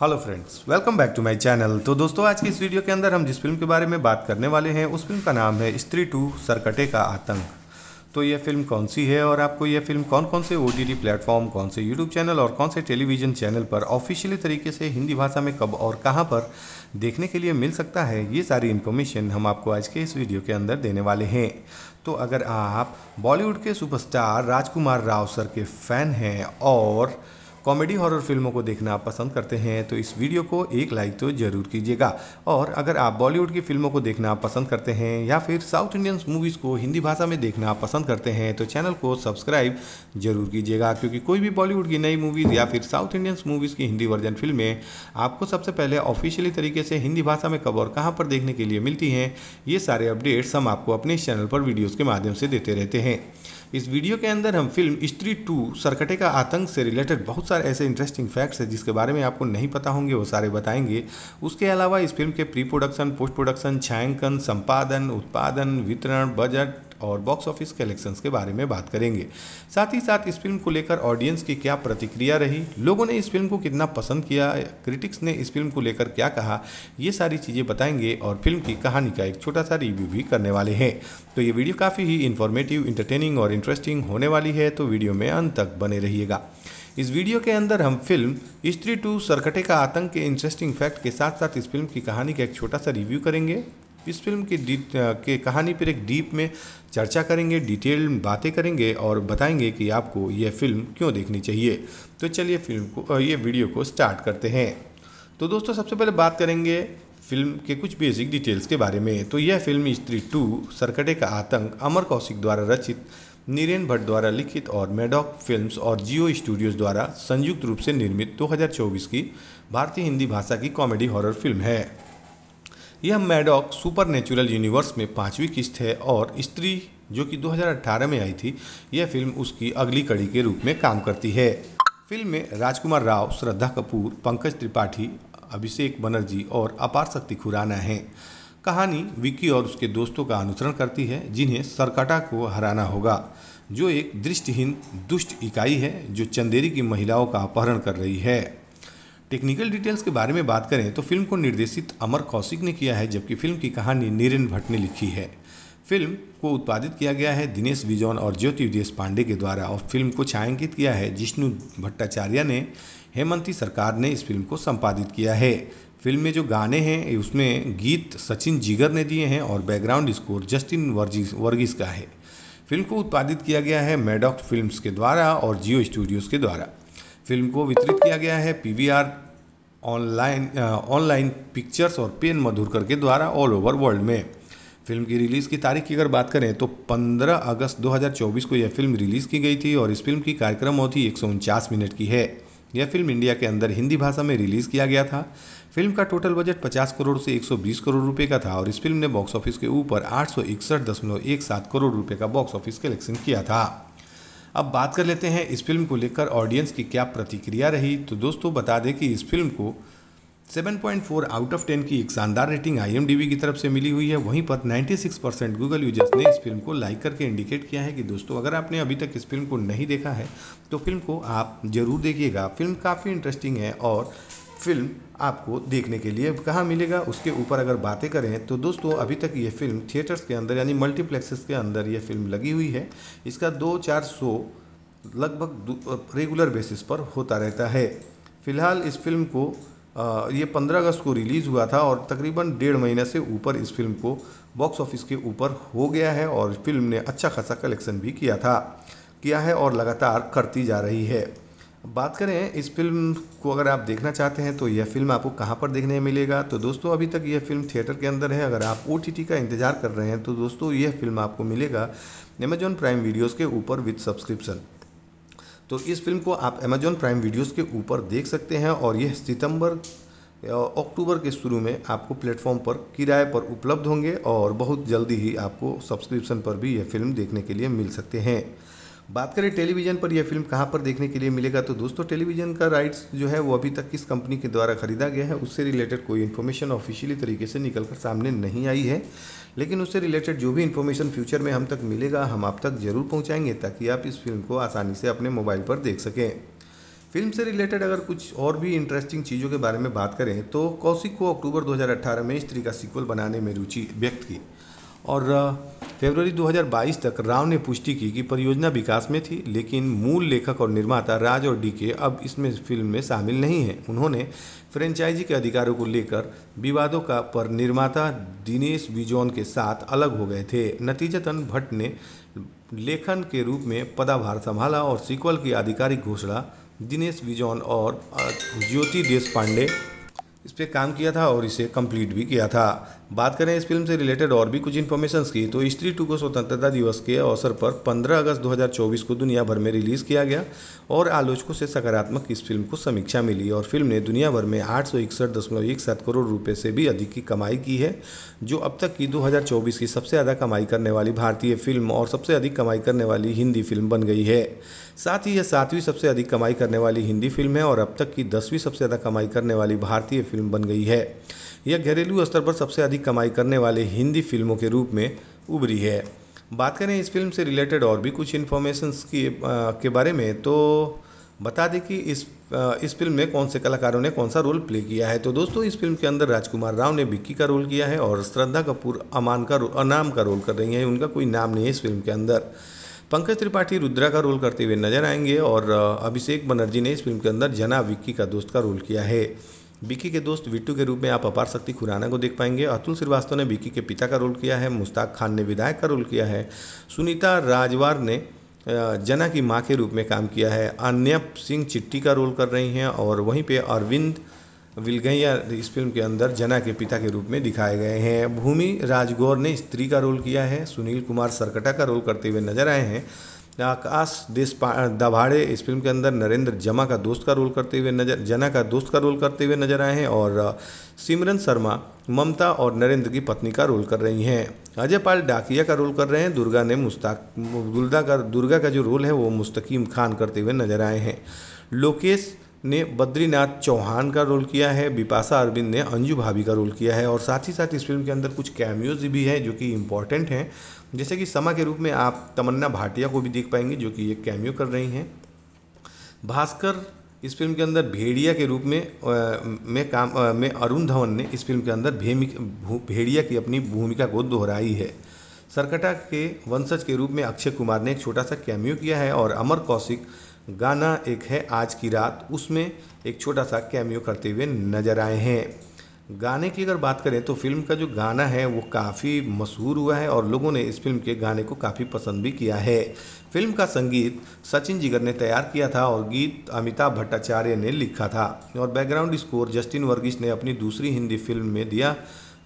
Hello friends welcome back to my channel तो दोस्तों, आज की इस वीडियो के अंदर हम जिस फ़िल्म के बारे में बात करने वाले हैं, उस फ़िल्म का नाम है स्त्री टू सरकटे का आतंक। तो यह फ़िल्म कौन सी है और आपको यह फ़िल्म कौन कौन से ओ टी प्लेटफॉर्म कौन से यूट्यूब चैनल और कौन से टेलीविज़न चैनल पर ऑफिशियली तरीके से हिंदी भाषा में कब और कहाँ पर देखने के लिए मिल सकता है, ये सारी इन्फॉर्मेशन हम आपको आज के इस वीडियो के अंदर देने वाले हैं। तो अगर आप बॉलीवुड के सुपरस्टार राजकुमार राव सर के फ़ैन हैं और कॉमेडी हॉरर फ़िल्मों को देखना आप पसंद करते हैं तो इस वीडियो को एक लाइक तो ज़रूर कीजिएगा। और अगर आप बॉलीवुड की फ़िल्मों को देखना पसंद करते हैं, या फिर साउथ इंडियन मूवीज़ को हिंदी भाषा में देखना पसंद करते हैं तो चैनल को सब्सक्राइब ज़रूर कीजिएगा, क्योंकि कोई भी बॉलीवुड की नई मूवीज़ या फिर साउथ इंडियंस मूवीज़ की हिंदी वर्जन फ़िल्में आपको सबसे पहले ऑफिशियली तरीके से हिंदी भाषा में कब और कहाँ पर देखने के लिए मिलती हैं, ये सारे अपडेट्स हम आपको अपने इस चैनल पर वीडियोज़ के माध्यम से देते रहते हैं। इस वीडियो के अंदर हम फ़िल्म स्त्री टू सरकटे का आतंक से रिलेटेड बहुत सारे ऐसे इंटरेस्टिंग फैक्ट्स हैं, जिसके बारे में आपको नहीं पता होंगे, वो सारे बताएँगे। उसके अलावा इस फ़िल्म के प्री प्रोडक्शन पोस्ट प्रोडक्शन छायांकन, संपादन, उत्पादन, वितरण बजट और बॉक्स ऑफ़िस कलेक्शंस के बारे में बात करेंगे। साथ ही साथ इस फ़िल्म को लेकर ऑडियंस की क्या प्रतिक्रिया रही, लोगों ने इस फ़िल्म को कितना पसंद किया क्रिटिक्स ने इस फ़िल्म को लेकर क्या कहा, ये सारी चीज़ें बताएँगे और फ़िल्म की कहानी का एक छोटा सा रिव्यू भी करने वाले हैं। तो ये वीडियो काफ़ी ही इन्फॉर्मेटिव इंटरटेनिंग और इंटरेस्टिंग होने वाली है तो वीडियो में अंत तक बने रहिएगा। इस वीडियो के अंदर हम फ़िल्म स्त्री टू सरकटे का आतंक के इंटरेस्टिंग फैक्ट के साथ साथ इस फ़िल्म की कहानी का एक छोटा सा रिव्यू करेंगे। इस फ़िल्म की के कहानी पर एक डीप में चर्चा करेंगे, डिटेल बातें करेंगे और बताएँगे कि आपको यह फ़िल्म क्यों देखनी चाहिए। तो चलिए फ़िल्म को ये वीडियो को स्टार्ट करते हैं। तो दोस्तों, सबसे पहले बात करेंगे फ़िल्म के कुछ बेसिक डिटेल्स के बारे में। तो यह फ़िल्म स्त्री टू, सरकटे का आतंक, अमर कौशिक द्वारा रचित, नीरेन भट्ट द्वारा लिखित और मेडॉक फिल्म्स और जियो स्टूडियोज द्वारा संयुक्त रूप से निर्मित 2024 की भारतीय हिंदी भाषा की कॉमेडी हॉरर फ़िल्म है। यह मैडॉक सुपर नेचुरल यूनिवर्स में पांचवी किस्त है और स्त्री जो कि 2018 में आई थी, यह फ़िल्म उसकी अगली कड़ी के रूप में काम करती है। फ़िल्म में राजकुमार राव, श्रद्धा कपूर, पंकज त्रिपाठी, अभिषेक बनर्जी और अपार शक्ति खुराना हैं। कहानी विकी और उसके दोस्तों का अनुसरण करती है, जिन्हें सरकटा को हराना होगा, जो एक दृष्टिहीन दुष्ट इकाई है, जो चंदेरी की महिलाओं का अपहरण कर रही है। टेक्निकल डिटेल्स के बारे में बात करें तो फ़िल्म को निर्देशित अमर कौशिक ने किया है, जबकि फ़िल्म की कहानी नीरेन भट्ट ने लिखी है। फ़िल्म को उत्पादित किया गया है दिनेश विजौन और ज्योति विदेश पांडे के द्वारा और फ़िल्म को छायांकित किया है जिष्णु भट्टाचार्य ने। हेमंती सरकार ने इस फ़िल्म को संपादित किया है। फ़िल्म में जो गाने हैं, उसमें गीत सचिन जिगर ने दिए हैं और background score Justin Varghese, Varghese का है। फ़िल्म को उत्पादित किया गया है मेडॉक्ट फिल्म्स के द्वारा और जियो स्टूडियोज़ के द्वारा। फ़िल्म को वितरित किया गया है पीवीआर ऑनलाइन ऑनलाइन पिक्चर्स और पेन मधुरकर के द्वारा ऑल ओवर वर्ल्ड में। फ़िल्म की रिलीज़ की तारीख की अगर बात करें तो 15 अगस्त 2024 को यह फ़िल्म रिलीज़ की गई थी और इस फ़िल्म की कार्यक्रम अवधि एक सौ उनचास मिनट की है। यह फ़िल्म इंडिया के अंदर हिंदी भाषा में रिलीज़ किया गया था। फ़िल्म का टोटल बजट 50 करोड़ से 120 करोड़ रुपए का था और इस फ़िल्म ने बॉक्स ऑफ़िस के ऊपर आठ करोड़ रुपए का बॉक्स ऑफ़िस कलेक्शन किया था। अब बात कर लेते हैं इस फ़िल्म को लेकर ऑडियंस की क्या प्रतिक्रिया रही। तो दोस्तों, बता दें कि इस फ़िल्म को 7.4 आउट ऑफ़ 10 की एक शानदार रेटिंग आई की तरफ़ से मिली हुई है। वहीं पर 96 परसेंट गूगल यूज़र्स ने इस फ़िल्म को लाइक करके इंडिकेट किया है कि दोस्तों, अगर आपने अभी तक इस फ़िल्म को नहीं देखा है तो फ़िल्म को आप ज़रूर देखिएगा। फ़िल्म काफ़ी इंटरेस्टिंग है और फ़िल्म आपको देखने के लिए कहाँ मिलेगा, उसके ऊपर अगर बातें करें तो दोस्तों, अभी तक ये फ़िल्म थिएटर्स के अंदर यानी मल्टीप्लेक्सेस के अंदर ये फ़िल्म लगी हुई है। इसका दो चार शो लगभग रेगुलर बेसिस पर होता रहता है। फ़िलहाल इस फ़िल्म को ये पंद्रह अगस्त को रिलीज़ हुआ था और तकरीबन डेढ़ महीने से ऊपर इस फ़िल्म को बॉक्स ऑफ़िस के ऊपर हो गया है और फ़िल्म ने अच्छा खासा कलेक्शन भी किया था, किया है और लगातार करती जा रही है। बात करें, इस फ़िल्म को अगर आप देखना चाहते हैं तो यह फ़िल्म आपको कहाँ पर देखने मिलेगा? तो दोस्तों, अभी तक यह फ़िल्म थिएटर के अंदर है। अगर आप ओटीटी का इंतज़ार कर रहे हैं तो दोस्तों, यह फ़िल्म आपको मिलेगा अमेजॉन प्राइम वीडियोज़ के ऊपर विथ सब्सक्रिप्शन तो इस फ़िल्म को आप अमेजॉन प्राइम वीडियोज़ के ऊपर देख सकते हैं और यह सितंबर अक्टूबर के शुरू में आपको प्लेटफॉर्म पर किराए पर उपलब्ध होंगे और बहुत जल्दी ही आपको सब्सक्रिप्शन पर भी यह फ़िल्म देखने के लिए मिल सकते हैं। बात करें टेलीविज़न पर यह फ़िल्म कहाँ पर देखने के लिए मिलेगा तो दोस्तों टेलीविज़न का राइट्स जो है वो अभी तक किस कंपनी के द्वारा खरीदा गया है। उससे रिलेटेड कोई इन्फॉर्मेशन ऑफिशियली तरीके से निकल कर सामने नहीं आई है। लेकिन उससे रिलेटेड जो भी इन्फॉर्मेशन फ्यूचर में हम तक मिलेगा, हम आप तक ज़रूर पहुँचाएँगे ताकि आप इस फ़िल्म को आसानी से अपने मोबाइल पर देख सकें। फ़िल्म से रिलेटेड अगर कुछ और भी इंटरेस्टिंग चीज़ों के बारे में बात करें तो कौशिक को अक्टूबर 2018 में स्त्री का सीक्वल बनाने में रुचि व्यक्त की। और फरवरी 2022 तक राव ने पुष्टि की कि परियोजना विकास में थी, लेकिन मूल लेखक और निर्माता राज और डीके अब इसमें फ़िल्म में शामिल नहीं हैं। उन्होंने फ्रेंचाइजी के अधिकारों को लेकर विवादों का, पर निर्माता दिनेश बिजौन के साथ अलग हो गए थे। नतीजतन भट्ट ने लेखन के रूप में पदाभार संभाला और सीक्वल की आधिकारिक घोषणा दिनेश बिजौन और ज्योति देश पांडे इस पर काम किया था और इसे कंप्लीट भी किया था। बात करें इस फ़िल्म से रिलेटेड और भी कुछ इन्फॉर्मेशन की तो स्त्री टू को स्वतंत्रता दिवस के अवसर पर 15 अगस्त 2024 को दुनिया भर में रिलीज़ किया गया और आलोचकों से सकारात्मक इस फ़िल्म को समीक्षा मिली और फ़िल्म ने दुनिया भर में आठ करोड़ रुपए से भी अधिक की कमाई की है, जो अब तक की दो हज़ार चौबीस की सबसे ज़्यादा कमाई करने वाली भारतीय फ़िल्म और सबसे अधिक कमाई करने वाली हिंदी फ़िल्म बन गई है। साथ ही यह सातवीं सबसे अधिक कमाई करने वाली हिंदी फ़िल्म है और अब तक की दसवीं सबसे ज़्यादा कमाई करने वाली भारतीय फ़िल्म बन गई है। यह घरेलू स्तर पर सबसे अधिक कमाई करने वाले हिंदी फ़िल्मों के रूप में उभरी है। बात करें इस फ़िल्म से रिलेटेड और भी कुछ इन्फॉर्मेशन की आ, के बारे में तो बता दें कि इस आ, इस फ़िल्म में कौन से कलाकारों ने कौन सा रोल प्ले किया है। तो दोस्तों इस फ़िल्म के अंदर राजकुमार राव ने विक्की का रोल किया है और श्रद्धा कपूर अमान का अनाम का रोल कर रही हैं। उनका कोई नाम नहीं है इस फ़िल्म के अंदर। पंकज त्रिपाठी रुद्रा का रोल करते हुए नज़र आएँगे और अभिषेक बनर्जी ने इस फ़िल्म के अंदर जना विक्की का दोस्त का रोल किया है। विक्की के दोस्त विट्टू के रूप में आप अपार शक्ति खुराना को देख पाएँगे। अतुल श्रीवास्तव ने विक्की के पिता का रोल किया है, मुश्ताक खान ने विधायक का रोल किया है, सुनीता राजवार ने जना की माँ के रूप में काम किया है, अन्यप सिंह चिट्टी का रोल कर रही हैं और वहीं पे अरविंद विलगैया इस फ़िल्म के अंदर जना के पिता के रूप में दिखाए गए हैं। भूमि राजगौर ने स्त्री का रोल किया है, सुनील कुमार सरकटा का रोल करते हुए नज़र आए हैं। आकाश देश दभाड़े। इस फ़िल्म के अंदर नरेंद्र जमा का दोस्त का रोल करते हुए नज़र, जना का दोस्त का रोल करते हुए नज़र आए हैं और सिमरन शर्मा, ममता और नरेंद्र की पत्नी का रोल कर रही हैं। अजय पाल डाकिया का रोल कर रहे हैं, दुर्गा ने मुस्ताक, दुर्गा का दुर्गा का जो रोल है वो मुस्तकीम खान करते हुए नज़र आए हैं। लोकेश ने बद्रीनाथ चौहान का रोल किया है, बिपाशा अरविंद ने अंजू भाभी का रोल किया है और साथ ही साथ इस फ़िल्म के अंदर कुछ कैमियोज भी हैं जो कि इंपॉर्टेंट हैं। जैसे कि समा के रूप में आप तमन्ना भाटिया को भी देख पाएँगे जो कि एक कैमियो कर रही हैं। भास्कर इस फ़िल्म के अंदर भेड़िया के रूप में आ, में काम आ, में अरुण धवन ने इस फ़िल्म के अंदर भेड़िया की अपनी भूमिका को दोहराई है। सरकटा के वंशज के रूप में अक्षय कुमार ने एक छोटा सा कैमियो किया है और अमर कौशिक गाना एक है आज की रात उसमें एक छोटा सा कैमियो करते हुए नज़र आए हैं। गाने की अगर बात करें तो फ़िल्म का जो गाना है वो काफ़ी मशहूर हुआ है और लोगों ने इस फ़िल्म के गाने को काफ़ी पसंद भी किया है। फ़िल्म का संगीत सचिन जिगर ने तैयार किया था और गीत अमिताभ भट्टाचार्य ने लिखा था। और बैकग्राउंड स्कोर जस्टिन वर्गीस ने अपनी दूसरी हिंदी फ़िल्म में दिया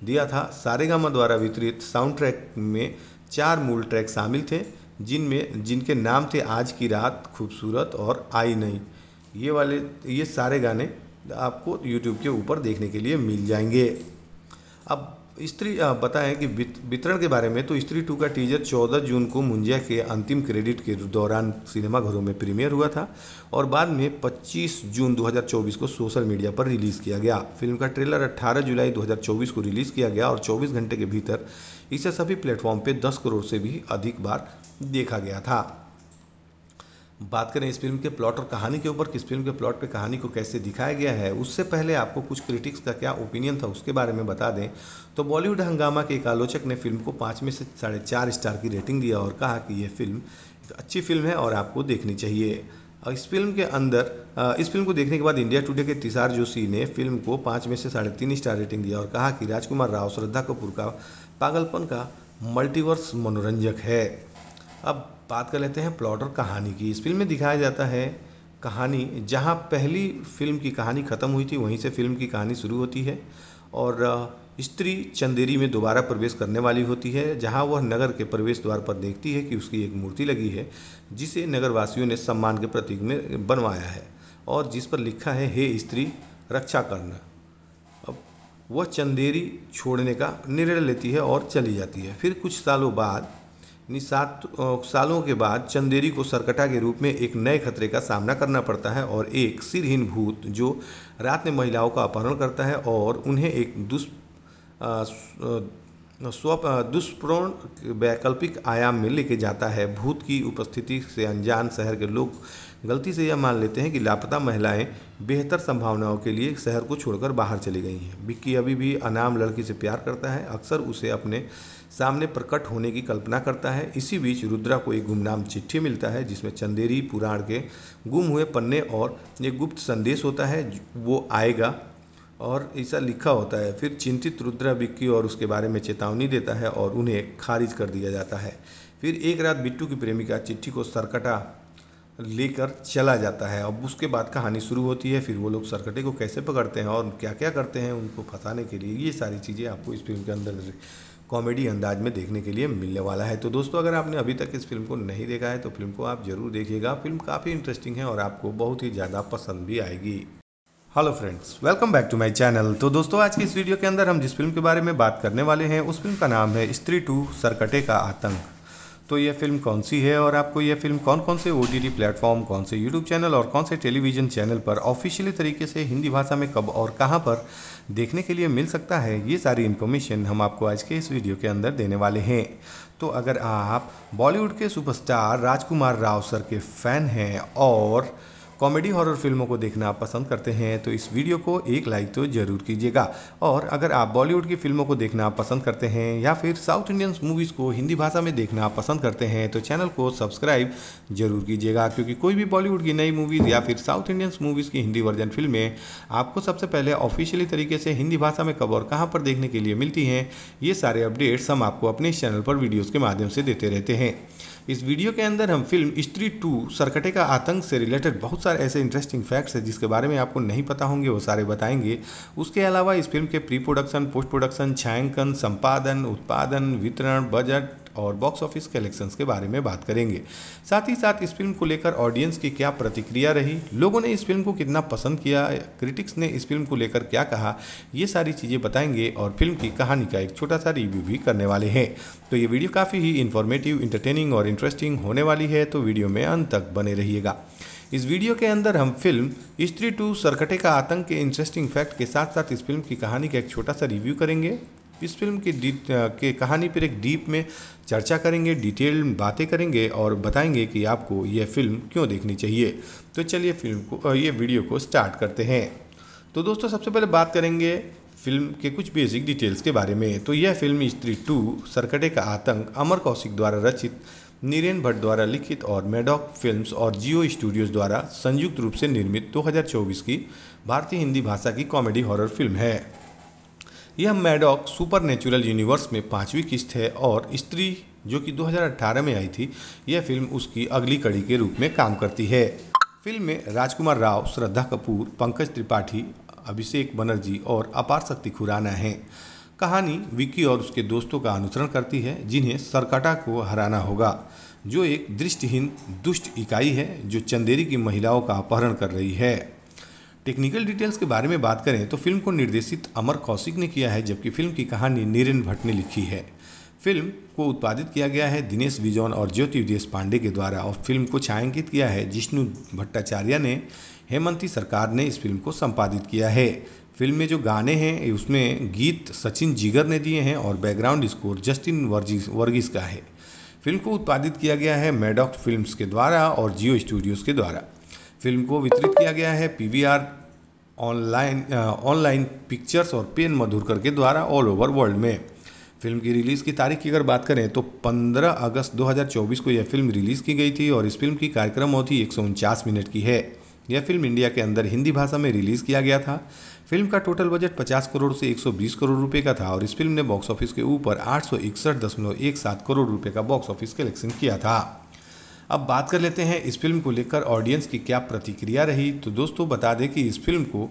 दिया था। सारेगामा द्वारा वितरित साउंड ट्रैक में चार मूल ट्रैक शामिल थे, जिनमें, जिनके नाम थे आज की रात, खूबसूरत और आई नहीं। ये वाले, ये सारे गाने आपको यूट्यूब के ऊपर देखने के लिए मिल जाएँगे। अब स्त्री बताएँ कि वितरण के बारे में तो स्त्री टू का टीजर 14 जून को मुंजिया के अंतिम क्रेडिट के दौरान सिनेमाघरों में प्रीमियर हुआ था और बाद में 25 जून 2024 को सोशल मीडिया पर रिलीज़ किया गया। फ़िल्म का ट्रेलर 18 जुलाई 2024 को रिलीज़ किया गया और 24 घंटे के भीतर इसे सभी प्लेटफॉर्म पर 10 करोड़ से भी अधिक बार देखा गया था। बात करें इस फ़िल्म के प्लॉट और कहानी के ऊपर, किस फ़िल्म के प्लॉट पे कहानी को कैसे दिखाया गया है, उससे पहले आपको कुछ क्रिटिक्स का क्या ओपिनियन था उसके बारे में बता दें। तो बॉलीवुड हंगामा के एक आलोचक ने फ़िल्म को पाँच में से साढ़े चार स्टार की रेटिंग दिया और कहा कि यह फ़िल्म एक अच्छी फ़िल्म है और आपको देखनी चाहिए। और इस फ़िल्म के अंदर इस फ़िल्म को देखने के बाद इंडिया टुडे के तिसार जोशी ने फ़िल्म को पाँच में से साढ़े तीन स्टार रेटिंग दिया और कहा कि राजकुमार राव, श्रद्धा कपूर का पागलपन का मल्टीवर्स मनोरंजक है। अब बात कर लेते हैं प्लॉट और कहानी की। इस फ़िल्म में दिखाया जाता है कहानी, जहाँ पहली फ़िल्म की कहानी ख़त्म हुई थी, वहीं से फ़िल्म की कहानी शुरू होती है और स्त्री चंदेरी में दोबारा प्रवेश करने वाली होती है, जहाँ वह नगर के प्रवेश द्वार पर देखती है कि उसकी एक मूर्ति लगी है, जिसे नगरवासियों ने सम्मान के प्रतीक में बनवाया है और जिस पर लिखा है, हे स्त्री, रक्षा करना। अब वह चंदेरी छोड़ने का निर्णय लेती है और चली जाती है। फिर कुछ सालों बाद सात सालों के बाद चंदेरी को सरकटा के रूप में एक नए खतरे का सामना करना पड़ता है और एक सिरहीन भूत जो रात में महिलाओं का अपहरण करता है और उन्हें एक दुष् स्व दुष्प्रण वैकल्पिक आयाम में लेके जाता है। भूत की उपस्थिति से अनजान शहर के लोग गलती से यह मान लेते हैं कि लापता महिलाएँ बेहतर संभावनाओं के लिए शहर को छोड़कर बाहर चली गई हैं। विक्की अभी भी अनाम लड़की से प्यार करता है। अक्सर उसे अपने सामने प्रकट होने की कल्पना करता है। इसी बीच रुद्रा को एक गुमनाम चिट्ठी मिलता है, जिसमें चंदेरी पुराण के गुम हुए पन्ने और एक गुप्त संदेश होता है, वो आएगा और ऐसा लिखा होता है। फिर चिंतित रुद्रा बिक्की और उसके बारे में चेतावनी देता है और उन्हें खारिज कर दिया जाता है। फिर एक रात बिट्टू की प्रेमिका चिट्ठी को सरकटा लेकर चला जाता है। अब उसके बाद कहानी शुरू होती है, फिर वो लोग सरकटे को कैसे पकड़ते हैं और क्या क्या करते हैं, उनको फंसाने के लिए ये सारी चीज़ें आपको इस फ़िल्म के अंदर कॉमेडी अंदाज में देखने के लिए मिलने वाला है। तो दोस्तों, अगर आपने अभी तक इस फ़िल्म को नहीं देखा है तो फ़िल्म को आप ज़रूर देखिएगा। फ़िल्म काफ़ी इंटरेस्टिंग है और आपको बहुत ही ज़्यादा पसंद भी आएगी। Hello friends welcome back to my channel तो दोस्तों, आज की इस वीडियो के अंदर हम जिस फ़िल्म के बारे में बात करने वाले हैं, उस फ़िल्म का नाम है स्त्री टू सरकटे का आतंक। तो ये फ़िल्म कौन सी है और आपको ये फ़िल्म कौन कौन से ओ टी प्लेटफॉर्म कौन से यूट्यूब चैनल और कौन से टेलीविज़न चैनल पर ऑफिशियली तरीके से हिंदी भाषा में कब और कहाँ पर देखने के लिए मिल सकता है, ये सारी इन्फॉर्मेशन हम आपको आज के इस वीडियो के अंदर देने वाले हैं। तो अगर आप बॉलीवुड के सुपरस्टार राजकुमार राव सर के फ़ैन हैं और कॉमेडी हॉरर फ़िल्मों को देखना आप पसंद करते हैं तो इस वीडियो को एक लाइक तो ज़रूर कीजिएगा। और अगर आप बॉलीवुड की फ़िल्मों को देखना पसंद करते हैं या फिर साउथ इंडियन मूवीज़ को हिंदी भाषा में देखना पसंद करते हैं तो चैनल को सब्सक्राइब ज़रूर कीजिएगा, क्योंकि कोई भी बॉलीवुड की नई मूवीज़ या फिर साउथ इंडियंस मूवीज़ की हिंदी वर्जन फ़िल्में आपको सबसे पहले ऑफिशियली तरीके से हिंदी भाषा में कब और कहाँ पर देखने के लिए मिलती हैं, ये सारे अपडेट्स हम आपको अपने इस चैनल पर वीडियोज़ के माध्यम से देते रहते हैं। इस वीडियो के अंदर हम फ़िल्म स्त्री टू सरकटे का आतंक से रिलेटेड बहुत सारे ऐसे इंटरेस्टिंग फैक्ट्स हैं जिसके बारे में आपको नहीं पता होंगे, वो सारे बताएँगे। उसके अलावा इस फ़िल्म के प्री प्रोडक्शन पोस्ट प्रोडक्शन छायांकन, संपादन, उत्पादन, वितरण बजट और बॉक्स ऑफ़िस कलेक्शंस के बारे में बात करेंगे। साथ ही साथ इस फ़िल्म को लेकर ऑडियंस की क्या प्रतिक्रिया रही, लोगों ने इस फ़िल्म को कितना पसंद किया क्रिटिक्स ने इस फ़िल्म को लेकर क्या कहा, ये सारी चीज़ें बताएँगे और फ़िल्म की कहानी का एक छोटा सा रिव्यू भी करने वाले हैं। तो ये वीडियो काफ़ी ही इन्फॉर्मेटिव इंटरटेनिंग और इंटरेस्टिंग होने वाली है तो वीडियो में अंत तक बने रहिएगा। इस वीडियो के अंदर हम फ़िल्म स्त्री टू सरकटे का आतंक के इंटरेस्टिंग फैक्ट के साथ साथ इस फ़िल्म की कहानी का एक छोटा सा रिव्यू करेंगे। इस फ़िल्म की के कहानी पर एक डीप में चर्चा करेंगे, डिटेल बातें करेंगे और बताएँगे कि आपको यह फ़िल्म क्यों देखनी चाहिए। तो चलिए फ़िल्म को ये वीडियो को स्टार्ट करते हैं। तो दोस्तों, सबसे पहले बात करेंगे फ़िल्म के कुछ बेसिक डिटेल्स के बारे में। तो यह फ़िल्म स्त्री टू, सरकटे का आतंक, अमर कौशिक द्वारा रचित, नीरेन भट्ट द्वारा लिखित और मेडॉक फिल्म्स और जियो स्टूडियोज द्वारा संयुक्त रूप से निर्मित 2024 की भारतीय हिंदी भाषा की कॉमेडी हॉरर फ़िल्म है। यह मैडॉक सुपर नेचुरल यूनिवर्स में पांचवी किस्त है और स्त्री, जो कि 2018 में आई थी, यह फ़िल्म उसकी अगली कड़ी के रूप में काम करती है। फ़िल्म में राजकुमार राव, श्रद्धा कपूर, पंकज त्रिपाठी, अभिषेक बनर्जी और अपार शक्ति खुराना हैं। कहानी विकी और उसके दोस्तों का अनुसरण करती है, जिन्हें सरकटा को हराना होगा, जो एक दृष्टिहीन, दुष्ट इकाई है, जो चंदेरी की महिलाओं का अपहरण कर रही है। टेक्निकल डिटेल्स के बारे में बात करें तो फ़िल्म को निर्देशित अमर कौशिक ने किया है, जबकि फ़िल्म की कहानी नीरेन भट्ट ने लिखी है। फ़िल्म को उत्पादित किया गया है दिनेश विजौन और ज्योति देश पांडे के द्वारा और फ़िल्म को छायांकित किया है जिष्णु भट्टाचार्य ने। हेमंती सरकार ने इस फ़िल्म को संपादित किया है। फ़िल्म में जो गाने हैं उसमें गीत सचिन जिगर ने दिए हैं और background score Justin Varghese, Varghese का है। फ़िल्म को उत्पादित किया गया है मेडॉक्ट फिल्म्स के द्वारा और जियो स्टूडियोज़ के द्वारा। फ़िल्म को वितरित किया गया है पीवीआर ऑनलाइन ऑनलाइन पिक्चर्स और पेन मधुरकर के द्वारा ऑल ओवर वर्ल्ड में। फ़िल्म की रिलीज़ की तारीख की अगर बात करें तो 15 अगस्त 2024 को यह फ़िल्म रिलीज़ की गई थी और इस फ़िल्म की कार्यक्रम अवधि एक सौ उनचास मिनट की है। यह फ़िल्म इंडिया के अंदर हिंदी भाषा में रिलीज़ किया गया था। फ़िल्म का टोटल बजट 50 करोड़ से 120 करोड़ रुपए का था और इस फ़िल्म ने बॉक्स ऑफ़िस के ऊपर आठ करोड़ रुपए का बॉक्स ऑफ़िस कलेक्शन किया था। अब बात कर लेते हैं इस फ़िल्म को लेकर ऑडियंस की क्या प्रतिक्रिया रही। तो दोस्तों, बता दें कि इस फ़िल्म को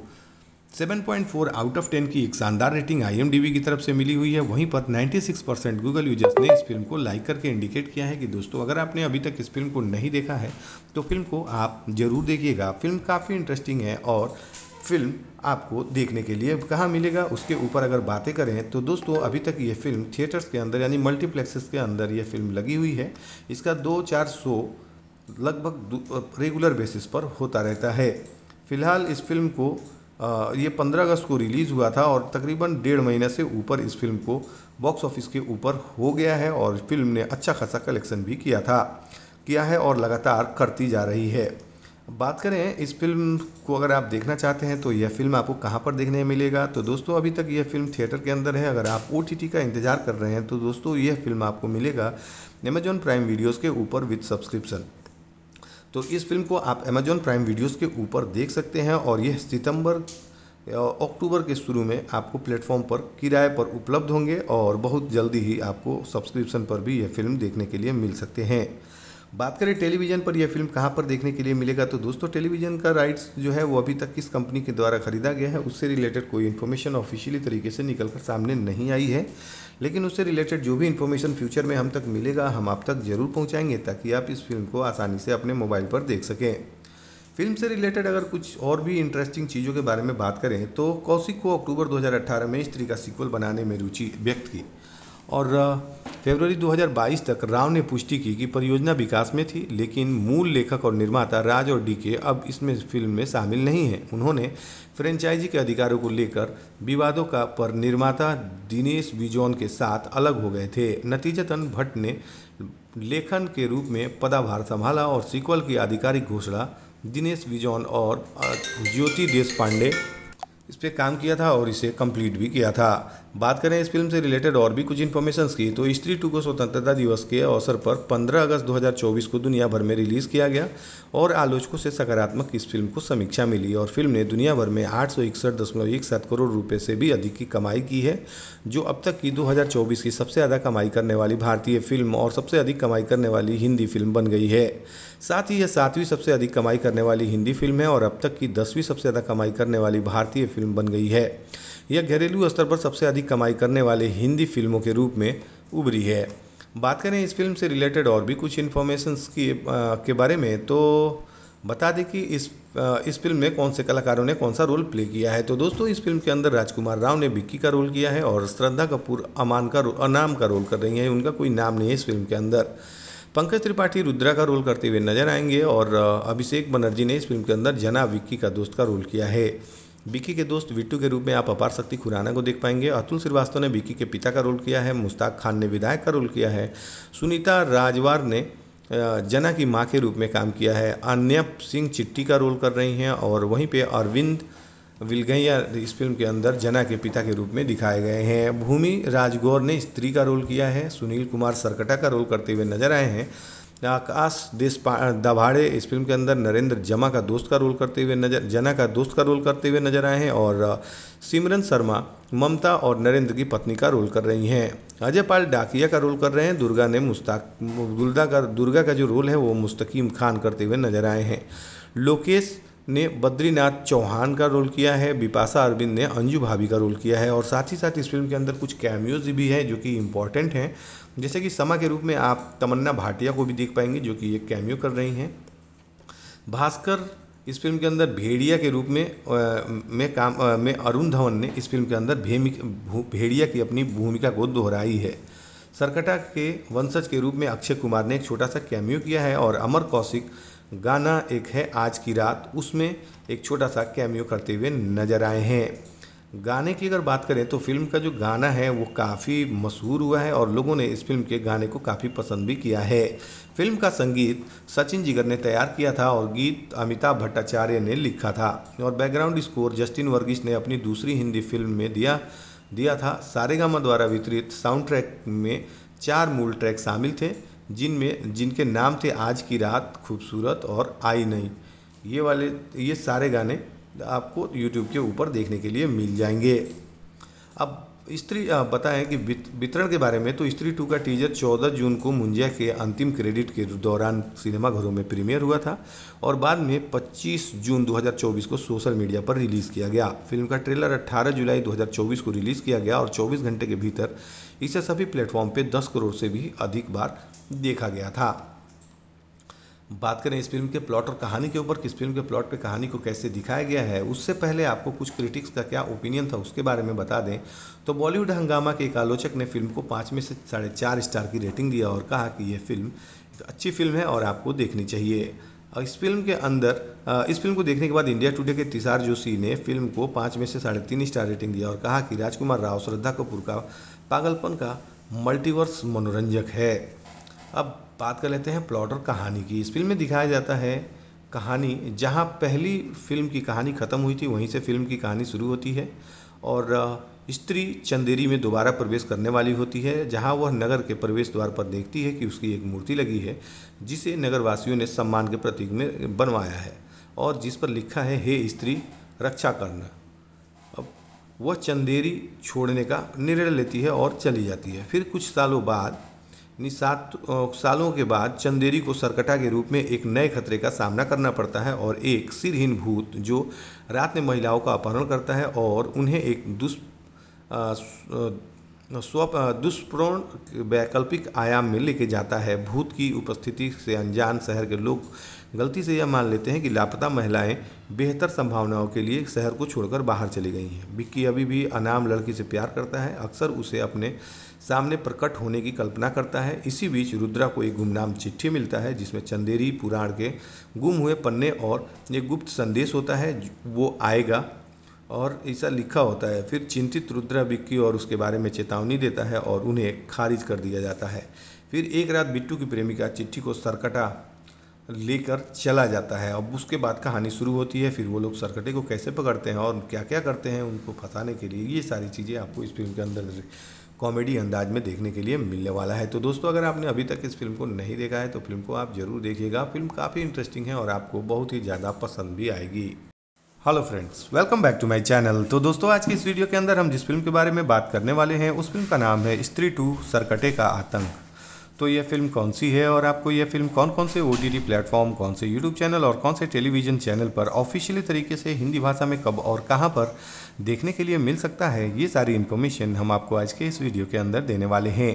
7.4 आउट ऑफ़ 10 की एक शानदार रेटिंग आई की तरफ़ से मिली हुई है। वहीं पर 96 परसेंट गूगल यूज़र्स ने इस फ़िल्म को लाइक करके इंडिकेट किया है कि दोस्तों, अगर आपने अभी तक इस फ़िल्म को नहीं देखा है तो फ़िल्म को आप ज़रूर देखिएगा। फ़िल्म काफ़ी इंटरेस्टिंग है और फ़िल्म आपको देखने के लिए कहाँ मिलेगा, उसके ऊपर अगर बातें करें तो दोस्तों, अभी तक ये फ़िल्म थिएटर्स के अंदर, यानी मल्टीप्लेक्सेस के अंदर ये फ़िल्म लगी हुई है। इसका दो चार शो लगभग रेगुलर बेसिस पर होता रहता है। फ़िलहाल इस फ़िल्म को ये 15 अगस्त को रिलीज़ हुआ था और तकरीबन डेढ़ महीने से ऊपर इस फ़िल्म को बॉक्स ऑफ़िस के ऊपर हो गया है और फ़िल्म ने अच्छा खासा कलेक्शन भी किया था, किया है और लगातार करती जा रही है। बात करें, इस फ़िल्म को अगर आप देखना चाहते हैं तो यह फ़िल्म आपको कहाँ पर देखने मिलेगा? तो दोस्तों, अभी तक यह फ़िल्म थिएटर के अंदर है। अगर आप ओटीटी का इंतज़ार कर रहे हैं तो दोस्तों, यह फ़िल्म आपको मिलेगा अमेजॉन प्राइम वीडियोज़ के ऊपर विथ सब्सक्रिप्शन तो इस फ़िल्म को आप अमेजॉन प्राइम वीडियोज़ के ऊपर देख सकते हैं और यह सितंबर अक्टूबर के शुरू में आपको प्लेटफॉर्म पर किराए पर उपलब्ध होंगे और बहुत जल्दी ही आपको सब्सक्रिप्शन पर भी यह फ़िल्म देखने के लिए मिल सकते हैं। बात करें टेलीविज़न पर यह फ़िल्म कहाँ पर देखने के लिए मिलेगा तो दोस्तों टेलीविज़न का राइट्स जो है वो अभी तक किस कंपनी के द्वारा खरीदा गया है, उससे रिलेटेड कोई इन्फॉर्मेशन ऑफिशियली तरीके से निकल कर सामने नहीं आई है। लेकिन उससे रिलेटेड जो भी इन्फॉर्मेशन फ्यूचर में हम तक मिलेगा, हम आप तक ज़रूर पहुँचाएँगे, ताकि आप इस फ़िल्म को आसानी से अपने मोबाइल पर देख सकें। फ़िल्म से रिलेटेड अगर कुछ और भी इंटरेस्टिंग चीज़ों के बारे में बात करें तो कौशिक को अक्टूबर 2018 में स्त्री का सीक्वल बनाने में रुचि व्यक्त की। और फरवरी 2022 तक राव ने पुष्टि की कि परियोजना विकास में थी, लेकिन मूल लेखक और निर्माता राज और डीके अब इसमें फ़िल्म में शामिल नहीं हैं। उन्होंने फ्रेंचाइजी के अधिकारों को लेकर विवादों का पर निर्माता दिनेश विजौन के साथ अलग हो गए थे। नतीजतन भट्ट ने लेखन के रूप में पदाभार संभाला और सीक्वल की आधिकारिक घोषणा दिनेश विजौन और ज्योति देश पांडे इस पर काम किया था और इसे कंप्लीट भी किया था। बात करें इस फ़िल्म से रिलेटेड और भी कुछ इन्फॉर्मेशन की तो स्त्री टू को स्वतंत्रता दिवस के अवसर पर 15 अगस्त 2024 को दुनिया भर में रिलीज़ किया गया और आलोचकों से सकारात्मक इस फ़िल्म को समीक्षा मिली और फ़िल्म ने दुनिया भर में आठ करोड़ रुपये से भी अधिक की कमाई की है, जो अब तक की 2024 की सबसे ज़्यादा कमाई करने वाली भारतीय फ़िल्म और सबसे अधिक कमाई करने वाली हिंदी फ़िल्म बन गई है। साथ ही यह सातवीं सबसे अधिक कमाई करने वाली हिंदी फ़िल्म है और अब तक की दसवीं सबसे ज़्यादा कमाई करने वाली भारतीय फ़िल्म बन गई है। यह घरेलू स्तर पर सबसे अधिक कमाई करने वाले हिंदी फ़िल्मों के रूप में उभरी है। बात करें इस फ़िल्म से रिलेटेड और भी कुछ इन्फॉर्मेशन की के बारे में तो बता दें कि इस इस फ़िल्म में कौन से कलाकारों ने कौन सा रोल प्ले किया है। तो दोस्तों, इस फ़िल्म के अंदर राजकुमार राव ने बिक्की का रोल किया है और श्रद्धा कपूर अमान का अनाम का रोल कर रही हैं। उनका कोई नाम नहीं है इस फ़िल्म के अंदर। पंकज त्रिपाठी रुद्रा का रोल करते हुए नज़र आएँगे और अभिषेक बनर्जी ने इस फ़िल्म के अंदर जना विक्की का दोस्त का रोल किया है। विक्की के दोस्त विट्टू के रूप में आप अपार शक्ति खुराना को देख पाएँगे। अतुल श्रीवास्तव ने विक्की के पिता का रोल किया है, मुश्ताक खान ने विधायक का रोल किया है। सुनीता राजवार ने जना की माँ के रूप में काम किया है। अन्यप सिंह चिट्टी का रोल कर रही हैं और वहीं पे अरविंद विलगैया इस फ़िल्म के अंदर जना के पिता के रूप में दिखाए गए हैं। भूमि राजगौर ने स्त्री का रोल किया है, सुनील कुमार सरकटा का रोल करते हुए नज़र आए हैं। आकाश देश दभाड़े इस फ़िल्म के अंदर नरेंद्र जमा का दोस्त का रोल करते हुए नज़र, जना का दोस्त का रोल करते हुए नज़र आए हैं और, सिमरन शर्मा, ममता और नरेंद्र की पत्नी का रोल कर रही हैं। अजय पाल डाकिया का रोल कर रहे हैं, दुर्गा ने मुस्ताक, दुर्गा का दुर्गा का जो रोल है वो मुस्तकीम खान करते हुए नज़र आए हैं। लोकेश ने बद्रीनाथ चौहान का रोल किया है बिपाशा अरविंद ने अंजू भाभी का रोल किया है और साथ ही साथ इस फ़िल्म के अंदर कुछ कैमियोज भी हैं जो कि इंपॉर्टेंट हैं। जैसे कि समा के रूप में आप तमन्ना भाटिया को भी देख पाएँगे जो कि एक कैमियो कर रही हैं। भास्कर इस फ़िल्म के अंदर भेड़िया के रूप में आ, में काम आ, में अरुण धवन ने इस फ़िल्म के अंदर भेड़िया की अपनी भूमिका को दोहराई है। सरकटा के वंशज के रूप में अक्षय कुमार ने एक छोटा सा कैमियो किया है और अमर कौशिक गाना एक है आज की रात, उसमें एक छोटा सा कैमियो करते हुए नज़र आए हैं। गाने की अगर बात करें तो फ़िल्म का जो गाना है, वो काफ़ी मशहूर हुआ है और लोगों ने इस फ़िल्म के गाने को काफ़ी पसंद भी किया है। फ़िल्म का संगीत सचिन जिगर ने तैयार किया था और गीत अमिताभ भट्टाचार्य ने लिखा था और बैकग्राउंड स्कोर जस्टिन वर्गीस ने अपनी दूसरी हिंदी फ़िल्म में दिया दिया था। सारेगामा द्वारा वितरित साउंड ट्रैक में चार मूल ट्रैक शामिल थे। जिनमें, जिनके नाम थे आज की रात खूबसूरत और आई नहीं। ये वाले, ये सारे गाने आपको यूट्यूब के ऊपर देखने के लिए मिल जाएँगे। अब स्त्री बताएँ कि वितरण के बारे में तो स्त्री टू का टीजर 14 जून को मुंजिया के अंतिम क्रेडिट के दौरान सिनेमाघरों में प्रीमियर हुआ था और बाद में 25 जून 2024 को सोशल मीडिया पर रिलीज़ किया गया। फ़िल्म का ट्रेलर 18 जुलाई 2024 को रिलीज़ किया गया और 24 घंटे के भीतर इसे सभी प्लेटफॉर्म पर 10 करोड़ से भी अधिक बार देखा गया था। बात करें इस फ़िल्म के प्लॉट और कहानी के ऊपर, किस फ़िल्म के प्लॉट पे कहानी को कैसे दिखाया गया है, उससे पहले आपको कुछ क्रिटिक्स का क्या ओपिनियन था उसके बारे में बता दें। तो बॉलीवुड हंगामा के एक आलोचक ने फ़िल्म को पाँच में से साढ़े चार स्टार की रेटिंग दिया और कहा कि यह फ़िल्म एक अच्छी फ़िल्म है और आपको देखनी चाहिए। इस फ़िल्म के अंदर इस फ़िल्म को देखने के बाद इंडिया टुडे के तिसार जोशी ने फ़िल्म को पाँच में से साढ़े तीन स्टार रेटिंग दिया और कहा कि राजकुमार राव, श्रद्धा कपूर का पागलपन का मल्टीवर्स मनोरंजक है। अब बात कर लेते हैं प्लॉट और कहानी की। इस फ़िल्म में दिखाया जाता है कहानी, जहाँ पहली फ़िल्म की कहानी ख़त्म हुई थी, वहीं से फ़िल्म की कहानी शुरू होती है और स्त्री चंदेरी में दोबारा प्रवेश करने वाली होती है, जहाँ वह नगर के प्रवेश द्वार पर देखती है कि उसकी एक मूर्ति लगी है, जिसे नगरवासियों ने सम्मान के प्रतीक में बनवाया है और जिस पर लिखा है, हे स्त्री, रक्षा करना। अब वह चंदेरी छोड़ने का निर्णय लेती है और चली जाती है। फिर कुछ सालों बाद सात सालों के बाद चंदेरी को सरकटा के रूप में एक नए खतरे का सामना करना पड़ता है और एक सिरहीन भूत जो रात में महिलाओं का अपहरण करता है और उन्हें एक दुष् स्व दुष्प्रोण वैकल्पिक आयाम में लेके जाता है। भूत की उपस्थिति से अनजान शहर के लोग गलती से यह मान लेते हैं कि लापता महिलाएँ बेहतर संभावनाओं के लिए शहर को छोड़कर बाहर चली गई हैं। बिक्की अभी भी अनाम लड़की से प्यार करता है, अक्सर उसे अपने सामने प्रकट होने की कल्पना करता है। इसी बीच रुद्रा को एक गुमनाम चिट्ठी मिलता है, जिसमें चंदेरी पुराण के गुम हुए पन्ने और एक गुप्त संदेश होता है, वो आएगा और ऐसा लिखा होता है। फिर चिंतित रुद्रा बिक्की और उसके बारे में चेतावनी देता है और उन्हें खारिज कर दिया जाता है। फिर एक रात बिट्टू की प्रेमिका चिट्ठी को सरकटा लेकर चला जाता है। अब उसके बाद कहानी शुरू होती है, फिर वो लोग सरकटे को कैसे पकड़ते हैं और क्या क्या करते हैं उनको फंसाने के लिए, ये सारी चीज़ें आपको इस फ़िल्म के अंदर कॉमेडी अंदाज में देखने के लिए मिलने वाला है। तो दोस्तों, अगर आपने अभी तक इस फ़िल्म को नहीं देखा है तो फ़िल्म को आप ज़रूर देखिएगा। फ़िल्म काफ़ी इंटरेस्टिंग है और आपको बहुत ही ज़्यादा पसंद भी आएगी। Hello friends welcome back to my channel तो दोस्तों, आज की इस वीडियो के अंदर हम जिस फ़िल्म के बारे में बात करने वाले हैं, उस फ़िल्म का नाम है स्त्री टू सरकटे का आतंक। तो ये फ़िल्म कौन सी है और आपको यह फ़िल्म कौन कौन से ओ टी प्लेटफॉर्म कौन से यूट्यूब चैनल और कौन से टेलीविज़न चैनल पर ऑफिशियली तरीके से हिंदी भाषा में कब और कहाँ पर देखने के लिए मिल सकता है, ये सारी इन्फॉर्मेशन हम आपको आज के इस वीडियो के अंदर देने वाले हैं।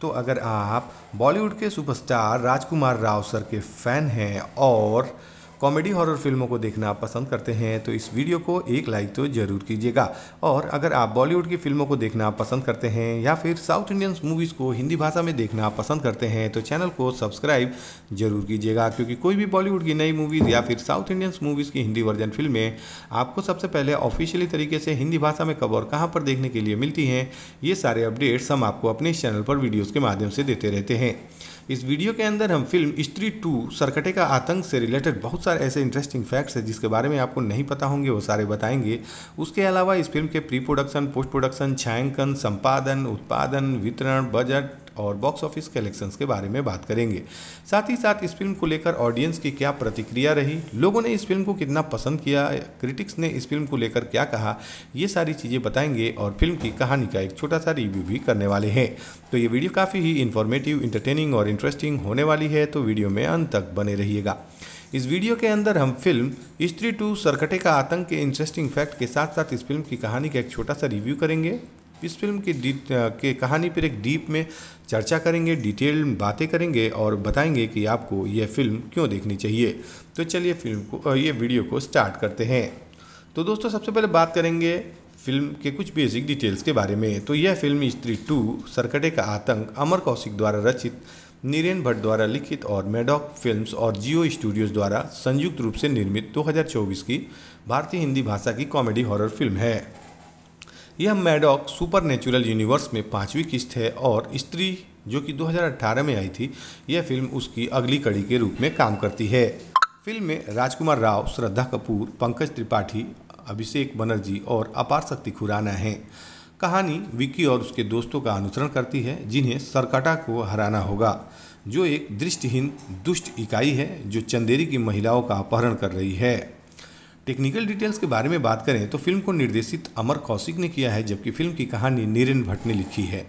तो अगर आप बॉलीवुड के सुपरस्टार राजकुमार राव सर के फ़ैन हैं और कॉमेडी हॉरर फ़िल्मों को देखना आप पसंद करते हैं तो इस वीडियो को एक लाइक तो ज़रूर कीजिएगा। और अगर आप बॉलीवुड की फ़िल्मों को देखना पसंद करते हैं या फिर साउथ इंडियन मूवीज़ को हिंदी भाषा में देखना पसंद करते हैं तो चैनल को सब्सक्राइब ज़रूर कीजिएगा, क्योंकि कोई भी बॉलीवुड की नई मूवीज़ या फिर साउथ इंडियन मूवीज़ की हिंदी वर्जन फ़िल्में आपको सबसे पहले ऑफिशियली तरीके से हिंदी भाषा में कब और कहाँ पर देखने के लिए मिलती हैं, ये सारे अपडेट्स हम आपको अपने इस चैनल पर वीडियोज़ के माध्यम से देते रहते हैं। इस वीडियो के अंदर हम फ़िल्म स्त्री टू सरकटे का आतंक से रिलेटेड बहुत सारे ऐसे इंटरेस्टिंग फैक्ट्स हैं जिसके बारे में आपको नहीं पता होंगे, वो सारे बताएँगे। उसके अलावा इस फ़िल्म के प्री प्रोडक्शन पोस्ट प्रोडक्शन छायांकन, संपादन, उत्पादन, वितरण बजट और बॉक्स ऑफ़िस कलेक्शंस के बारे में बात करेंगे। साथ ही साथ इस फ़िल्म को लेकर ऑडियंस की क्या प्रतिक्रिया रही, लोगों ने इस फ़िल्म को कितना पसंद किया क्रिटिक्स ने इस फ़िल्म को लेकर क्या कहा, ये सारी चीज़ें बताएँगे और फ़िल्म की कहानी का एक छोटा सा रिव्यू भी करने वाले हैं। तो ये वीडियो काफ़ी ही इन्फॉर्मेटिव इंटरटेनिंग और इंटरेस्टिंग होने वाली है तो वीडियो में अंत तक बने रहिएगा। इस वीडियो के अंदर हम फ़िल्म स्त्री टू सरकटे का आतंक के इंटरेस्टिंग फैक्ट के साथ साथ इस फ़िल्म की कहानी का एक छोटा सा रिव्यू करेंगे। इस फ़िल्म की के कहानी पर एक डीप में चर्चा करेंगे, डिटेल बातें करेंगे और बताएँगे कि आपको यह फ़िल्म क्यों देखनी चाहिए। तो चलिए फ़िल्म को ये वीडियो को स्टार्ट करते हैं। तो दोस्तों, सबसे पहले बात करेंगे फ़िल्म के कुछ बेसिक डिटेल्स के बारे में। तो यह फ़िल्म स्त्री टू, सरकटे का आतंक, अमर कौशिक द्वारा रचित, नीरेन भट्ट द्वारा लिखित और मेडॉक फिल्म्स और जियो स्टूडियोज़ द्वारा संयुक्त रूप से निर्मित 2024 की भारतीय हिंदी भाषा की कॉमेडी हॉरर फ़िल्म है। यह मैडॉक सुपर नेचुरल यूनिवर्स में पांचवी किस्त है और स्त्री, जो कि 2018 में आई थी, यह फ़िल्म उसकी अगली कड़ी के रूप में काम करती है। फ़िल्म में राजकुमार राव, श्रद्धा कपूर, पंकज त्रिपाठी, अभिषेक बनर्जी और अपार शक्ति खुराना हैं। कहानी विकी और उसके दोस्तों का अनुसरण करती है, जिन्हें सरकटा को हराना होगा, जो एक दृष्टिहीन, दुष्ट इकाई है, जो चंदेरी की महिलाओं का अपहरण कर रही है। टेक्निकल डिटेल्स के बारे में बात करें तो फ़िल्म को निर्देशित अमर कौशिक ने किया है, जबकि फ़िल्म की कहानी नीरेन भट्ट ने लिखी है।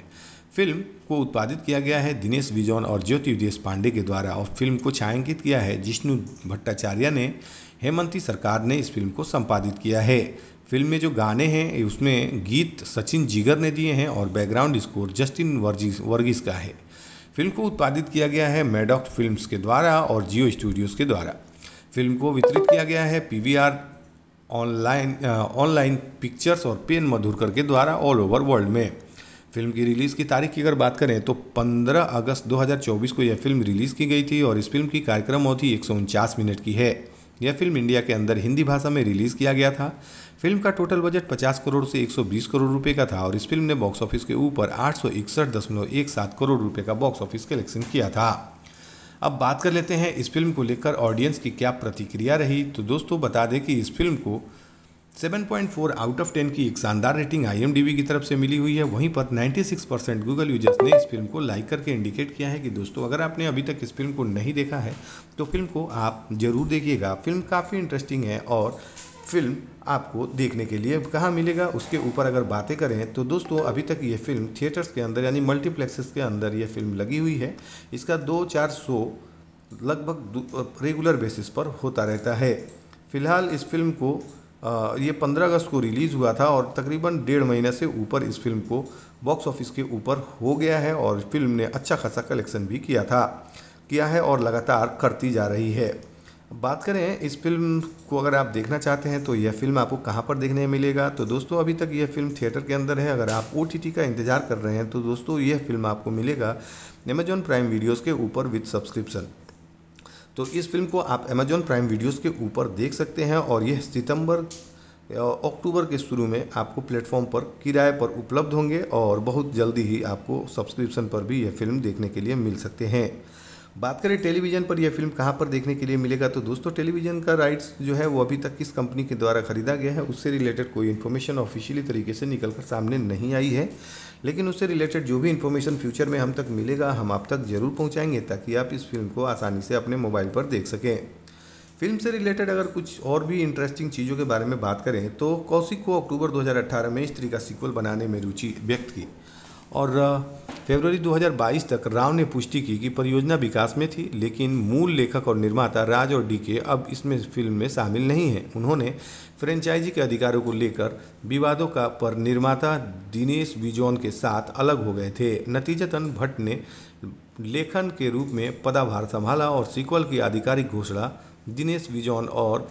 फ़िल्म को उत्पादित किया गया है दिनेश विजौन और ज्योति देश पांडे के द्वारा और फ़िल्म को छायांकित किया है जिष्णु भट्टाचार्य ने। हेमंती सरकार ने इस फ़िल्म को संपादित किया है। फ़िल्म में जो गाने हैं उसमें गीत सचिन जिगर ने दिए हैं और background score Justin Varghese, Varghese का है। फ़िल्म को उत्पादित किया गया है मेडॉक्ट फिल्म्स के द्वारा और जियो स्टूडियोज़ के द्वारा। फ़िल्म को वितरित किया गया है पीवीआर ऑनलाइन ऑनलाइन पिक्चर्स और पेन मधुरकर के द्वारा ऑल ओवर वर्ल्ड में। फ़िल्म की रिलीज़ की तारीख की अगर बात करें तो 15 अगस्त 2024 को यह फ़िल्म रिलीज़ की गई थी और इस फ़िल्म की कार्यक्रम अवधि एक सौ उनचास मिनट की है। यह फ़िल्म इंडिया के अंदर हिंदी भाषा में रिलीज़ किया गया था। फ़िल्म का टोटल बजट 50 करोड़ से 120 करोड़ रुपए का था और इस फ़िल्म ने बॉक्स ऑफ़िस के ऊपर आठ करोड़ रुपए का बॉक्स ऑफ़िस कलेक्शन किया था। अब बात कर लेते हैं इस फ़िल्म को लेकर ऑडियंस की क्या प्रतिक्रिया रही। तो दोस्तों, बता दें कि इस फ़िल्म को 7.4 आउट ऑफ़ 10 की एक शानदार रेटिंग आई की तरफ़ से मिली हुई है। वहीं पर 96 परसेंट गूगल यूज़र्स ने इस फ़िल्म को लाइक करके इंडिकेट किया है कि दोस्तों, अगर आपने अभी तक इस फ़िल्म को नहीं देखा है तो फ़िल्म को आप ज़रूर देखिएगा। फ़िल्म काफ़ी इंटरेस्टिंग है और फ़िल्म आपको देखने के लिए कहाँ मिलेगा? उसके ऊपर अगर बातें करें तो दोस्तों, अभी तक ये फ़िल्म थिएटर्स के अंदर यानी मल्टीप्लेक्सेस के अंदर ये फ़िल्म लगी हुई है। इसका दो चार शो लगभग रेगुलर बेसिस पर होता रहता है। फ़िलहाल इस फ़िल्म को ये पंद्रह अगस्त को रिलीज़ हुआ था और तकरीबन डेढ़ महीने से ऊपर इस फ़िल्म को बॉक्स ऑफ़िस के ऊपर हो गया है और फ़िल्म ने अच्छा खासा कलेक्शन भी किया था, किया है और लगातार करती जा रही है। बात करें, इस फ़िल्म को अगर आप देखना चाहते हैं तो यह फ़िल्म आपको कहाँ पर देखने मिलेगा? तो दोस्तों, अभी तक यह फ़िल्म थिएटर के अंदर है। अगर आप ओटीटी का इंतज़ार कर रहे हैं तो दोस्तों, यह फ़िल्म आपको मिलेगा अमेजॉन प्राइम वीडियोज़ के ऊपर विद सब्सक्रिप्शन तो इस फ़िल्म को आप अमेजॉन प्राइम वीडियोज़ के ऊपर देख सकते हैं और यह सितंबर अक्टूबर के शुरू में आपको प्लेटफॉर्म पर किराए पर उपलब्ध होंगे और बहुत जल्दी ही आपको सब्सक्रिप्शन पर भी यह फ़िल्म देखने के लिए मिल सकते हैं। बात करें टेलीविज़न पर यह फ़िल्म कहाँ पर देखने के लिए मिलेगा तो दोस्तों टेलीविज़न का राइट्स जो है वो अभी तक किस कंपनी के द्वारा खरीदा गया है, उससे रिलेटेड कोई इन्फॉर्मेशन ऑफिशियली तरीके से निकल कर सामने नहीं आई है। लेकिन उससे रिलेटेड जो भी इन्फॉर्मेशन फ्यूचर में हम तक मिलेगा, हम आप तक ज़रूर पहुँचाएँगे ताकि आप इस फ़िल्म को आसानी से अपने मोबाइल पर देख सकें। फ़िल्म से रिलेटेड अगर कुछ और भी इंटरेस्टिंग चीज़ों के बारे में बात करें तो कौशिक को अक्टूबर 2018 में स्त्री का सीक्वल बनाने में रुचि व्यक्त की। और फरवरी 2022 तक राव ने पुष्टि की कि परियोजना विकास में थी, लेकिन मूल लेखक और निर्माता राज और डीके अब इसमें फ़िल्म में शामिल नहीं हैं। उन्होंने फ्रेंचाइजी के अधिकारों को लेकर विवादों का पर निर्माता दिनेश बिजौन के साथ अलग हो गए थे। नतीजतन भट्ट ने लेखन के रूप में पदाभार संभाला और सीक्वल की आधिकारिक घोषणा दिनेश बिजौन और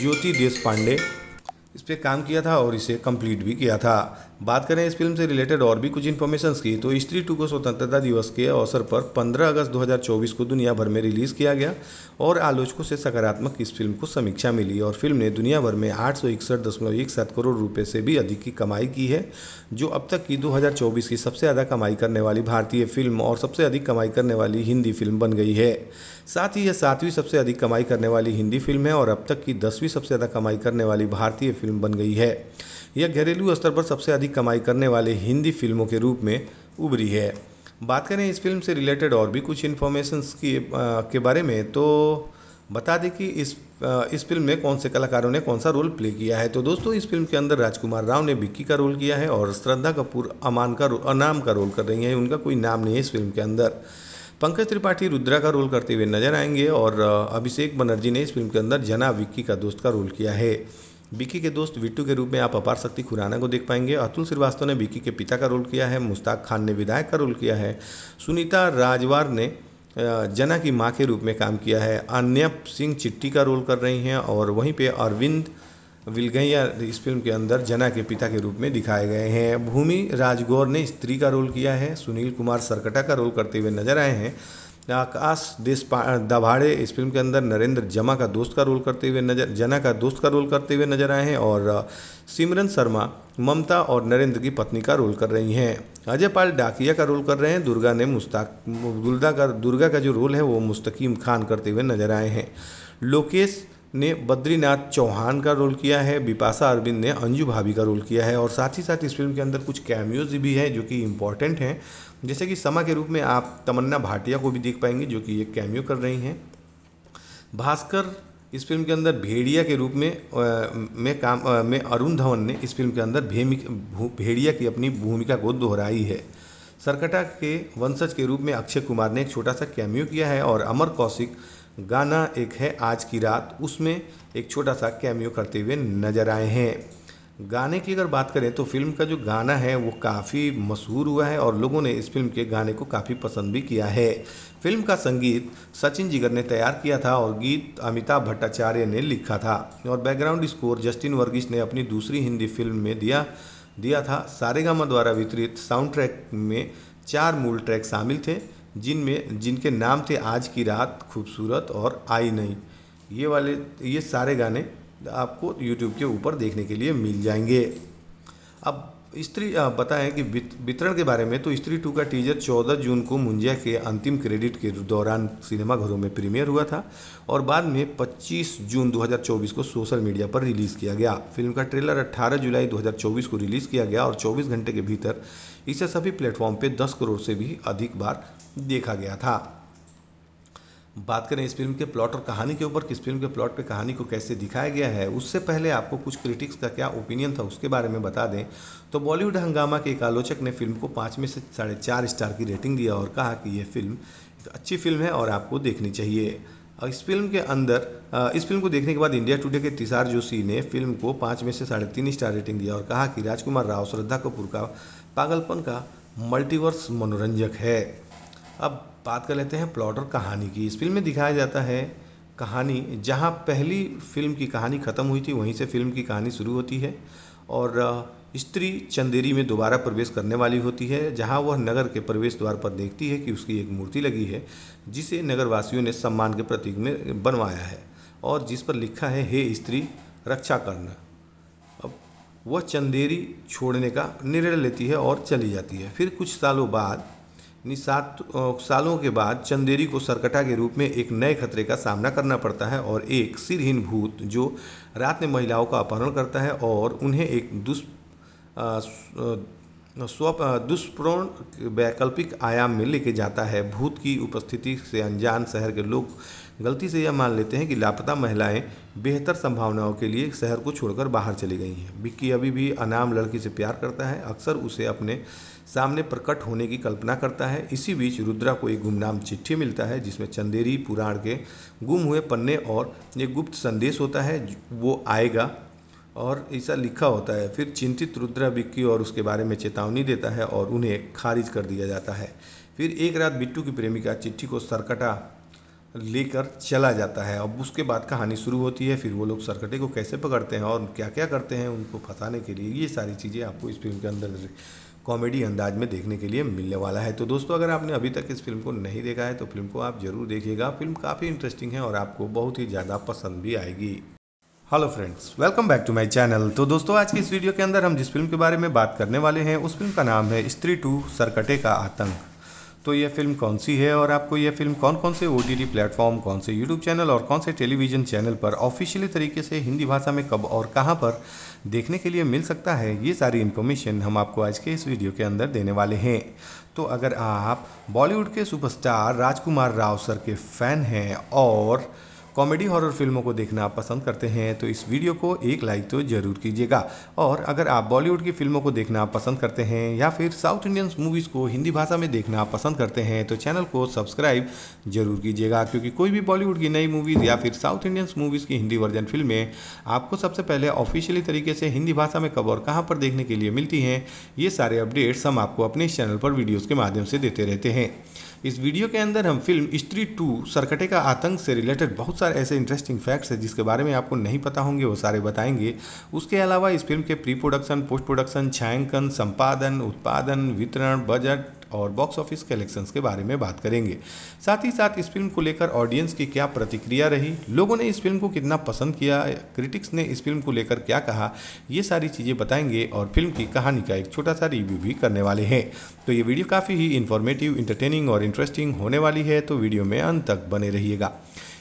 ज्योति देश पांडे इस पर काम किया था और इसे कंप्लीट भी किया था। बात करें इस फ़िल्म से रिलेटेड और भी कुछ इन्फॉर्मेशन की तो स्त्री टू को स्वतंत्रता दिवस के अवसर पर 15 अगस्त 2024 को दुनिया भर में रिलीज़ किया गया और आलोचकों से सकारात्मक इस फ़िल्म को समीक्षा मिली और फ़िल्म ने दुनिया भर में आठ करोड़ रुपये से भी अधिक की कमाई की है, जो अब तक की 2024 की सबसे ज़्यादा कमाई करने वाली भारतीय फ़िल्म और सबसे अधिक कमाई करने वाली हिंदी फ़िल्म बन गई है। साथ ही यह सातवीं सबसे अधिक कमाई करने वाली हिंदी फ़िल्म है और अब तक की दसवीं सबसे ज़्यादा कमाई करने वाली भारतीय फ़िल्म बन गई है। यह घरेलू स्तर पर सबसे अधिक कमाई करने वाले हिंदी फ़िल्मों के रूप में उभरी है। बात करें इस फ़िल्म से रिलेटेड और भी कुछ इन्फॉर्मेशन की के बारे में तो बता दें कि इस इस फ़िल्म में कौन से कलाकारों ने कौन सा रोल प्ले किया है। तो दोस्तों, इस फ़िल्म के अंदर राजकुमार राव ने बिक्की का रोल किया है और श्रद्धा कपूर, अमान का अनाम का रोल कर रही हैं। उनका कोई नाम नहीं है इस फ़िल्म के अंदर। पंकज त्रिपाठी रुद्रा का रोल करते हुए नज़र आएँगे और अभिषेक बनर्जी ने इस फ़िल्म के अंदर जना विक्की का दोस्त का रोल किया है। विक्की के दोस्त विट्टू के रूप में आप अपार शक्ति खुराना को देख पाएँगे। अतुल श्रीवास्तव ने विक्की के पिता का रोल किया है, मुश्ताक खान ने विधायक का रोल किया है। सुनीता राजवार ने जना की माँ के रूप में काम किया है। अन्यप सिंह चिट्टी का रोल कर रही हैं और वहीं पे अरविंद विलगैया इस फ़िल्म के अंदर जना के पिता के रूप में दिखाए गए हैं। भूमि राजगौर ने स्त्री का रोल किया है, सुनील कुमार सरकटा का रोल करते हुए नज़र आए हैं। आकाश देश दभाड़े इस फ़िल्म के अंदर नरेंद्र जमा का दोस्त का रोल करते हुए नज़र, जना का दोस्त का रोल करते हुए नज़र आए हैं और, सिमरन शर्मा, ममता और नरेंद्र की पत्नी का रोल कर रही हैं। अजय पाल डाकिया का रोल कर रहे हैं, दुर्गा ने मुस्ताक, दुर्गा का दुर्गा का जो रोल है वो मुस्तकीम खान करते हुए नज़र आए हैं। लोकेश ने बद्रीनाथ चौहान का रोल किया है बिपाशा अरविंद ने अंजू भाभी का रोल किया है और साथ ही साथ इस फ़िल्म के अंदर कुछ कैमियोज भी हैं जो कि इंपॉर्टेंट हैं। जैसे कि समा के रूप में आप तमन्ना भाटिया को भी देख पाएँगे जो कि एक कैमियो कर रही हैं। भास्कर इस फ़िल्म के अंदर भेड़िया के रूप में आ, में काम आ, में अरुण धवन ने इस फ़िल्म के अंदर भेड़िया की अपनी भूमिका को दोहराई है। सरकटा के वंशज के रूप में अक्षय कुमार ने एक छोटा सा कैमियो किया है और अमर कौशिक गाना एक है आज की रात, उसमें एक छोटा सा कैमियो करते हुए नज़र आए हैं। गाने की अगर बात करें तो फ़िल्म का जो गाना है, वो काफ़ी मशहूर हुआ है और लोगों ने इस फ़िल्म के गाने को काफ़ी पसंद भी किया है। फ़िल्म का संगीत सचिन जिगर ने तैयार किया था और गीत अमिताभ भट्टाचार्य ने लिखा था। और बैकग्राउंड स्कोर जस्टिन वर्गीस ने अपनी दूसरी हिंदी फ़िल्म में दिया दिया था। सारेगामा द्वारा वितरित साउंड ट्रैक में चार मूल ट्रैक शामिल थे। जिनमें, जिनके नाम थे आज की रात खूबसूरत और आई नहीं। ये वाले, ये सारे गाने आपको यूट्यूब के ऊपर देखने के लिए मिल जाएँगे। अब स्त्री बताएँ कि वितरण के बारे में तो स्त्री टू का टीजर 14 जून को मुंजिया के अंतिम क्रेडिट के दौरान सिनेमाघरों में प्रीमियर हुआ था और बाद में 25 जून 2024 को सोशल मीडिया पर रिलीज़ किया गया। फ़िल्म का ट्रेलर 18 जुलाई 2024 को रिलीज़ किया गया और 24 घंटे के भीतर इसे सभी प्लेटफॉर्म पर 10 करोड़ से भी अधिक बार देखा गया था। बात करें इस फ़िल्म के प्लॉट और कहानी के ऊपर, किस फ़िल्म के प्लॉट पे कहानी को कैसे दिखाया गया है, उससे पहले आपको कुछ क्रिटिक्स का क्या ओपिनियन था, उसके बारे में बता दें। तो बॉलीवुड हंगामा के एक आलोचक ने फ़िल्म को पाँच में से साढ़े चार स्टार की रेटिंग दिया और कहा कि यह फ़िल्म एक अच्छी फ़िल्म है और आपको देखनी चाहिए। और इस फ़िल्म के अंदर इस फ़िल्म को देखने के बाद इंडिया टुडे के तिसार जोशी ने फ़िल्म को पाँच में से साढ़े तीन स्टार रेटिंग दिया और कहा कि राजकुमार राव, श्रद्धा कपूर का पागलपन का मल्टीवर्स मनोरंजक है। अब बात कर लेते हैं प्लॉट और कहानी की। इस फ़िल्म में दिखाया जाता है कहानी, जहाँ पहली फ़िल्म की कहानी ख़त्म हुई थी, वहीं से फ़िल्म की कहानी शुरू होती है और स्त्री चंदेरी में दोबारा प्रवेश करने वाली होती है, जहाँ वह नगर के प्रवेश द्वार पर देखती है कि उसकी एक मूर्ति लगी है, जिसे नगरवासियों ने सम्मान के प्रतीक में बनवाया है और जिस पर लिखा है, हे स्त्री, रक्षा करना। अब वह चंदेरी छोड़ने का निर्णय लेती है और चली जाती है। फिर कुछ सालों बाद सात सालों के बाद चंदेरी को सरकटा के रूप में एक नए खतरे का सामना करना पड़ता है और एक सिरहीन भूत जो रात में महिलाओं का अपहरण करता है और उन्हें एक दुष् स्व दुष्प्रोण वैकल्पिक आयाम में लेके जाता है। भूत की उपस्थिति से अनजान शहर के लोग गलती से यह मान लेते हैं कि लापता महिलाएँ बेहतर संभावनाओं के लिए शहर को छोड़कर बाहर चली गई हैं। विक्की अभी भी अनाम लड़की से प्यार करता है। अक्सर उसे अपने सामने प्रकट होने की कल्पना करता है। इसी बीच रुद्रा को एक गुमनाम चिट्ठी मिलता है, जिसमें चंदेरी पुराण के गुम हुए पन्ने और एक गुप्त संदेश होता है, वो आएगा और ऐसा लिखा होता है। फिर चिंतित रुद्रा बिक्की और उसके बारे में चेतावनी देता है और उन्हें खारिज कर दिया जाता है। फिर एक रात बिट्टू की प्रेमिका चिट्ठी को सरकटा लेकर चला जाता है। अब उसके बाद कहानी शुरू होती है, फिर वो लोग सरकटे को कैसे पकड़ते हैं और क्या क्या करते हैं, उनको फंसाने के लिए ये सारी चीज़ें आपको इस फ़िल्म के अंदर कॉमेडी अंदाज में देखने के लिए मिलने वाला है। तो दोस्तों, अगर आपने अभी तक इस फ़िल्म को नहीं देखा है तो फ़िल्म को आप ज़रूर देखिएगा। फ़िल्म काफ़ी इंटरेस्टिंग है और आपको बहुत ही ज़्यादा पसंद भी आएगी। Hello friends welcome back to my channel तो दोस्तों, आज की इस वीडियो के अंदर हम जिस फ़िल्म के बारे में बात करने वाले हैं, उस फ़िल्म का नाम है स्त्री टू, सरकटे का आतंक। तो यह फ़िल्म कौन सी है और आपको यह फ़िल्म कौन कौन से ओ टी प्लेटफॉर्म कौन से यूट्यूब चैनल और कौन से टेलीविज़न चैनल पर ऑफिशियली तरीके से हिंदी भाषा में कब और कहाँ पर देखने के लिए मिल सकता है। ये सारी इन्फॉर्मेशन हम आपको आज के इस वीडियो के अंदर देने वाले हैं। तो अगर आप बॉलीवुड के सुपरस्टार राजकुमार राव सर के फ़ैन हैं और कॉमेडी हॉरर फ़िल्मों को देखना आप पसंद करते हैं तो इस वीडियो को एक लाइक तो ज़रूर कीजिएगा। और अगर आप बॉलीवुड की फ़िल्मों को देखना पसंद करते हैं या फिर साउथ इंडियन मूवीज़ को हिंदी भाषा में देखना पसंद करते हैं तो चैनल को सब्सक्राइब ज़रूर कीजिएगा, क्योंकि कोई भी बॉलीवुड की नई मूवीज़ या फिर साउथ इंडियन मूवीज़ की हिंदी वर्जन फ़िल्में आपको सबसे पहले ऑफिशियली तरीके से हिंदी भाषा में कब और कहाँ पर देखने के लिए मिलती हैं, ये सारे अपडेट्स हम आपको अपने इस चैनल पर वीडियोज़ के माध्यम से देते रहते हैं। इस वीडियो के अंदर हम फ़िल्म स्त्री टू सरकटे का आतंक से रिलेटेड बहुत सारे ऐसे इंटरेस्टिंग फैक्ट्स हैं जिसके बारे में आपको नहीं पता होंगे, वो सारे बताएँगे। उसके अलावा इस फ़िल्म के प्री प्रोडक्शन पोस्ट प्रोडक्शन छायांकन, संपादन, उत्पादन, वितरण बजट और बॉक्स ऑफ़िस कलेक्शंस के बारे में बात करेंगे। साथ ही साथ इस फ़िल्म को लेकर ऑडियंस की क्या प्रतिक्रिया रही? लोगों ने इस फ़िल्म को कितना पसंद किया? क्रिटिक्स ने इस फ़िल्म को लेकर क्या कहा? ये सारी चीज़ें बताएँगे और फ़िल्म की कहानी का एक छोटा सा रिव्यू भी करने वाले हैं। तो ये वीडियो काफ़ी ही इन्फॉर्मेटिव इंटरटेनिंग और इंटरेस्टिंग होने वाली है तो वीडियो में अंत तक बने रहिएगा।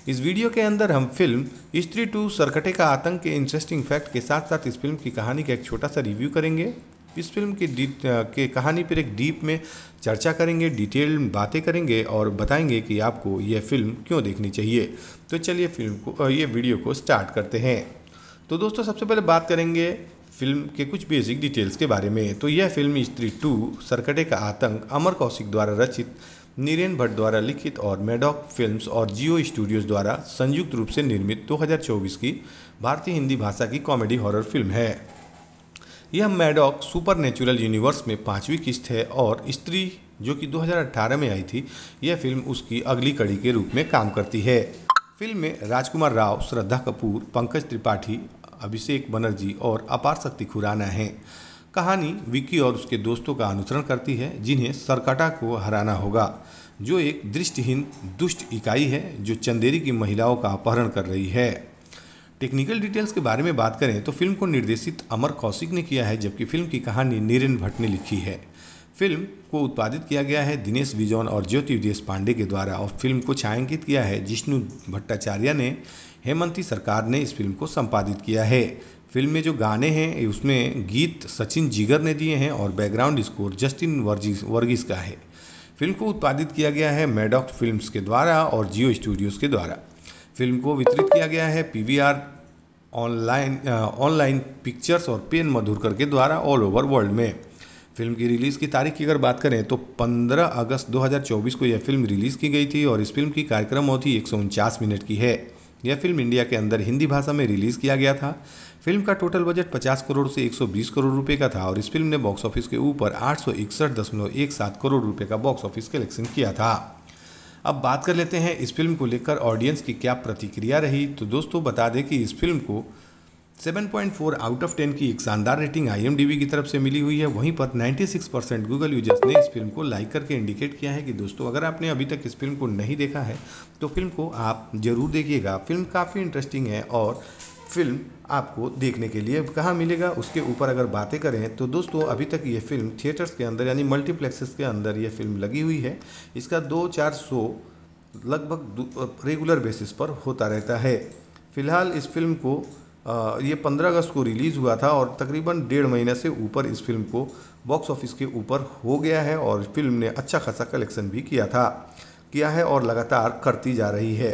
इस वीडियो के अंदर हम फ़िल्म स्त्री टू सरकटे का आतंक के इंटरेस्टिंग फैक्ट के साथ साथ इस फ़िल्म की कहानी का एक छोटा सा रिव्यू करेंगे। इस फ़िल्म की के कहानी पर एक डीप में चर्चा करेंगे, डिटेल बातें करेंगे और बताएँगे कि आपको यह फ़िल्म क्यों देखनी चाहिए। तो चलिए फ़िल्म को ये वीडियो को स्टार्ट करते हैं। तो दोस्तों, सबसे पहले बात करेंगे फ़िल्म के कुछ बेसिक डिटेल्स के बारे में। तो यह फ़िल्म स्त्री टू, सरकटे का आतंक, अमर कौशिक द्वारा रचित, नीरेन भट्ट द्वारा लिखित और मेडॉक फिल्म्स और जियो स्टूडियोज़ द्वारा संयुक्त रूप से निर्मित 2024 की भारतीय हिंदी भाषा की कॉमेडी हॉरर फ़िल्म है। यह मैडॉक सुपर नेचुरल यूनिवर्स में पांचवी किस्त है और स्त्री, जो कि 2018 में आई थी, यह फ़िल्म उसकी अगली कड़ी के रूप में काम करती है। फ़िल्म में राजकुमार राव, श्रद्धा कपूर, पंकज त्रिपाठी, अभिषेक बनर्जी और अपार शक्ति खुराना हैं। कहानी विक्की और उसके दोस्तों का अनुसरण करती है, जिन्हें सरकटा को हराना होगा, जो एक दृष्टिहीन, दुष्ट इकाई है, जो चंदेरी की महिलाओं का अपहरण कर रही है। टेक्निकल डिटेल्स के बारे में बात करें तो फ़िल्म को निर्देशित अमर कौशिक ने किया है, जबकि फ़िल्म की कहानी नीरेन भट्ट ने लिखी है। फ़िल्म को उत्पादित किया गया है दिनेश विजौन और ज्योति देश पांडे के द्वारा और फ़िल्म को छायांकित किया है जिष्णु भट्टाचार्य ने। हेमंती सरकार ने इस फ़िल्म को संपादित किया है। फ़िल्म में जो गाने हैं उसमें गीत सचिन जिगर ने दिए हैं और background score Justin Varghese, Varghese का है। फ़िल्म को उत्पादित किया गया है मेडॉक्ट फिल्म्स के द्वारा और जियो स्टूडियोज़ के द्वारा। फ़िल्म को वितरित किया गया है पीवीआर ऑनलाइन ऑनलाइन पिक्चर्स और पेन मधुरकर के द्वारा ऑल ओवर वर्ल्ड में। फ़िल्म की रिलीज़ की तारीख की अगर बात करें तो 15 अगस्त 2024 को यह फ़िल्म रिलीज़ की गई थी और इस फ़िल्म की कार्यक्रम अवधि एक सौ उनचास मिनट की है। यह फ़िल्म इंडिया के अंदर हिंदी भाषा में रिलीज़ किया गया था। फ़िल्म का टोटल बजट 50 करोड़ से 120 करोड़ रुपए का था और इस फ़िल्म ने बॉक्स ऑफ़िस के ऊपर आठ करोड़ रुपए का बॉक्स ऑफ़िस कलेक्शन किया था। अब बात कर लेते हैं इस फ़िल्म को लेकर ऑडियंस की क्या प्रतिक्रिया रही। तो दोस्तों, बता दें कि इस फ़िल्म को 7.4 आउट ऑफ़ 10 की एक शानदार रेटिंग आई की तरफ़ से मिली हुई है। वहीं पर 96 परसेंट गूगल यूज़र्स ने इस फ़िल्म को लाइक करके इंडिकेट किया है कि दोस्तों, अगर आपने अभी तक इस फ़िल्म को नहीं देखा है तो फ़िल्म को आप ज़रूर देखिएगा। फ़िल्म काफ़ी इंटरेस्टिंग है और फ़िल्म आपको देखने के लिए कहाँ मिलेगा? उसके ऊपर अगर बातें करें तो दोस्तों, अभी तक ये फ़िल्म थिएटर्स के अंदर, यानी मल्टीप्लेक्सेस के अंदर ये फ़िल्म लगी हुई है। इसका दो चार शो लगभग रेगुलर बेसिस पर होता रहता है। फ़िलहाल इस फ़िल्म को ये 15 अगस्त को रिलीज़ हुआ था और तकरीबन डेढ़ महीने से ऊपर इस फ़िल्म को बॉक्स ऑफ़िस के ऊपर हो गया है और फ़िल्म ने अच्छा खासा कलेक्शन भी किया था, किया है और लगातार करती जा रही है।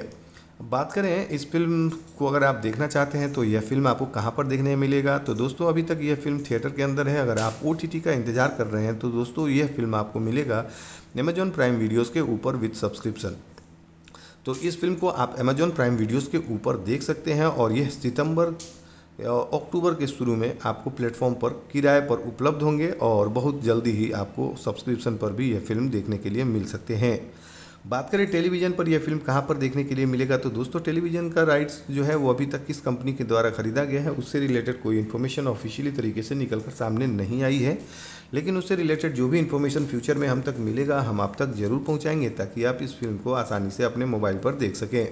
बात करें, इस फ़िल्म को अगर आप देखना चाहते हैं तो यह फ़िल्म आपको कहाँ पर देखने मिलेगा? तो दोस्तों, अभी तक यह फ़िल्म थिएटर के अंदर है। अगर आप ओटीटी का इंतज़ार कर रहे हैं तो दोस्तों, यह फ़िल्म आपको मिलेगा अमेजॉन प्राइम वीडियोज़ के ऊपर विथ सब्सक्रिप्शन तो इस फ़िल्म को आप अमेजॉन प्राइम वीडियोज़ के ऊपर देख सकते हैं और यह सितंबर अक्टूबर के शुरू में आपको प्लेटफॉर्म पर किराए पर उपलब्ध होंगे और बहुत जल्दी ही आपको सब्सक्रिप्शन पर भी यह फ़िल्म देखने के लिए मिल सकते हैं। बात करें टेलीविज़न पर यह फ़िल्म कहाँ पर देखने के लिए मिलेगा तो दोस्तों टेलीविज़न का राइट्स जो है वो अभी तक किस कंपनी के द्वारा खरीदा गया है, उससे रिलेटेड कोई इन्फॉर्मेशन ऑफिशियली तरीके से निकल कर सामने नहीं आई है। लेकिन उससे रिलेटेड जो भी इन्फॉर्मेशन फ्यूचर में हम तक मिलेगा, हम आप तक ज़रूर पहुँचाएँगे ताकि आप इस फ़िल्म को आसानी से अपने मोबाइल पर देख सकें।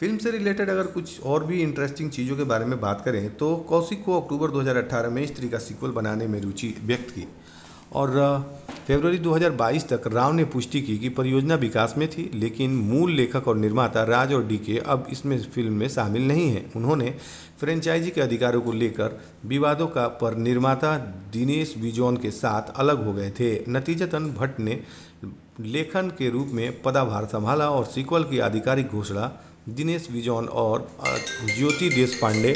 फ़िल्म से रिलेटेड अगर कुछ और भी इंटरेस्टिंग चीज़ों के बारे में बात करें तो कौशिक को अक्टूबर 2018 में स्त्री का सीक्वल बनाने में रुचि व्यक्त की। और फरवरी 2022 तक राव ने पुष्टि की कि परियोजना विकास में थी, लेकिन मूल लेखक और निर्माता राज और डीके अब इसमें फ़िल्म में शामिल नहीं हैं। उन्होंने फ्रेंचाइजी के अधिकारों को लेकर विवादों का पर निर्माता दिनेश बिजौन के साथ अलग हो गए थे। नतीजतन भट्ट ने लेखन के रूप में पदाभार संभाला और सीक्वल की आधिकारिक घोषणा दिनेश बिजौन और ज्योति देश पांडे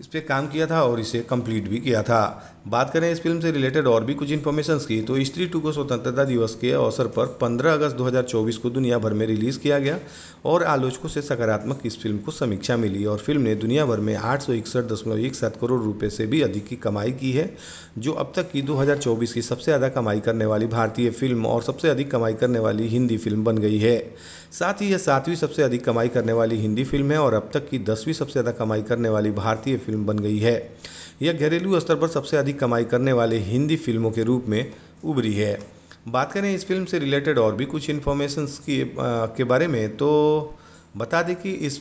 इस पर काम किया था और इसे कंप्लीट भी किया था। बात करें इस फ़िल्म से रिलेटेड और भी कुछ इन्फॉर्मेशन की तो स्त्री टू को स्वतंत्रता दिवस के अवसर पर 15 अगस्त 2024 को दुनिया भर में रिलीज़ किया गया और आलोचकों से सकारात्मक इस फ़िल्म को समीक्षा मिली और फ़िल्म ने दुनिया भर में आठ करोड़ रुपये से भी अधिक की कमाई की है, जो अब तक की 2024 की सबसे ज़्यादा कमाई करने वाली भारतीय फ़िल्म और सबसे अधिक कमाई करने वाली हिंदी फ़िल्म बन गई है। साथ ही यह सातवीं सबसे अधिक कमाई करने वाली हिंदी फ़िल्म है और अब तक की दसवीं सबसे ज़्यादा कमाई करने वाली भारतीय फ़िल्म बन गई है। यह घरेलू स्तर पर सबसे अधिक कमाई करने वाले हिंदी फ़िल्मों के रूप में उभरी है। बात करें इस फ़िल्म से रिलेटेड और भी कुछ इन्फॉर्मेशन की के बारे में तो बता दें कि इस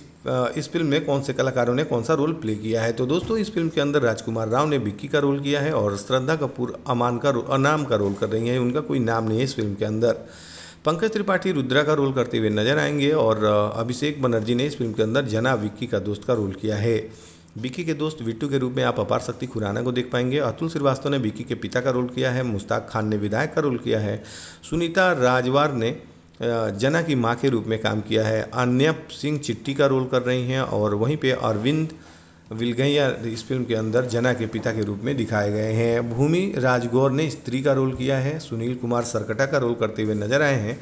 इस फ़िल्म में कौन से कलाकारों ने कौन सा रोल प्ले किया है। तो दोस्तों, इस फ़िल्म के अंदर राजकुमार राव ने बिक्की का रोल किया है और श्रद्धा कपूर, अमान का अनाम का रोल कर रही हैं। उनका कोई नाम नहीं है इस फ़िल्म के अंदर। पंकज त्रिपाठी, रुद्रा का रोल करते हुए नज़र आएँगे और अभिषेक बनर्जी ने इस फ़िल्म के अंदर जना विक्की का दोस्त का रोल किया है। बिक्की के दोस्त विट्टू के रूप में आप अपार शक्ति खुराना को देख पाएँगे। अतुल श्रीवास्तव ने बिकी के पिता का रोल किया है, मुश्ताक खान ने विधायक का रोल किया है, सुनीता राजवार ने जना की माँ के रूप में काम किया है अन्यप सिंह चिट्टी का रोल कर रही हैं और वहीं पे अरविंद विलगैया इस फ़िल्म के अंदर जना के पिता के रूप में दिखाए गए हैं। भूमि राजगौर ने स्त्री का रोल किया है, सुनील कुमार सरकटा का रोल करते हुए नज़र आए हैं।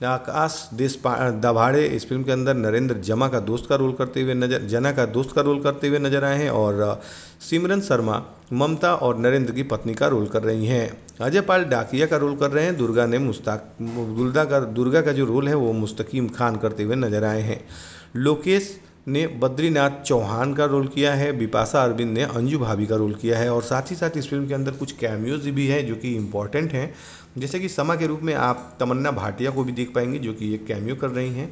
आकाश देश दभाड़े इस फ़िल्म के अंदर नरेंद्र जमा का दोस्त का रोल करते हुए नज़र, जना का दोस्त का रोल करते हुए नज़र आए हैं और सिमरन शर्मा, ममता और नरेंद्र की पत्नी का रोल कर रही हैं। अजय पाल डाकिया का रोल कर रहे हैं, दुर्गा ने मुस्ताक, दुर्गा का दुर्गा का जो रोल है वो मुस्तकीम खान करते हुए नज़र आए हैं। लोकेश ने बद्रीनाथ चौहान का रोल किया है, बिपाशा अरविंद ने अंजू भाभी का रोल किया है और साथ ही साथ इस फ़िल्म के अंदर कुछ कैमियोज भी हैं जो कि इंपॉर्टेंट हैं। जैसे कि समा के रूप में आप तमन्ना भाटिया को भी देख पाएँगे जो कि एक कैमियो कर रही हैं।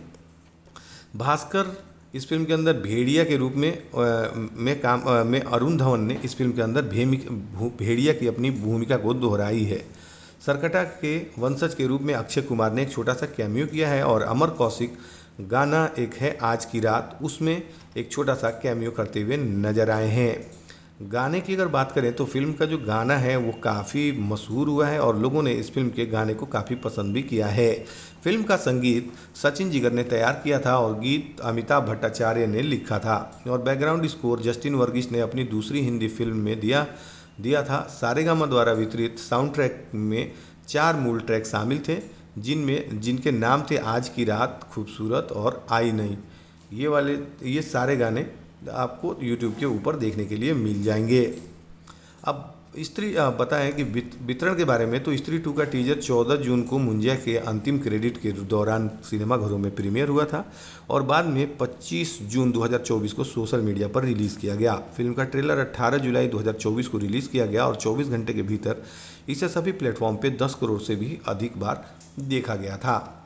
भास्कर इस फ़िल्म के अंदर भेड़िया के रूप में आ, में काम आ, में अरुण धवन ने इस फ़िल्म के अंदर भेड़िया की अपनी भूमिका को दोहराई है। सरकटा के वंशज के रूप में अक्षय कुमार ने एक छोटा सा कैमियो किया है और अमर कौशिक गाना एक है आज की रात उसमें एक छोटा सा कैमियो करते हुए नज़र आए हैं। गाने की अगर बात करें तो फ़िल्म का जो गाना है वो काफ़ी मशहूर हुआ है और लोगों ने इस फ़िल्म के गाने को काफ़ी पसंद भी किया है। फ़िल्म का संगीत सचिन जिगर ने तैयार किया था और गीत अमिताभ भट्टाचार्य ने लिखा था और बैकग्राउंड स्कोर जस्टिन वर्गीस ने अपनी दूसरी हिंदी फ़िल्म में दिया दिया था। सारेगामा द्वारा वितरित साउंड ट्रैक में चार मूल ट्रैक शामिल थे, जिनमें, जिनके नाम थे आज की रात, खूबसूरत और आई नहीं। ये वाले, ये सारे गाने आपको यूट्यूब के ऊपर देखने के लिए मिल जाएँगे। अब स्त्री बताएँ कि वितरण के बारे में तो स्त्री टू का टीजर 14 जून को मुंजिया के अंतिम क्रेडिट के दौरान सिनेमाघरों में प्रीमियर हुआ था और बाद में 25 जून 2024 को सोशल मीडिया पर रिलीज़ किया गया। फ़िल्म का ट्रेलर 18 जुलाई 2024 को रिलीज़ किया गया और 24 घंटे के भीतर इसे सभी प्लेटफॉर्म पर 10 करोड़ से भी अधिक बार देखा गया था।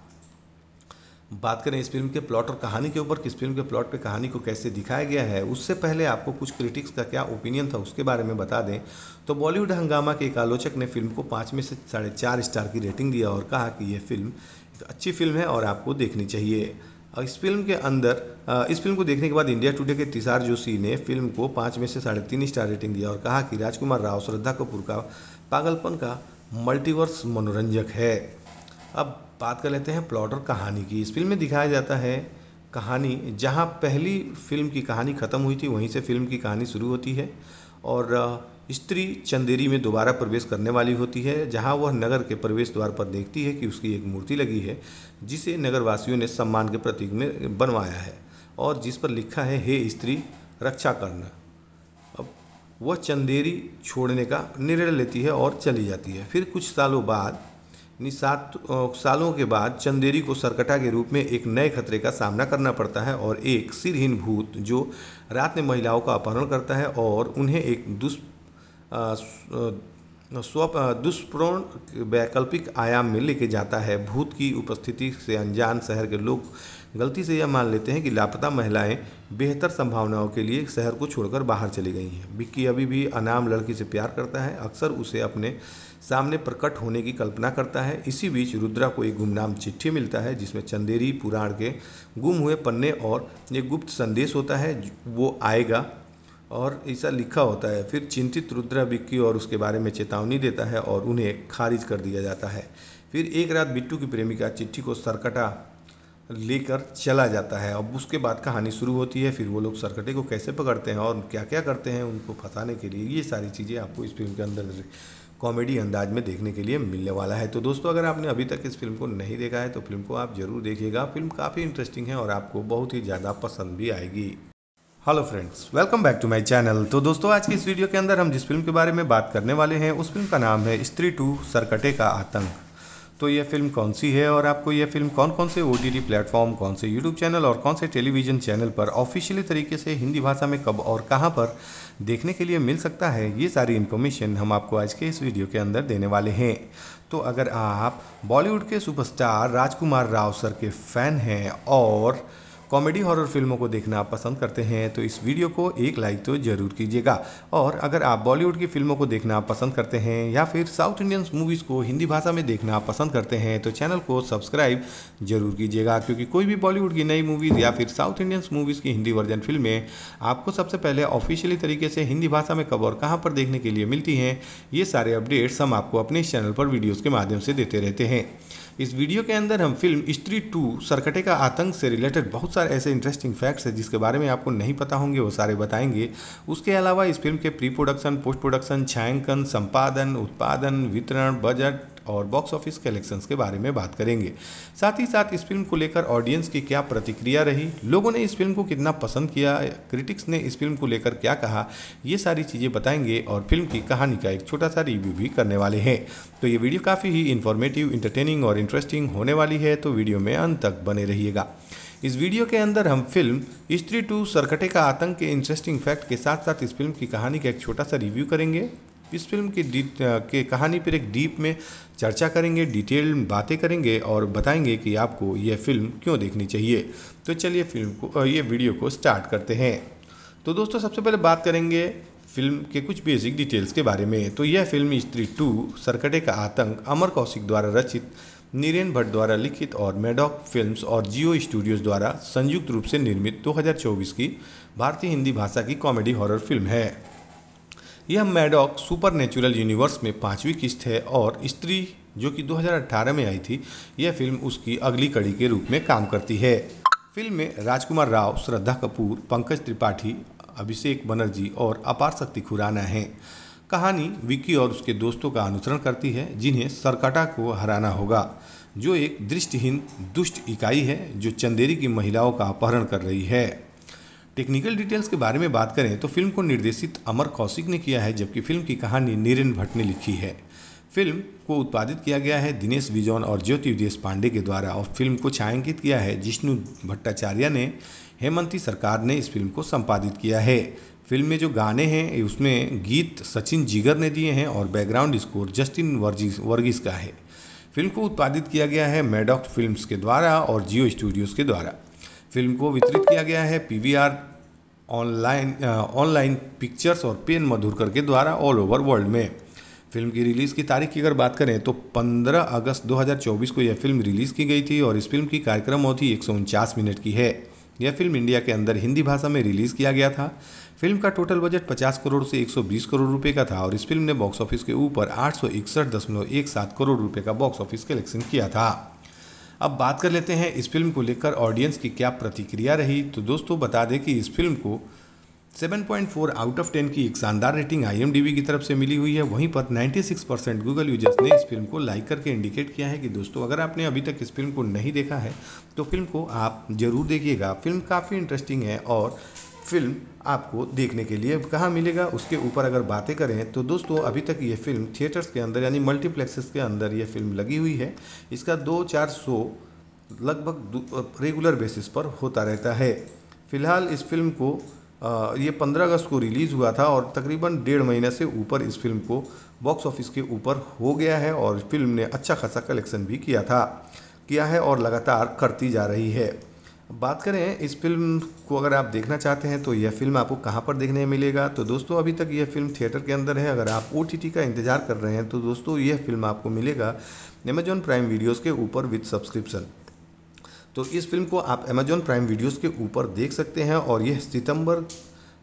बात करें इस फ़िल्म के प्लॉट और कहानी के ऊपर, किस फ़िल्म के प्लॉट पे कहानी को कैसे दिखाया गया है, उससे पहले आपको कुछ क्रिटिक्स का क्या ओपिनियन था उसके बारे में बता दें। तो बॉलीवुड हंगामा के एक आलोचक ने फ़िल्म को पाँच में से साढ़े चार स्टार की रेटिंग दिया और कहा कि यह फ़िल्म एक अच्छी फ़िल्म है और आपको देखनी चाहिए। और इस फ़िल्म के अंदर इस फ़िल्म को देखने के बाद इंडिया टुडे के तिसार जोशी ने फ़िल्म को पाँच में से साढ़े तीन स्टार रेटिंग दिया और कहा कि राजकुमार राव, श्रद्धा कपूर का पागलपन का मल्टीवर्स मनोरंजक है। अब बात कर लेते हैं प्लॉट और कहानी की। इस फ़िल्म में दिखाया जाता है कहानी, जहाँ पहली फ़िल्म की कहानी ख़त्म हुई थी, वहीं से फ़िल्म की कहानी शुरू होती है और स्त्री चंदेरी में दोबारा प्रवेश करने वाली होती है, जहाँ वह नगर के प्रवेश द्वार पर देखती है कि उसकी एक मूर्ति लगी है, जिसे नगरवासियों ने सम्मान के प्रतीक में बनवाया है और जिस पर लिखा है, हे स्त्री, रक्षा करना। अब वह चंदेरी छोड़ने का निर्णय लेती है और चली जाती है। फिर कुछ सालों बाद सात सालों के बाद चंदेरी को सरकटा के रूप में एक नए खतरे का सामना करना पड़ता है और एक सिरहीन भूत जो रात में महिलाओं का अपहरण करता है और उन्हें एक दुष् स्व दुष्प्रोण वैकल्पिक आयाम में लेके जाता है। भूत की उपस्थिति से अनजान शहर के लोग गलती से यह मान लेते हैं कि लापता महिलाएँ बेहतर संभावनाओं के लिए शहर को छोड़कर बाहर चली गई हैं। विक्की अभी भी अनाम लड़की से प्यार करता है। अक्सर उसे अपने सामने प्रकट होने की कल्पना करता है। इसी बीच रुद्रा को एक गुमनाम चिट्ठी मिलता है, जिसमें चंदेरी पुराण के गुम हुए पन्ने और एक गुप्त संदेश होता है, वो आएगा और ऐसा लिखा होता है। फिर चिंतित रुद्रा बिक्की और उसके बारे में चेतावनी देता है और उन्हें खारिज कर दिया जाता है। फिर एक रात बिट्टू की प्रेमिका चिट्ठी को सरकटा लेकर चला जाता है। अब उसके बाद कहानी शुरू होती है, फिर वो लोग सरकटे को कैसे पकड़ते हैं और क्या क्या करते हैं, उनको फंसाने के लिए ये सारी चीज़ें आपको इस फ़िल्म के अंदर कॉमेडी अंदाज में देखने के लिए मिलने वाला है। तो दोस्तों, अगर आपने अभी तक इस फ़िल्म को नहीं देखा है तो फ़िल्म को आप ज़रूर देखिएगा। फ़िल्म काफ़ी इंटरेस्टिंग है और आपको बहुत ही ज़्यादा पसंद भी आएगी। Hello friends welcome back to my channel तो दोस्तों, आज की इस वीडियो के अंदर हम जिस फ़िल्म के बारे में बात करने वाले हैं, उस फ़िल्म का नाम है स्त्री टू, सरकटे का आतंक। तो यह फ़िल्म कौन सी है और आपको यह फ़िल्म कौन कौन से ओ टी प्लेटफॉर्म कौन से यूट्यूब चैनल और कौन से टेलीविज़न चैनल पर ऑफिशियली तरीके से हिंदी भाषा में कब और कहाँ पर देखने के लिए मिल सकता है। ये सारी इन्फॉर्मेशन हम आपको आज के इस वीडियो के अंदर देने वाले हैं। तो अगर आप बॉलीवुड के सुपरस्टार राजकुमार राव सर के फ़ैन हैं और कॉमेडी हॉरर फ़िल्मों को देखना पसंद करते हैं तो इस वीडियो को एक लाइक तो ज़रूर कीजिएगा। और अगर आप बॉलीवुड की फ़िल्मों को देखना पसंद करते हैं या फिर साउथ इंडियन मूवीज़ को हिंदी भाषा में देखना पसंद करते हैं तो चैनल को सब्सक्राइब ज़रूर कीजिएगा। क्योंकि कोई भी बॉलीवुड की नई मूवीज़ या फिर साउथ इंडियन मूवीज़ की हिंदी वर्जन फ़िल्में आपको सबसे पहले ऑफिशियली तरीके से हिंदी भाषा में कब और कहाँ पर देखने के लिए मिलती हैं, ये सारे अपडेट्स हम आपको अपने इस चैनल पर वीडियोज़ के माध्यम से देते रहते हैं। इस वीडियो के अंदर हम फ़िल्म स्त्री टू सरकटे का आतंक से रिलेटेड बहुत सारे ऐसे इंटरेस्टिंग फैक्ट्स हैं जिसके बारे में आपको नहीं पता होंगे, वो सारे बताएँगे। उसके अलावा इस फ़िल्म के प्री प्रोडक्शन पोस्ट प्रोडक्शन छायांकन, संपादन, उत्पादन, वितरण बजट और बॉक्स ऑफ़िस कलेक्शंस के बारे में बात करेंगे। साथ ही साथ इस फ़िल्म को लेकर ऑडियंस की क्या प्रतिक्रिया रही? लोगों ने इस फ़िल्म को कितना पसंद किया? क्रिटिक्स ने इस फ़िल्म को लेकर क्या कहा? ये सारी चीज़ें बताएँगे और फ़िल्म की कहानी का एक छोटा सा रिव्यू भी करने वाले हैं। तो ये वीडियो काफ़ी ही इन्फॉर्मेटिव इंटरटेनिंग और इंटरेस्टिंग होने वाली है तो वीडियो में अंत तक बने रहिएगा। इस वीडियो के अंदर हम फ़िल्म स्त्री टू सरकटे का आतंक के इंटरेस्टिंग फैक्ट के साथ साथ इस फ़िल्म की कहानी का एक छोटा सा रिव्यू करेंगे। इस फ़िल्म की के कहानी पर एक डीप में चर्चा करेंगे, डिटेल बातें करेंगे और बताएँगे कि आपको यह फ़िल्म क्यों देखनी चाहिए। तो चलिए फ़िल्म को ये वीडियो को स्टार्ट करते हैं। तो दोस्तों, सबसे पहले बात करेंगे फ़िल्म के कुछ बेसिक डिटेल्स के बारे में। तो यह फ़िल्म स्त्री टू, सरकटे का आतंक, अमर कौशिक द्वारा रचित, नीरेन भट्ट द्वारा लिखित और मेडॉक फिल्म्स और जियो स्टूडियोज द्वारा संयुक्त रूप से निर्मित 2024 की भारतीय हिंदी भाषा की कॉमेडी हॉरर फ़िल्म है। यह मैडॉक सुपर नेचुरल यूनिवर्स में पांचवी किस्त है और स्त्री, जो कि 2018 में आई थी, यह फ़िल्म उसकी अगली कड़ी के रूप में काम करती है। फ़िल्म में राजकुमार राव, श्रद्धा कपूर, पंकज त्रिपाठी, अभिषेक बनर्जी और अपार शक्ति खुराना हैं। कहानी विकी और उसके दोस्तों का अनुसरण करती है, जिन्हें सरकटा को हराना होगा, जो एक दृष्टिहीन, दुष्ट इकाई है, जो चंदेरी की महिलाओं का अपहरण कर रही है। टेक्निकल डिटेल्स के बारे में बात करें तो फ़िल्म को निर्देशित अमर कौशिक ने किया है, जबकि फ़िल्म की कहानी नीरेन भट्ट ने लिखी है। फ़िल्म को उत्पादित किया गया है दिनेश विजौन और ज्योति देश पांडे के द्वारा और फ़िल्म को छायांकित किया है जिष्णु भट्टाचार्य ने। हेमंती सरकार ने इस फ़िल्म को संपादित किया है। फ़िल्म में जो गाने हैं उसमें गीत सचिन जिगर ने दिए हैं और background score Justin Varghese, Varghese का है। फ़िल्म को उत्पादित किया गया है मेडॉक्ट फिल्म्स के द्वारा और जियो स्टूडियोज़ के द्वारा। फ़िल्म को वितरित किया गया है पीवीआर ऑनलाइन ऑनलाइन पिक्चर्स और पेन मधुरकर के द्वारा ऑल ओवर वर्ल्ड में। फ़िल्म की रिलीज़ की तारीख की अगर बात करें तो 15 अगस्त 2024 को यह फ़िल्म रिलीज़ की गई थी और इस फ़िल्म की कार्यक्रम अवधि एक सौ उनचास मिनट की है। यह फ़िल्म इंडिया के अंदर हिंदी भाषा में रिलीज़ किया गया था। फ़िल्म का टोटल बजट 50 करोड़ से 120 करोड़ रुपए का था और इस फ़िल्म ने बॉक्स ऑफ़िस के ऊपर आठ करोड़ रुपए का बॉक्स ऑफ़िस कलेक्शन किया था। अब बात कर लेते हैं इस फ़िल्म को लेकर ऑडियंस की क्या प्रतिक्रिया रही। तो दोस्तों, बता दें कि इस फ़िल्म को 7.4 आउट ऑफ़ 10 की एक शानदार रेटिंग आई की तरफ़ से मिली हुई है। वहीं पर 96 परसेंट गूगल यूज़र्स ने इस फ़िल्म को लाइक करके इंडिकेट किया है कि दोस्तों, अगर आपने अभी तक इस फ़िल्म को नहीं देखा है तो फ़िल्म को आप ज़रूर देखिएगा। फ़िल्म काफ़ी इंटरेस्टिंग है और फ़िल्म आपको देखने के लिए कहाँ मिलेगा? उसके ऊपर अगर बातें करें तो दोस्तों, अभी तक ये फ़िल्म थिएटर्स के अंदर, यानी मल्टीप्लेक्सेस के अंदर ये फ़िल्म लगी हुई है। इसका दो चार शो लगभग रेगुलर बेसिस पर होता रहता है। फ़िलहाल इस फ़िल्म को ये 15 अगस्त को रिलीज़ हुआ था और तकरीबन डेढ़ महीने से ऊपर इस फ़िल्म को बॉक्स ऑफ़िस के ऊपर हो गया है और फ़िल्म ने अच्छा खासा कलेक्शन भी किया था, किया है और लगातार करती जा रही है। बात करें, इस फ़िल्म को अगर आप देखना चाहते हैं तो यह फ़िल्म आपको कहाँ पर देखने मिलेगा? तो दोस्तों, अभी तक यह फ़िल्म थिएटर के अंदर है। अगर आप ओटीटी का इंतज़ार कर रहे हैं तो दोस्तों, यह फ़िल्म आपको मिलेगा अमेजॉन प्राइम वीडियोज़ के ऊपर विथ सब्सक्रिप्शन तो इस फ़िल्म को आप अमेजॉन प्राइम वीडियोज़ के ऊपर देख सकते हैं और यह सितंबर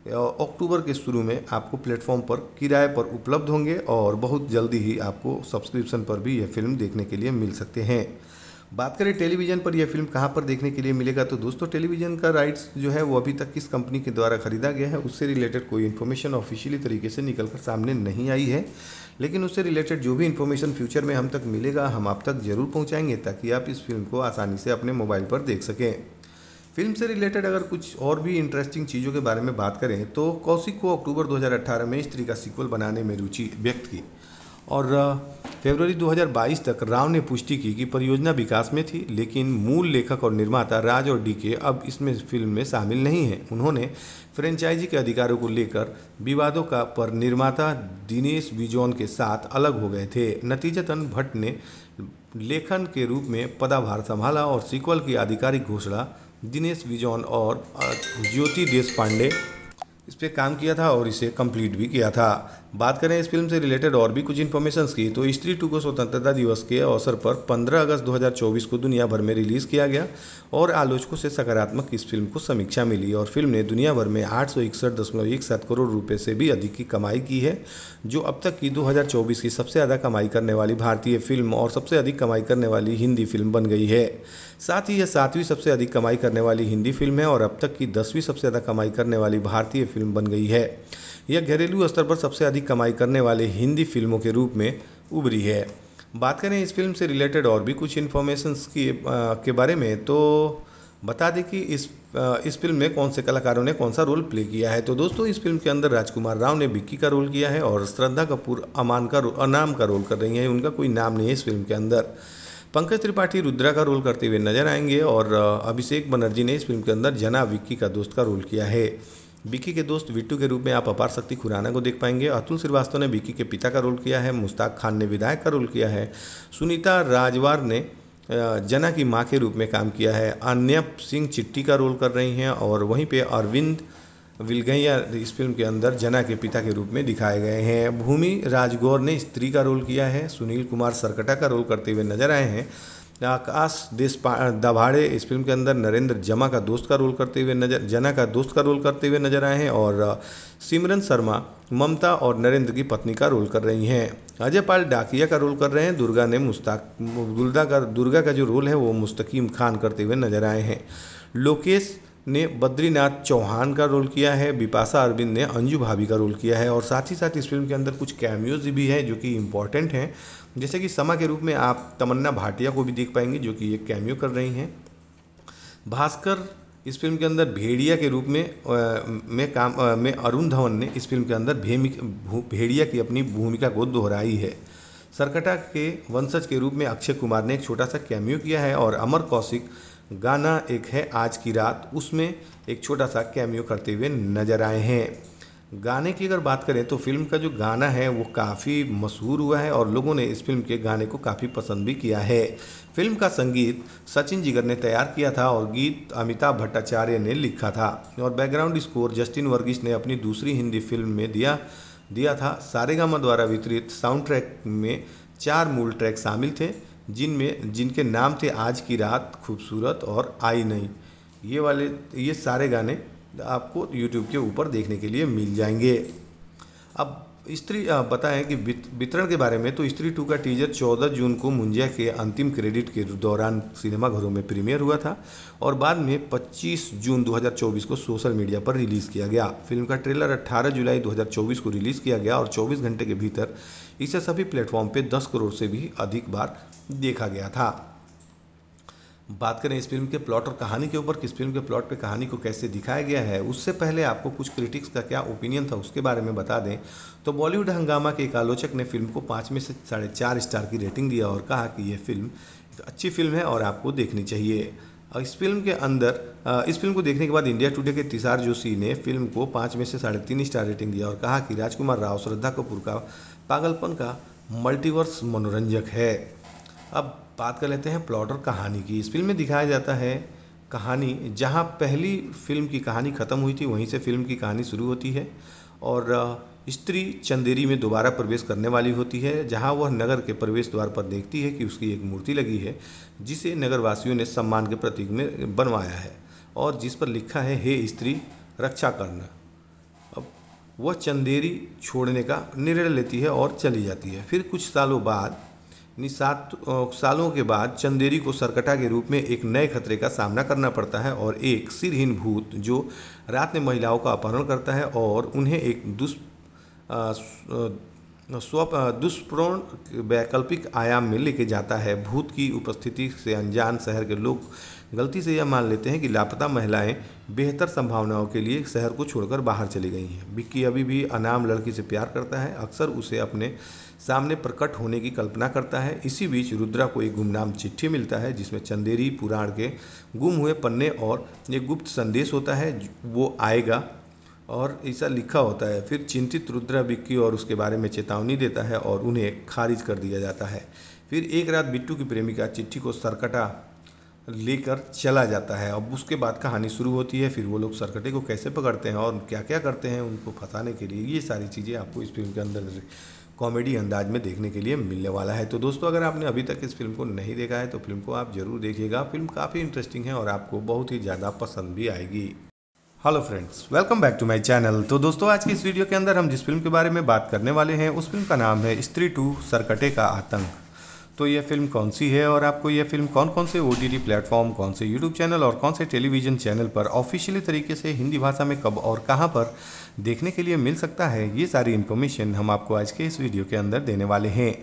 अक्टूबर के शुरू में आपको प्लेटफॉर्म पर किराए पर उपलब्ध होंगे और बहुत जल्दी ही आपको सब्सक्रिप्शन पर भी यह फ़िल्म देखने के लिए मिल सकते हैं। बात करें टेलीविज़न पर यह फ़िल्म कहाँ पर देखने के लिए मिलेगा तो दोस्तों टेलीविज़न का राइट्स जो है वो अभी तक किस कंपनी के द्वारा खरीदा गया है, उससे रिलेटेड कोई इन्फॉर्मेशन ऑफिशियली तरीके से निकल कर सामने नहीं आई है। लेकिन उससे रिलेटेड जो भी इन्फॉर्मेशन फ्यूचर में हम तक मिलेगा, हम आप तक ज़रूर पहुँचाएँगे ताकि आप इस फ़िल्म को आसानी से अपने मोबाइल पर देख सकें। फ़िल्म से रिलेटेड अगर कुछ और भी इंटरेस्टिंग चीज़ों के बारे में बात करें तो कौशिक को अक्टूबर 2018 में इस तरीका सीक्वल बनाने में रुचि व्यक्त की। और फरवरी 2022 तक राव ने पुष्टि की कि परियोजना विकास में थी, लेकिन मूल लेखक और निर्माता राज और डीके अब इसमें फ़िल्म में शामिल नहीं हैं। उन्होंने फ्रेंचाइजी के अधिकारों को लेकर विवादों का पर निर्माता दिनेश बिजौन के साथ अलग हो गए थे। नतीजतन भट्ट ने लेखन के रूप में पदाभार संभाला और सीक्वल की आधिकारिक घोषणा दिनेश बिजौन और ज्योति देश पांडे इस पर काम किया था और इसे कंप्लीट भी किया था। बात करें इस फ़िल्म से रिलेटेड और भी कुछ इन्फॉर्मेशन की तो स्त्री टू को स्वतंत्रता दिवस के अवसर पर 15 अगस्त 2024 को दुनिया भर में रिलीज़ किया गया और आलोचकों से सकारात्मक इस फ़िल्म को समीक्षा मिली और फ़िल्म ने दुनिया भर में आठ करोड़ रुपये से भी अधिक की कमाई की है, जो अब तक की 2024 की सबसे ज़्यादा कमाई करने वाली भारतीय फ़िल्म और सबसे अधिक कमाई करने वाली हिंदी फ़िल्म बन गई है। साथ ही यह सातवीं सबसे अधिक कमाई करने वाली हिंदी फ़िल्म है और अब तक की दसवीं सबसे ज़्यादा कमाई करने वाली भारतीय फ़िल्म बन गई है। यह घरेलू स्तर पर सबसे अधिक कमाई करने वाले हिंदी फ़िल्मों के रूप में उभरी है। बात करें इस फ़िल्म से रिलेटेड और भी कुछ इन्फॉर्मेशन की के बारे में तो बता दें कि इस इस फ़िल्म में कौन से कलाकारों ने कौन सा रोल प्ले किया है। तो दोस्तों, इस फ़िल्म के अंदर राजकुमार राव ने बिक्की का रोल किया है और श्रद्धा कपूर, अमान का अनाम का रोल कर रही हैं। उनका कोई नाम नहीं है इस फ़िल्म के अंदर। पंकज त्रिपाठी रुद्रा का रोल करते हुए नज़र आएँगे और अभिषेक बनर्जी ने इस फ़िल्म के अंदर जना विक्की का दोस्त का रोल किया है। विक्की के दोस्त विट्टू के रूप में आप अपार शक्ति खुराना को देख पाएँगे। अतुल श्रीवास्तव ने विक्की के पिता का रोल किया है मुश्ताक खान ने विधायक का रोल किया है। सुनीता राजवार ने जना की माँ के रूप में काम किया है। अन्यप सिंह चिट्टी का रोल कर रही हैं और वहीं पे अरविंद विलगैया इस फ़िल्म के अंदर जना के पिता के रूप में दिखाए गए हैं। भूमि राजगौर ने स्त्री का रोल किया है। सुनील कुमार सरकटा का रोल करते हुए नज़र आए हैं। आकाश देश दभाड़े इस फ़िल्म के अंदर नरेंद्र जमा का दोस्त का रोल करते हुए नज़र, जना का दोस्त का रोल करते हुए नज़र आए हैं और सिमरन शर्मा, ममता और नरेंद्र की पत्नी का रोल कर रही हैं। अजय पाल डाकिया का रोल कर रहे हैं, दुर्गा ने मुस्ताक दुर्गा का दुर्गा का जो रोल है वो मुस्तकीम खान करते हुए नज़र आए हैं। लोकेश ने बद्रीनाथ चौहान का रोल किया है, बिपाशा अरविंद ने अंजू भाभी का रोल किया है और साथ ही साथ इस फ़िल्म के अंदर कुछ कैमियोज भी हैं जो कि इंपॉर्टेंट हैं। जैसे कि समा के रूप में आप तमन्ना भाटिया को भी देख पाएँगे, जो कि एक कैमियो कर रही हैं। भास्कर इस फ़िल्म के अंदर भेड़िया के रूप में में काम में अरुण धवन ने इस फ़िल्म के अंदर भेड़िया की अपनी भूमिका को दोहराई है। सरकटा के वंशज के रूप में अक्षय कुमार ने एक छोटा सा कैमियो किया है और अमर कौशिक गाना एक है आज की रात, उसमें एक छोटा सा कैमियो करते हुए नज़र आए हैं। गाने की अगर बात करें तो फ़िल्म का जो गाना है वो काफ़ी मशहूर हुआ है और लोगों ने इस फ़िल्म के गाने को काफ़ी पसंद भी किया है। फ़िल्म का संगीत सचिन जिगर ने तैयार किया था और गीत अमिताभ भट्टाचार्य ने लिखा था। और बैकग्राउंड स्कोर जस्टिन वर्गीस ने अपनी दूसरी हिंदी फ़िल्म में दिया दिया था। सारेगामा द्वारा वितरित साउंड ट्रैक में चार मूल ट्रैक शामिल थे, जिनमें, जिनके नाम थे आज की रात, खूबसूरत और आई नहीं। ये वाले, ये सारे गाने आपको यूट्यूब के ऊपर देखने के लिए मिल जाएँगे। अब स्त्री बताएँ कि वितरण के बारे में तो स्त्री टू का टीजर 14 जून को मुंजिया के अंतिम क्रेडिट के दौरान सिनेमाघरों में प्रीमियर हुआ था और बाद में 25 जून 2024 को सोशल मीडिया पर रिलीज़ किया गया। फ़िल्म का ट्रेलर 18 जुलाई 2024 को रिलीज़ किया गया और 24 घंटे के भीतर इसे सभी प्लेटफॉर्म पर 10 करोड़ से भी अधिक बार देखा गया था। बात करें इस फ़िल्म के प्लॉट और कहानी के ऊपर, किस फ़िल्म के प्लॉट पे कहानी को कैसे दिखाया गया है, उससे पहले आपको कुछ क्रिटिक्स का क्या ओपिनियन था उसके बारे में बता दें। तो बॉलीवुड हंगामा के एक आलोचक ने फ़िल्म को पाँच में से साढ़े चार स्टार की रेटिंग दिया और कहा कि यह फ़िल्म एक अच्छी फ़िल्म है और आपको देखनी चाहिए। और इस फ़िल्म के अंदर इस फ़िल्म को देखने के बाद इंडिया टुडे के तिसार जोशी ने फ़िल्म को पाँच में से साढ़े तीन स्टार रेटिंग दिया और कहा कि राजकुमार राव, श्रद्धा कपूर का पागलपन का मल्टीवर्स मनोरंजक है। अब बात कर लेते हैं प्लॉट और कहानी की। इस फ़िल्म में दिखाया जाता है कहानी, जहाँ पहली फ़िल्म की कहानी ख़त्म हुई थी, वहीं से फ़िल्म की कहानी शुरू होती है और स्त्री चंदेरी में दोबारा प्रवेश करने वाली होती है, जहाँ वह नगर के प्रवेश द्वार पर देखती है कि उसकी एक मूर्ति लगी है, जिसे नगरवासियों ने सम्मान के प्रतीक में बनवाया है और जिस पर लिखा है, हे स्त्री, रक्षा करना। अब वह चंदेरी छोड़ने का निर्णय लेती है और चली जाती है। फिर कुछ सालों बाद सात सालों के बाद चंदेरी को सरकटा के रूप में एक नए खतरे का सामना करना पड़ता है और एक सिरहीन भूत जो रात में महिलाओं का अपहरण करता है और उन्हें एक दुष् स्व दुष्प्रोण वैकल्पिक आयाम में लेके जाता है। भूत की उपस्थिति से अनजान शहर के लोग गलती से यह मान लेते हैं कि लापता महिलाएँ बेहतर संभावनाओं के लिए शहर को छोड़कर बाहर चली गई हैं। विक्की अभी भी अनाम लड़की से प्यार करता है। अक्सर उसे अपने सामने प्रकट होने की कल्पना करता है। इसी बीच रुद्रा को एक गुमनाम चिट्ठी मिलता है, जिसमें चंदेरी पुराण के गुम हुए पन्ने और एक गुप्त संदेश होता है, वो आएगा और ऐसा लिखा होता है। फिर चिंतित रुद्रा बिक्की और उसके बारे में चेतावनी देता है और उन्हें खारिज कर दिया जाता है। फिर एक रात बिट्टू की प्रेमिका चिट्ठी को सरकटा लेकर चला जाता है। अब उसके बाद कहानी शुरू होती है, फिर वो लोग सरकटे को कैसे पकड़ते हैं और क्या क्या करते हैं, उनको फंसाने के लिए ये सारी चीज़ें आपको इस फ़िल्म के अंदर कॉमेडी अंदाज में देखने के लिए मिलने वाला है। तो दोस्तों, अगर आपने अभी तक इस फ़िल्म को नहीं देखा है तो फ़िल्म को आप ज़रूर देखिएगा। फ़िल्म काफ़ी इंटरेस्टिंग है और आपको बहुत ही ज़्यादा पसंद भी आएगी। Hello friends welcome back to my channel तो दोस्तों, आज की इस वीडियो के अंदर हम जिस फ़िल्म के बारे में बात करने वाले हैं, उस फ़िल्म का नाम है स्त्री टू सरकटे का आतंक। तो यह फ़िल्म कौन सी है और आपको यह फ़िल्म कौन कौन से ओ टी प्लेटफॉर्म कौन से यूट्यूब चैनल और कौन से टेलीविज़न चैनल पर ऑफिशियली तरीके से हिंदी भाषा में कब और कहाँ पर देखने के लिए मिल सकता है। ये सारी इन्फॉर्मेशन हम आपको आज के इस वीडियो के अंदर देने वाले हैं।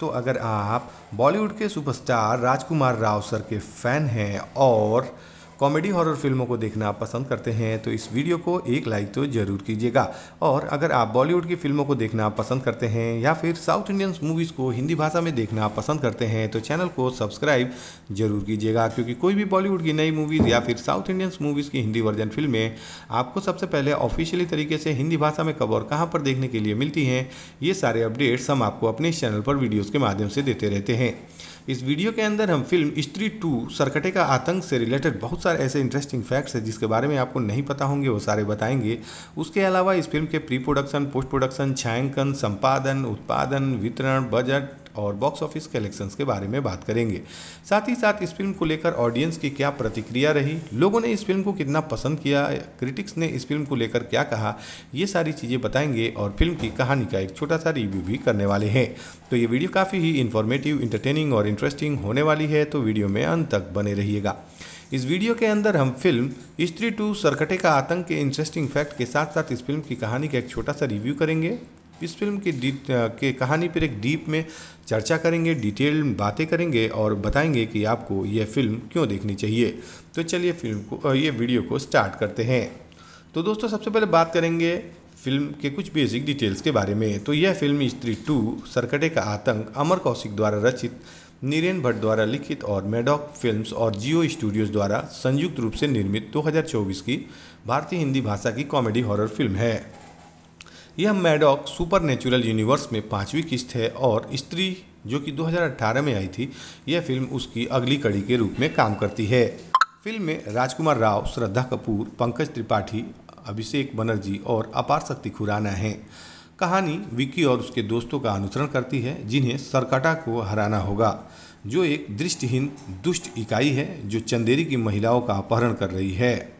तो अगर आप बॉलीवुड के सुपरस्टार राजकुमार राव सर के फ़ैन हैं और कॉमेडी हॉरर फ़िल्मों को देखना आप पसंद करते हैं तो इस वीडियो को एक लाइक तो ज़रूर कीजिएगा। और अगर आप बॉलीवुड की फ़िल्मों को देखना आप पसंद करते हैं या फिर साउथ इंडियन मूवीज़ को हिंदी भाषा में देखना आप पसंद करते हैं तो चैनल को सब्सक्राइब ज़रूर कीजिएगा, क्योंकि कोई भी बॉलीवुड की नई मूवीज़ या फिर साउथ इंडियन मूवीज़ की हिंदी वर्जन फ़िल्में आपको सबसे पहले ऑफिशियली तरीके से हिंदी भाषा में कब और कहाँ पर देखने के लिए मिलती हैं, ये सारे अपडेट्स हम आपको अपने इस चैनल पर वीडियोज़ के माध्यम से देते रहते हैं। इस वीडियो के अंदर हम फ़िल्म स्त्री टू सरकटे का आतंक से रिलेटेड बहुत सारे ऐसे इंटरेस्टिंग फैक्ट्स हैं जिसके बारे में आपको नहीं पता होंगे, वो सारे बताएँगे। उसके अलावा इस फ़िल्म के प्री प्रोडक्शन पोस्ट प्रोडक्शन छायांकन, संपादन, उत्पादन, वितरण बजट और बॉक्स ऑफ़िस कलेक्शंस के बारे में बात करेंगे। साथ ही साथ इस फ़िल्म को लेकर ऑडियंस की क्या प्रतिक्रिया रही? लोगों ने इस फ़िल्म को कितना पसंद किया? क्रिटिक्स ने इस फ़िल्म को लेकर क्या कहा? ये सारी चीज़ें बताएँगे और फ़िल्म की कहानी का एक छोटा सा रिव्यू भी करने वाले हैं। तो ये वीडियो काफ़ी ही इन्फॉर्मेटिव इंटरटेनिंग और इंटरेस्टिंग होने वाली है तो वीडियो में अंत तक बने रहिएगा। इस वीडियो के अंदर हम फ़िल्म स्त्री टू सरकटे का आतंक के इंटरेस्टिंग फैक्ट के साथ साथ इस फ़िल्म की कहानी का एक छोटा सा रिव्यू करेंगे। इस फ़िल्म की डी के कहानी पर एक डीप में चर्चा करेंगे, डिटेल बातें करेंगे और बताएँगे कि आपको यह फ़िल्म क्यों देखनी चाहिए। तो चलिए फ़िल्म को ये वीडियो को स्टार्ट करते हैं। तो दोस्तों, सबसे पहले बात करेंगे फ़िल्म के कुछ बेसिक डिटेल्स के बारे में। तो यह फ़िल्म स्त्री टू, सरकटे का आतंक, अमर कौशिक द्वारा रचित, नीरेन भट्ट द्वारा लिखित और मेडॉक फिल्म्स और जियो स्टूडियोज द्वारा संयुक्त रूप से निर्मित 2024 की भारतीय हिंदी भाषा की कॉमेडी हॉरर फ़िल्म है। यह मैडॉक सुपर नेचुरल यूनिवर्स में पांचवी किस्त है और स्त्री, जो कि 2018 में आई थी, यह फ़िल्म उसकी अगली कड़ी के रूप में काम करती है। फ़िल्म में राजकुमार राव, श्रद्धा कपूर, पंकज त्रिपाठी, अभिषेक बनर्जी और अपार शक्ति खुराना हैं। कहानी विकी और उसके दोस्तों का अनुसरण करती है, जिन्हें सरकटा को हराना होगा, जो एक दृष्टिहीन, दुष्ट इकाई है, जो चंदेरी की महिलाओं का अपहरण कर रही है।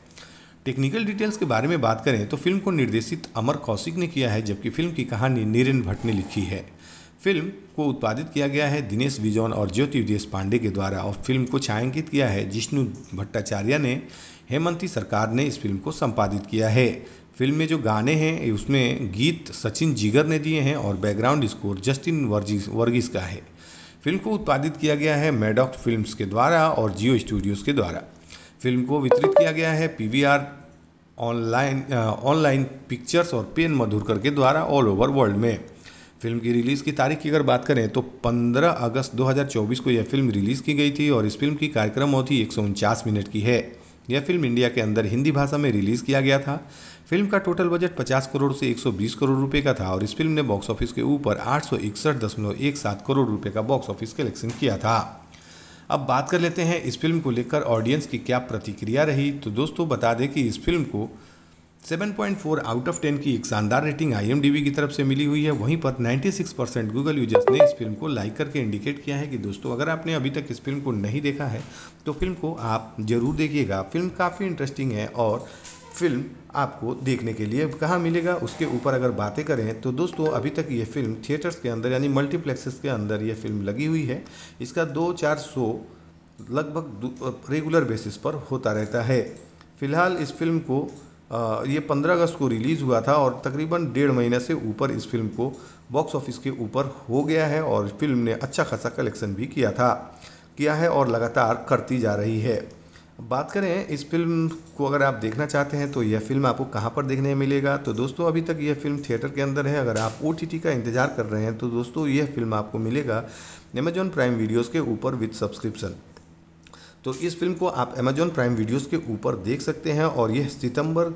टेक्निकल डिटेल्स के बारे में बात करें तो फ़िल्म को निर्देशित अमर कौशिक ने किया है, जबकि फ़िल्म की कहानी नीरेन भट्ट ने लिखी है। फ़िल्म को उत्पादित किया गया है दिनेश विजौन और ज्योति विदेश पांडे के द्वारा और फ़िल्म को छायांकित किया है, जिष्णु भट्टाचार्य ने, हेमंती सरकार ने इस फ़िल्म को संपादित किया है। फ़िल्म में जो गाने हैं उसमें गीत सचिन जिगर ने दिए हैं और background score Justin Varghese, Varghese का है। फ़िल्म को उत्पादित किया गया है मेडॉक्ट फिल्म्स के द्वारा और जियो स्टूडियोज़ के द्वारा। फ़िल्म को वितरित किया गया है पीवीआर ऑनलाइन ऑनलाइन पिक्चर्स और पेन मधुरकर के द्वारा ऑल ओवर वर्ल्ड में। फ़िल्म की रिलीज़ की तारीख की अगर बात करें तो 15 अगस्त 2024 को यह फ़िल्म रिलीज़ की गई थी और इस फ़िल्म की कार्यक्रम अवधि एक सौ उनचास मिनट की है। यह फ़िल्म इंडिया के अंदर हिंदी भाषा में रिलीज़ किया गया था। फ़िल्म का टोटल बजट 50 करोड़ से 120 करोड़ रुपए का था और इस फ़िल्म ने बॉक्स ऑफ़िस के ऊपर आठ करोड़ रुपए का बॉक्स ऑफ़िस कलेक्शन किया था। अब बात कर लेते हैं इस फ़िल्म को लेकर ऑडियंस की क्या प्रतिक्रिया रही। तो दोस्तों, बता दें कि इस फ़िल्म को 7.4 आउट ऑफ़ 10 की एक शानदार रेटिंग आई की तरफ़ से मिली हुई है। वहीं पर 96 परसेंट गूगल यूज़र्स ने इस फ़िल्म को लाइक करके इंडिकेट किया है कि दोस्तों, अगर आपने अभी तक इस फ़िल्म को नहीं देखा है तो फ़िल्म को आप ज़रूर देखिएगा। फ़िल्म काफ़ी इंटरेस्टिंग है और फ़िल्म आपको देखने के लिए कहाँ मिलेगा? उसके ऊपर अगर बातें करें तो दोस्तों, अभी तक ये फ़िल्म थिएटर्स के अंदर यानी मल्टीप्लेक्सेस के अंदर ये फ़िल्म लगी हुई है। इसका दो चार शो लगभग रेगुलर बेसिस पर होता रहता है। फ़िलहाल इस फ़िल्म को ये पंद्रह अगस्त को रिलीज़ हुआ था और तकरीबन डेढ़ महीने से ऊपर इस फ़िल्म को बॉक्स ऑफ़िस के ऊपर हो गया है और फ़िल्म ने अच्छा खासा कलेक्शन भी किया था, किया है और लगातार करती जा रही है। बात करें, इस फ़िल्म को अगर आप देखना चाहते हैं तो यह फ़िल्म आपको कहाँ पर देखने मिलेगा? तो दोस्तों, अभी तक यह फ़िल्म थिएटर के अंदर है। अगर आप ओटीटी का इंतज़ार कर रहे हैं तो दोस्तों, यह फ़िल्म आपको मिलेगा अमेजॉन प्राइम वीडियोज़ के ऊपर विथ सब्सक्रिप्शन तो इस फ़िल्म को आप अमेजॉन प्राइम वीडियोज़ के ऊपर देख सकते हैं और यह सितंबर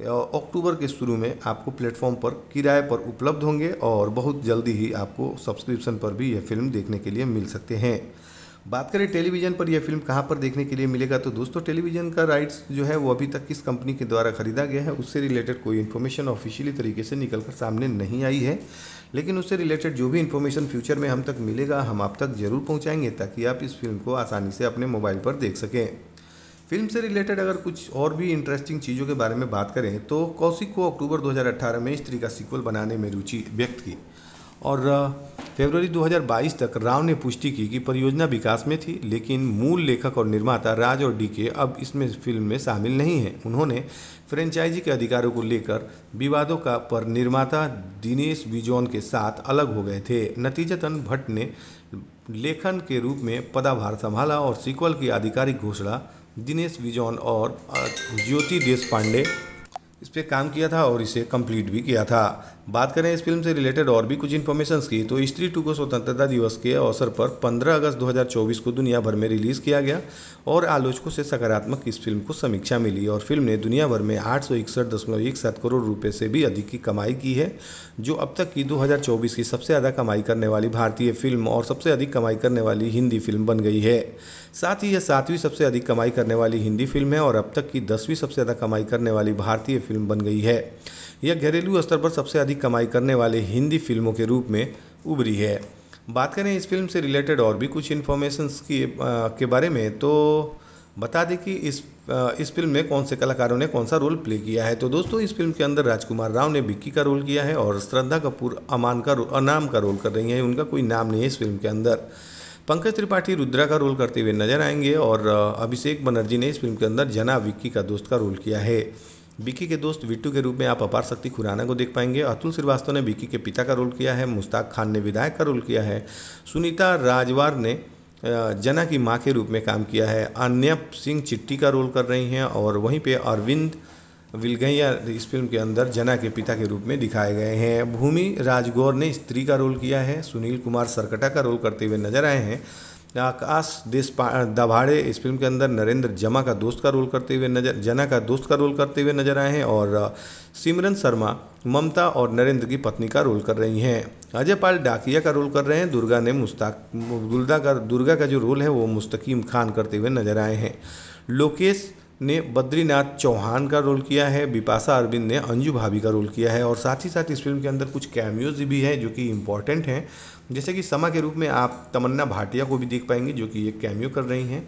अक्टूबर के शुरू में आपको प्लेटफॉर्म पर किराए पर उपलब्ध होंगे और बहुत जल्दी ही आपको सब्सक्रिप्शन पर भी यह फ़िल्म देखने के लिए मिल सकते हैं। बात करें टेलीविज़न पर यह फ़िल्म कहाँ पर देखने के लिए मिलेगा तो दोस्तों टेलीविज़न का राइट्स जो है वो अभी तक किस कंपनी के द्वारा खरीदा गया है, उससे रिलेटेड कोई इन्फॉर्मेशन ऑफिशियली तरीके से निकल कर सामने नहीं आई है। लेकिन उससे रिलेटेड जो भी इन्फॉर्मेशन फ्यूचर में हम तक मिलेगा, हम आप तक ज़रूर पहुँचाएँगे ताकि आप इस फ़िल्म को आसानी से अपने मोबाइल पर देख सकें। फ़िल्म से रिलेटेड अगर कुछ और भी इंटरेस्टिंग चीज़ों के बारे में बात करें तो कौशिक को अक्टूबर 2018 में स्त्री का सीक्वल बनाने में रुचि व्यक्त की। और फरवरी 2022 तक राव ने पुष्टि की कि परियोजना विकास में थी, लेकिन मूल लेखक और निर्माता राज और डीके अब इसमें फ़िल्म में शामिल नहीं हैं। उन्होंने फ्रेंचाइजी के अधिकारों को लेकर विवादों का पर निर्माता दिनेश बिजौन के साथ अलग हो गए थे। नतीजतन भट्ट ने लेखन के रूप में पदाभार संभाला और सीक्वल की आधिकारिक घोषणा दिनेश विजौन और ज्योति देश पांडे इस पर काम किया था और इसे कंप्लीट भी किया था। बात करें इस फ़िल्म से रिलेटेड और भी कुछ इन्फॉर्मेशन की तो स्त्री टू को स्वतंत्रता दिवस के अवसर पर 15 अगस्त 2024 को दुनिया भर में रिलीज़ किया गया और आलोचकों से सकारात्मक इस फ़िल्म को समीक्षा मिली और फ़िल्म ने दुनिया भर में आठ करोड़ रुपए से भी अधिक की कमाई की है, जो अब तक की 2024 की सबसे ज़्यादा कमाई करने वाली भारतीय फ़िल्म और सबसे अधिक कमाई करने वाली हिंदी फ़िल्म बन गई है। साथ ही यह सातवीं सबसे अधिक कमाई करने वाली हिंदी फ़िल्म है और अब तक की दसवीं सबसे ज़्यादा कमाई करने वाली भारतीय फ़िल्म बन गई है। यह घरेलू स्तर पर सबसे अधिक कमाई करने वाले हिंदी फ़िल्मों के रूप में उभरी है। बात करें इस फ़िल्म से रिलेटेड और भी कुछ इन्फॉर्मेशन की के बारे में तो बता दें कि इस इस फ़िल्म में कौन से कलाकारों ने कौन सा रोल प्ले किया है। तो दोस्तों, इस फ़िल्म के अंदर राजकुमार राव ने विक्की का रोल किया है और श्रद्धा कपूर, अमान का अनाम का रोल कर रही हैं। उनका कोई नाम नहीं है इस फ़िल्म के अंदर। पंकज त्रिपाठी रुद्रा का रोल करते हुए नज़र आएँगे और अभिषेक बनर्जी ने इस फ़िल्म के अंदर जना विक्की का दोस्त का रोल किया है। विक्की के दोस्त विट्टू के रूप में आप अपार शक्ति खुराना को देख पाएँगे। अतुल श्रीवास्तव ने विक्की के पिता का रोल किया है, मुश्ताक खान ने विधायक का रोल किया है, सुनीता राजवार ने जना की माँ के रूप में काम किया है अन्य सिंह चिट्टी का रोल कर रही हैं और वहीं पे अरविंद विलगैया इस फ़िल्म के अंदर जना के पिता के रूप में दिखाए गए हैं। भूमि राजगौर ने स्त्री का रोल किया है, सुनील कुमार सरकटा का रोल करते हुए नज़र आए हैं। आकाश देश दभाड़े इस फ़िल्म के अंदर नरेंद्र जमा का दोस्त का रोल करते हुए नज़र, जना का दोस्त का रोल करते हुए नज़र आए हैं और सिमरन शर्मा, ममता और नरेंद्र की पत्नी का रोल कर रही हैं। अजय पाल डाकिया का रोल कर रहे हैं, दुर्गा ने मुस्ताक दुर्गा का दुर्गा का जो रोल है वो मुस्तकीम खान करते हुए नज़र आए हैं। लोकेश ने बद्रीनाथ चौहान का रोल किया है, बिपाशा अरविंद ने अंजू भाभी का रोल किया है और साथ ही साथ इस फ़िल्म के अंदर कुछ कैमियोज भी हैं जो कि इंपॉर्टेंट हैं। जैसे कि समा के रूप में आप तमन्ना भाटिया को भी देख पाएँगे जो कि एक कैमियो कर रही हैं।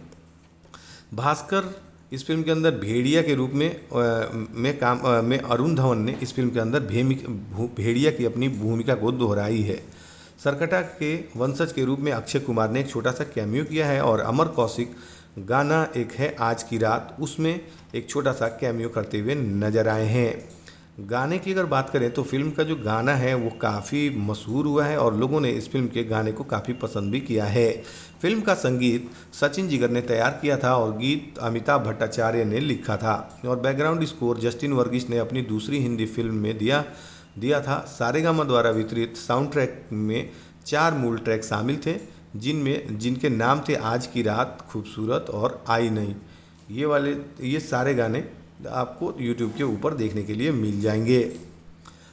भास्कर इस फ़िल्म के अंदर भेड़िया के रूप में अ, में काम अ, में अरुण धवन ने इस फ़िल्म के अंदर भेमिक भेड़िया की अपनी भूमिका को दोहराई है। सरकटा के वंशज के रूप में अक्षय कुमार ने एक छोटा सा कैमियो किया है और अमर कौशिक गाना एक है आज की रात उसमें एक छोटा सा कैमियो करते हुए नज़र आए हैं। गाने की अगर बात करें तो फ़िल्म का जो गाना है वो काफ़ी मशहूर हुआ है और लोगों ने इस फ़िल्म के गाने को काफ़ी पसंद भी किया है। फ़िल्म का संगीत सचिन जिगर ने तैयार किया था और गीत अमिताभ भट्टाचार्य ने लिखा था। और बैकग्राउंड स्कोर जस्टिन वर्गीस ने अपनी दूसरी हिंदी फ़िल्म में दिया दिया था। सारेगामा द्वारा वितरित साउंड ट्रैक में चार मूल ट्रैक शामिल थे, जिनमें, जिनके नाम थे आज की रात, खूबसूरत और आई नहीं। ये वाले, ये सारे गाने आपको यूट्यूब के ऊपर देखने के लिए मिल जाएँगे।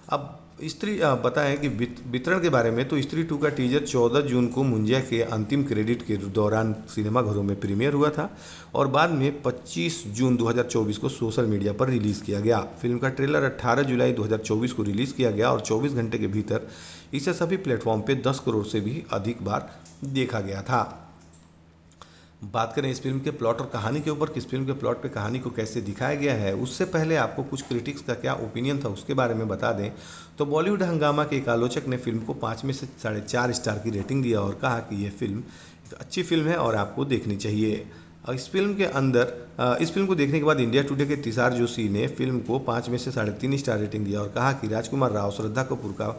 अब स्त्री बताएँ कि वितरण के बारे में तो स्त्री टू का टीजर 14 जून को मुंजिया के अंतिम क्रेडिट के दौरान सिनेमाघरों में प्रीमियर हुआ था और बाद में 25 जून 2024 को सोशल मीडिया पर रिलीज़ किया गया। फ़िल्म का ट्रेलर 18 जुलाई 2024 को रिलीज़ किया गया और 24 घंटे के भीतर इसे सभी प्लेटफॉर्म पर 10 करोड़ से भी अधिक बार देखा गया था। बात करें इस फ़िल्म के प्लॉट और कहानी के ऊपर, किस फ़िल्म के प्लॉट पे कहानी को कैसे दिखाया गया है, उससे पहले आपको कुछ क्रिटिक्स का क्या ओपिनियन था उसके बारे में बता दें। तो बॉलीवुड हंगामा के एक आलोचक ने फ़िल्म को पाँच में से साढ़े चार स्टार की रेटिंग दिया और कहा कि यह फ़िल्म एक अच्छी फ़िल्म है और आपको देखनी चाहिए। और इस फ़िल्म के अंदर इस फ़िल्म को देखने के बाद इंडिया टुडे के तिसार जोशी ने फ़िल्म को पाँच में से साढ़े तीन स्टार रेटिंग दिया और कहा कि राजकुमार राव, श्रद्धा कपूर का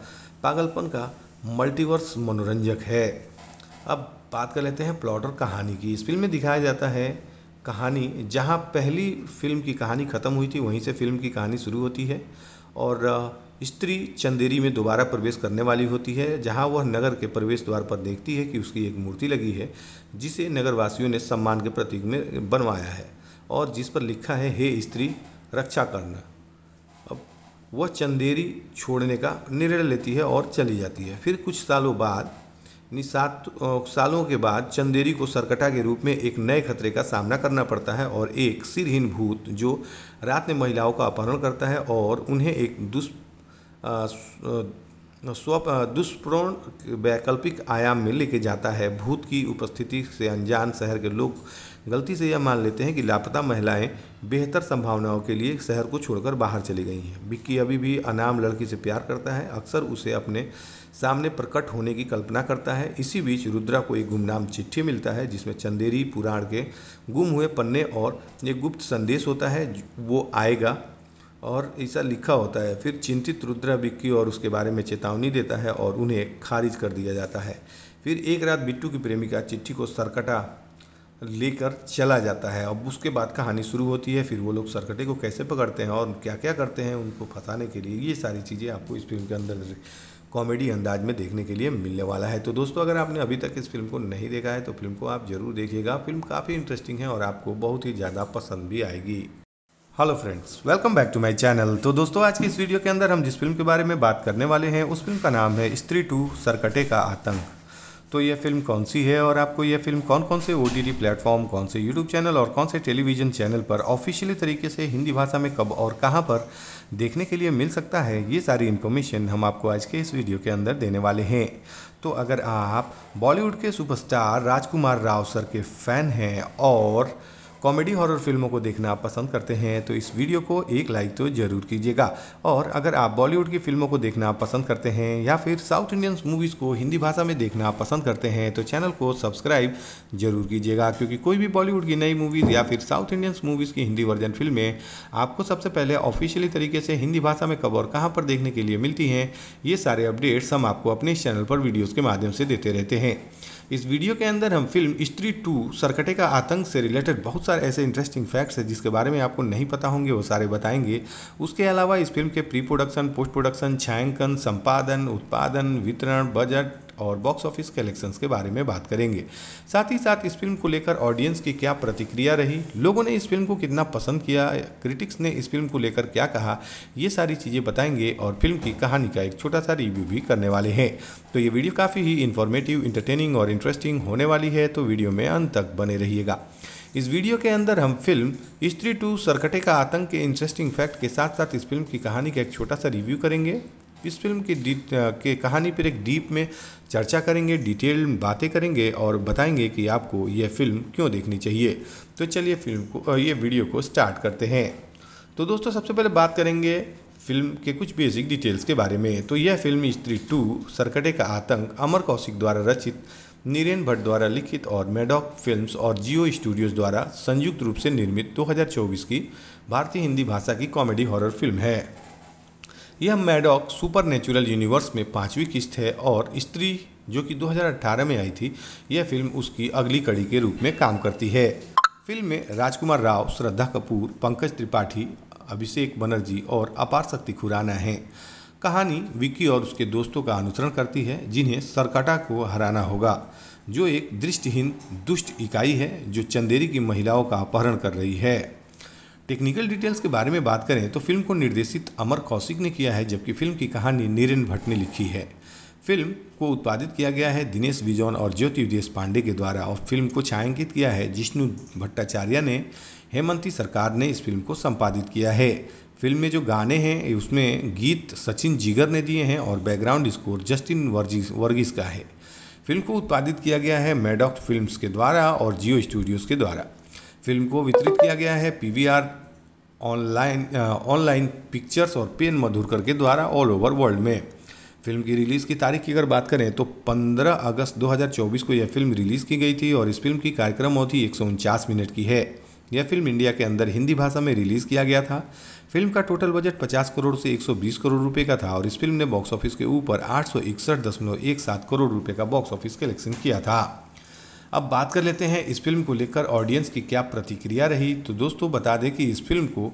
पागलपन का मल्टीवर्स मनोरंजक है। अब बात कर लेते हैं प्लॉट और कहानी की। इस फ़िल्म में दिखाया जाता है कहानी, जहाँ पहली फ़िल्म की कहानी ख़त्म हुई थी, वहीं से फ़िल्म की कहानी शुरू होती है और स्त्री चंदेरी में दोबारा प्रवेश करने वाली होती है, जहाँ वह नगर के प्रवेश द्वार पर देखती है कि उसकी एक मूर्ति लगी है, जिसे नगरवासियों ने सम्मान के प्रतीक में बनवाया है और जिस पर लिखा है, हे स्त्री, रक्षा करना। अब वह चंदेरी छोड़ने का निर्णय लेती है और चली जाती है। फिर कुछ सालों बाद यानी सात सालों के बाद चंदेरी को सरकटा के रूप में एक नए खतरे का सामना करना पड़ता है और एक सिरहीन भूत जो रात में महिलाओं का अपहरण करता है और उन्हें एक दुष् स्व दुष्प्रोण वैकल्पिक आयाम में लेके जाता है। भूत की उपस्थिति से अनजान शहर के लोग गलती से यह मान लेते हैं कि लापता महिलाएँ बेहतर संभावनाओं के लिए शहर को छोड़कर बाहर चली गई हैं। विक्की अभी भी अनाम लड़की से प्यार करता है। अक्सर उसे अपने सामने प्रकट होने की कल्पना करता है। इसी बीच रुद्रा को एक गुमनाम चिट्ठी मिलता है, जिसमें चंदेरी पुराण के गुम हुए पन्ने और एक गुप्त संदेश होता है, वो आएगा और ऐसा लिखा होता है। फिर चिंतित रुद्रा बिक्की और उसके बारे में चेतावनी देता है और उन्हें खारिज कर दिया जाता है। फिर एक रात बिट्टू की प्रेमिका चिट्ठी को सरकटा लेकर चला जाता है। अब उसके बाद कहानी शुरू होती है, फिर वो लोग सरकटे को कैसे पकड़ते हैं और क्या क्या करते हैं, उनको फंसाने के लिए ये सारी चीज़ें आपको इस फ़िल्म के अंदर कॉमेडी अंदाज में देखने के लिए मिलने वाला है। तो दोस्तों, अगर आपने अभी तक इस फ़िल्म को नहीं देखा है तो फ़िल्म को आप ज़रूर देखिएगा। फ़िल्म काफ़ी इंटरेस्टिंग है और आपको बहुत ही ज़्यादा पसंद भी आएगी। Hello friends welcome back to my channel तो दोस्तों, आज की इस वीडियो के अंदर हम जिस फ़िल्म के बारे में बात करने वाले हैं, उस फ़िल्म का नाम है स्त्री टू, सरकटे का आतंक। तो यह फ़िल्म कौन सी है और आपको यह फ़िल्म कौन कौन से ओ टी प्लेटफॉर्म कौन से यूट्यूब चैनल और कौन से टेलीविज़न चैनल पर ऑफिशियली तरीके से हिंदी भाषा में कब और कहाँ पर देखने के लिए मिल सकता है। ये सारी इन्फॉर्मेशन हम आपको आज के इस वीडियो के अंदर देने वाले हैं। तो अगर आप बॉलीवुड के सुपरस्टार राजकुमार राव सर के फ़ैन हैं और कॉमेडी, हॉरर फ़िल्मों को देखना आप पसंद करते हैं तो इस वीडियो को एक लाइक तो ज़रूर कीजिएगा। और अगर आप बॉलीवुड की फ़िल्मों को देखना पसंद करते हैं, या फिर साउथ इंडियन मूवीज़ को हिंदी भाषा में देखना पसंद करते हैं तो चैनल को सब्सक्राइब ज़रूर कीजिएगा। क्योंकि कोई भी बॉलीवुड की नई मूवीज़ या फिर साउथ इंडियन मूवीज़ की हिंदी वर्जन फ़िल्में आपको सबसे पहले ऑफिशियली तरीके से हिंदी भाषा में कब और कहाँ पर देखने के लिए मिलती हैं, ये सारे अपडेट्स हम आपको अपने इस चैनल पर वीडियोज़ के माध्यम से देते रहते हैं। इस वीडियो के अंदर हम फ़िल्म स्त्री टू सरकटे का आतंक से रिलेटेड बहुत सारे ऐसे इंटरेस्टिंग फैक्ट्स हैं जिसके बारे में आपको नहीं पता होंगे, वो सारे बताएँगे। उसके अलावा इस फ़िल्म के प्री प्रोडक्शन पोस्ट प्रोडक्शन छायांकन, संपादन, उत्पादन, वितरण बजट और बॉक्स ऑफ़िस कलेक्शंस के बारे में बात करेंगे। साथ ही साथ इस फ़िल्म को लेकर ऑडियंस की क्या प्रतिक्रिया रही? लोगों ने इस फ़िल्म को कितना पसंद किया? क्रिटिक्स ने इस फ़िल्म को लेकर क्या कहा? ये सारी चीज़ें बताएँगे और फ़िल्म की कहानी का एक छोटा सा रिव्यू भी करने वाले हैं। तो ये वीडियो काफ़ी ही इन्फॉर्मेटिव इंटरटेनिंग और इंटरेस्टिंग होने वाली है तो वीडियो में अंत तक बने रहिएगा। इस वीडियो के अंदर हम फ़िल्म स्त्री टू सरकटे का आतंक के इंटरेस्टिंग फैक्ट के साथ साथ इस फ़िल्म की कहानी का एक छोटा सा रिव्यू करेंगे। इस फ़िल्म की के कहानी पर एक डीप में चर्चा करेंगे, डिटेल बातें करेंगे और बताएँगे कि आपको यह फ़िल्म क्यों देखनी चाहिए। तो चलिए फ़िल्म को ये वीडियो को स्टार्ट करते हैं। तो दोस्तों, सबसे पहले बात करेंगे फ़िल्म के कुछ बेसिक डिटेल्स के बारे में। तो यह फ़िल्म स्त्री टू, सरकटे का आतंक, अमर कौशिक द्वारा रचित, नीरेन भट्ट द्वारा लिखित और मेडॉक फिल्म्स और जियो स्टूडियोज द्वारा संयुक्त रूप से निर्मित 2024 की भारतीय हिंदी भाषा की कॉमेडी हॉरर फ़िल्म है। यह मैडॉक सुपर नेचुरल यूनिवर्स में पांचवी किस्त है और स्त्री जो कि 2018 में आई थी, यह फ़िल्म उसकी अगली कड़ी के रूप में काम करती है। फ़िल्म में राजकुमार राव, श्रद्धा कपूर, पंकज त्रिपाठी, अभिषेक बनर्जी और अपार शक्ति खुराना हैं। कहानी विकी और उसके दोस्तों का अनुसरण करती है, जिन्हें सरकटा को हराना होगा, जो एक दृष्टिहीन, दुष्ट इकाई है, जो चंदेरी की महिलाओं का अपहरण कर रही है। टेक्निकल डिटेल्स के बारे में बात करें तो फ़िल्म को निर्देशित अमर कौशिक ने किया है, जबकि फ़िल्म की कहानी नीरेन भट्ट ने लिखी है। फ़िल्म को उत्पादित किया गया है दिनेश विजौन और ज्योति विदेश पांडे के द्वारा और फ़िल्म को छायांकित किया है, जिष्णु भट्टाचार्य ने, हेमंती सरकार ने इस फ़िल्म को संपादित किया है। फ़िल्म में जो गाने हैं उसमें गीत सचिन जिगर ने दिए हैं और background score Justin Varghese, Varghese का है। फ़िल्म को उत्पादित किया गया है मेडॉक फिल्म्स के द्वारा और जियो स्टूडियोज़ के द्वारा। फ़िल्म को वितरित किया गया है पीवीआर ऑनलाइन ऑनलाइन पिक्चर्स और पेन मधुरकर के द्वारा ऑल ओवर वर्ल्ड में। फ़िल्म की रिलीज़ की तारीख की अगर बात करें तो 15 अगस्त 2024 को यह फ़िल्म रिलीज़ की गई थी और इस फ़िल्म की कार्यक्रम अवधि एक सौ उनचास मिनट की है। यह फ़िल्म इंडिया के अंदर हिंदी भाषा में रिलीज़ किया गया था। फ़िल्म का टोटल बजट 50 करोड़ से 120 करोड़ रुपए का था और इस फ़िल्म ने बॉक्स ऑफ़िस के ऊपर आठ करोड़ रुपए का बॉक्स ऑफ़िस कलेक्शन किया था। अब बात कर लेते हैं इस फ़िल्म को लेकर ऑडियंस की क्या प्रतिक्रिया रही। तो दोस्तों, बता दें कि इस फ़िल्म को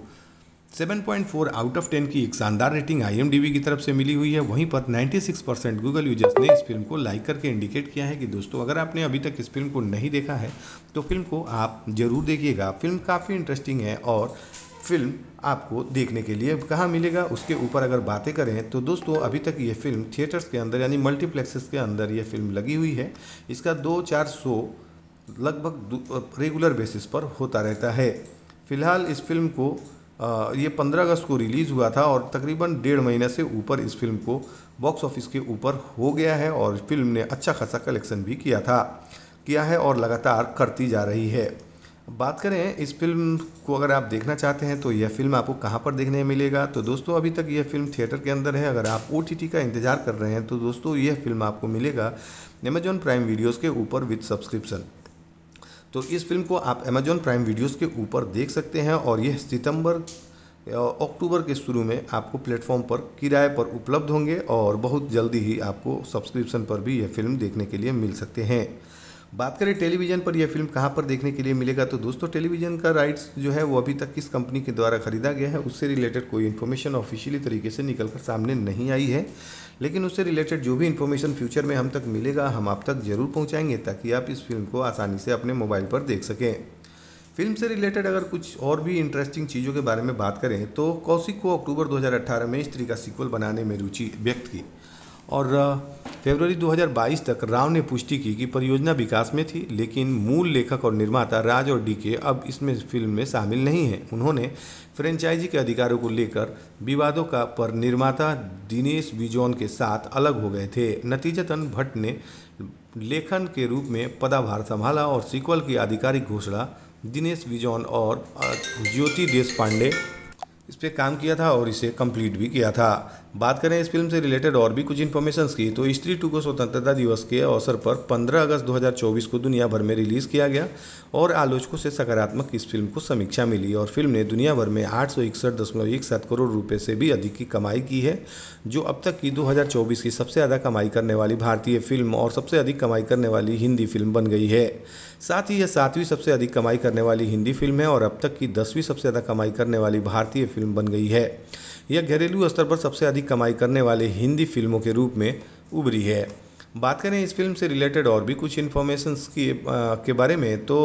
7.4 आउट ऑफ़ 10 की एक शानदार रेटिंग आई की तरफ़ से मिली हुई है। वहीं पर 96 परसेंट गूगल यूज़र्स ने इस फ़िल्म को लाइक करके इंडिकेट किया है कि दोस्तों, अगर आपने अभी तक इस फ़िल्म को नहीं देखा है तो फ़िल्म को आप ज़रूर देखिएगा। फ़िल्म काफ़ी इंटरेस्टिंग है और फ़िल्म आपको देखने के लिए कहाँ मिलेगा? उसके ऊपर अगर बातें करें तो दोस्तों, अभी तक ये फ़िल्म थिएटर्स के अंदर, यानी मल्टीप्लेक्सेस के अंदर ये फ़िल्म लगी हुई है। इसका दो चार शो लगभग रेगुलर बेसिस पर होता रहता है। फ़िलहाल इस फ़िल्म को ये पंद्रह अगस्त को रिलीज़ हुआ था और तकरीबन डेढ़ महीने से ऊपर इस फ़िल्म को बॉक्स ऑफ़िस के ऊपर हो गया है और फ़िल्म ने अच्छा खासा कलेक्शन भी किया था, किया है और लगातार करती जा रही है। बात करें, इस फ़िल्म को अगर आप देखना चाहते हैं तो यह फ़िल्म आपको कहाँ पर देखने मिलेगा? तो दोस्तों, अभी तक यह फ़िल्म थिएटर के अंदर है। अगर आप ओटीटी का इंतज़ार कर रहे हैं तो दोस्तों, यह फ़िल्म आपको मिलेगा अमेजॉन प्राइम वीडियोज़ के ऊपर विथ सब्सक्रिप्शन तो इस फ़िल्म को आप अमेजॉन प्राइम वीडियोज़ के ऊपर देख सकते हैं और यह सितंबर अक्टूबर के शुरू में आपको प्लेटफॉर्म पर किराए पर उपलब्ध होंगे और बहुत जल्दी ही आपको सब्सक्रिप्शन पर भी यह फ़िल्म देखने के लिए मिल सकते हैं। बात करें टेलीविज़न पर यह फ़िल्म कहाँ पर देखने के लिए मिलेगा तो दोस्तों टेलीविज़न का राइट्स जो है वो अभी तक किस कंपनी के द्वारा खरीदा गया है, उससे रिलेटेड कोई इन्फॉर्मेशन ऑफिशियली तरीके से निकल कर सामने नहीं आई है। लेकिन उससे रिलेटेड जो भी इन्फॉर्मेशन फ्यूचर में हम तक मिलेगा, हम आप तक ज़रूर पहुँचाएँगे ताकि आप इस फ़िल्म को आसानी से अपने मोबाइल पर देख सकें। फ़िल्म से रिलेटेड अगर कुछ और भी इंटरेस्टिंग चीज़ों के बारे में बात करें तो कौशिक को अक्टूबर 2018 में स्त्री का सीक्वल बनाने में रुचि व्यक्त की। और फरवरी 2022 तक राव ने पुष्टि की कि परियोजना विकास में थी, लेकिन मूल लेखक और निर्माता राज और डीके अब इसमें फ़िल्म में शामिल नहीं हैं। उन्होंने फ्रेंचाइजी के अधिकारों को लेकर विवादों का, पर निर्माता दिनेश बिजौन के साथ अलग हो गए थे। नतीजतन भट्ट ने लेखन के रूप में पदाभार संभाला और सीक्वल की आधिकारिक घोषणा दिनेश बिजौन और ज्योति देश पांडे इस पर काम किया था और इसे कंप्लीट भी किया था। बात करें इस फ़िल्म से रिलेटेड और भी कुछ इन्फॉर्मेशन की तो स्त्री टू को स्वतंत्रता दिवस के अवसर पर 15 अगस्त 2024 को दुनिया भर में रिलीज़ किया गया और आलोचकों से सकारात्मक इस फ़िल्म को समीक्षा मिली और फ़िल्म ने दुनिया भर में आठ करोड़ रुपये से भी अधिक की कमाई की है, जो अब तक की 2024 की सबसे ज़्यादा कमाई करने वाली भारतीय फ़िल्म और सबसे अधिक कमाई करने वाली हिंदी फ़िल्म बन गई है। साथ ही यह सातवीं सबसे अधिक कमाई करने वाली हिंदी फ़िल्म है और अब तक की दसवीं सबसे ज़्यादा कमाई करने वाली भारतीय फ़िल्म बन गई है। यह घरेलू स्तर पर सबसे अधिक कमाई करने वाले हिंदी फ़िल्मों के रूप में उभरी है। बात करें इस फ़िल्म से रिलेटेड और भी कुछ इन्फॉर्मेशन की के बारे में तो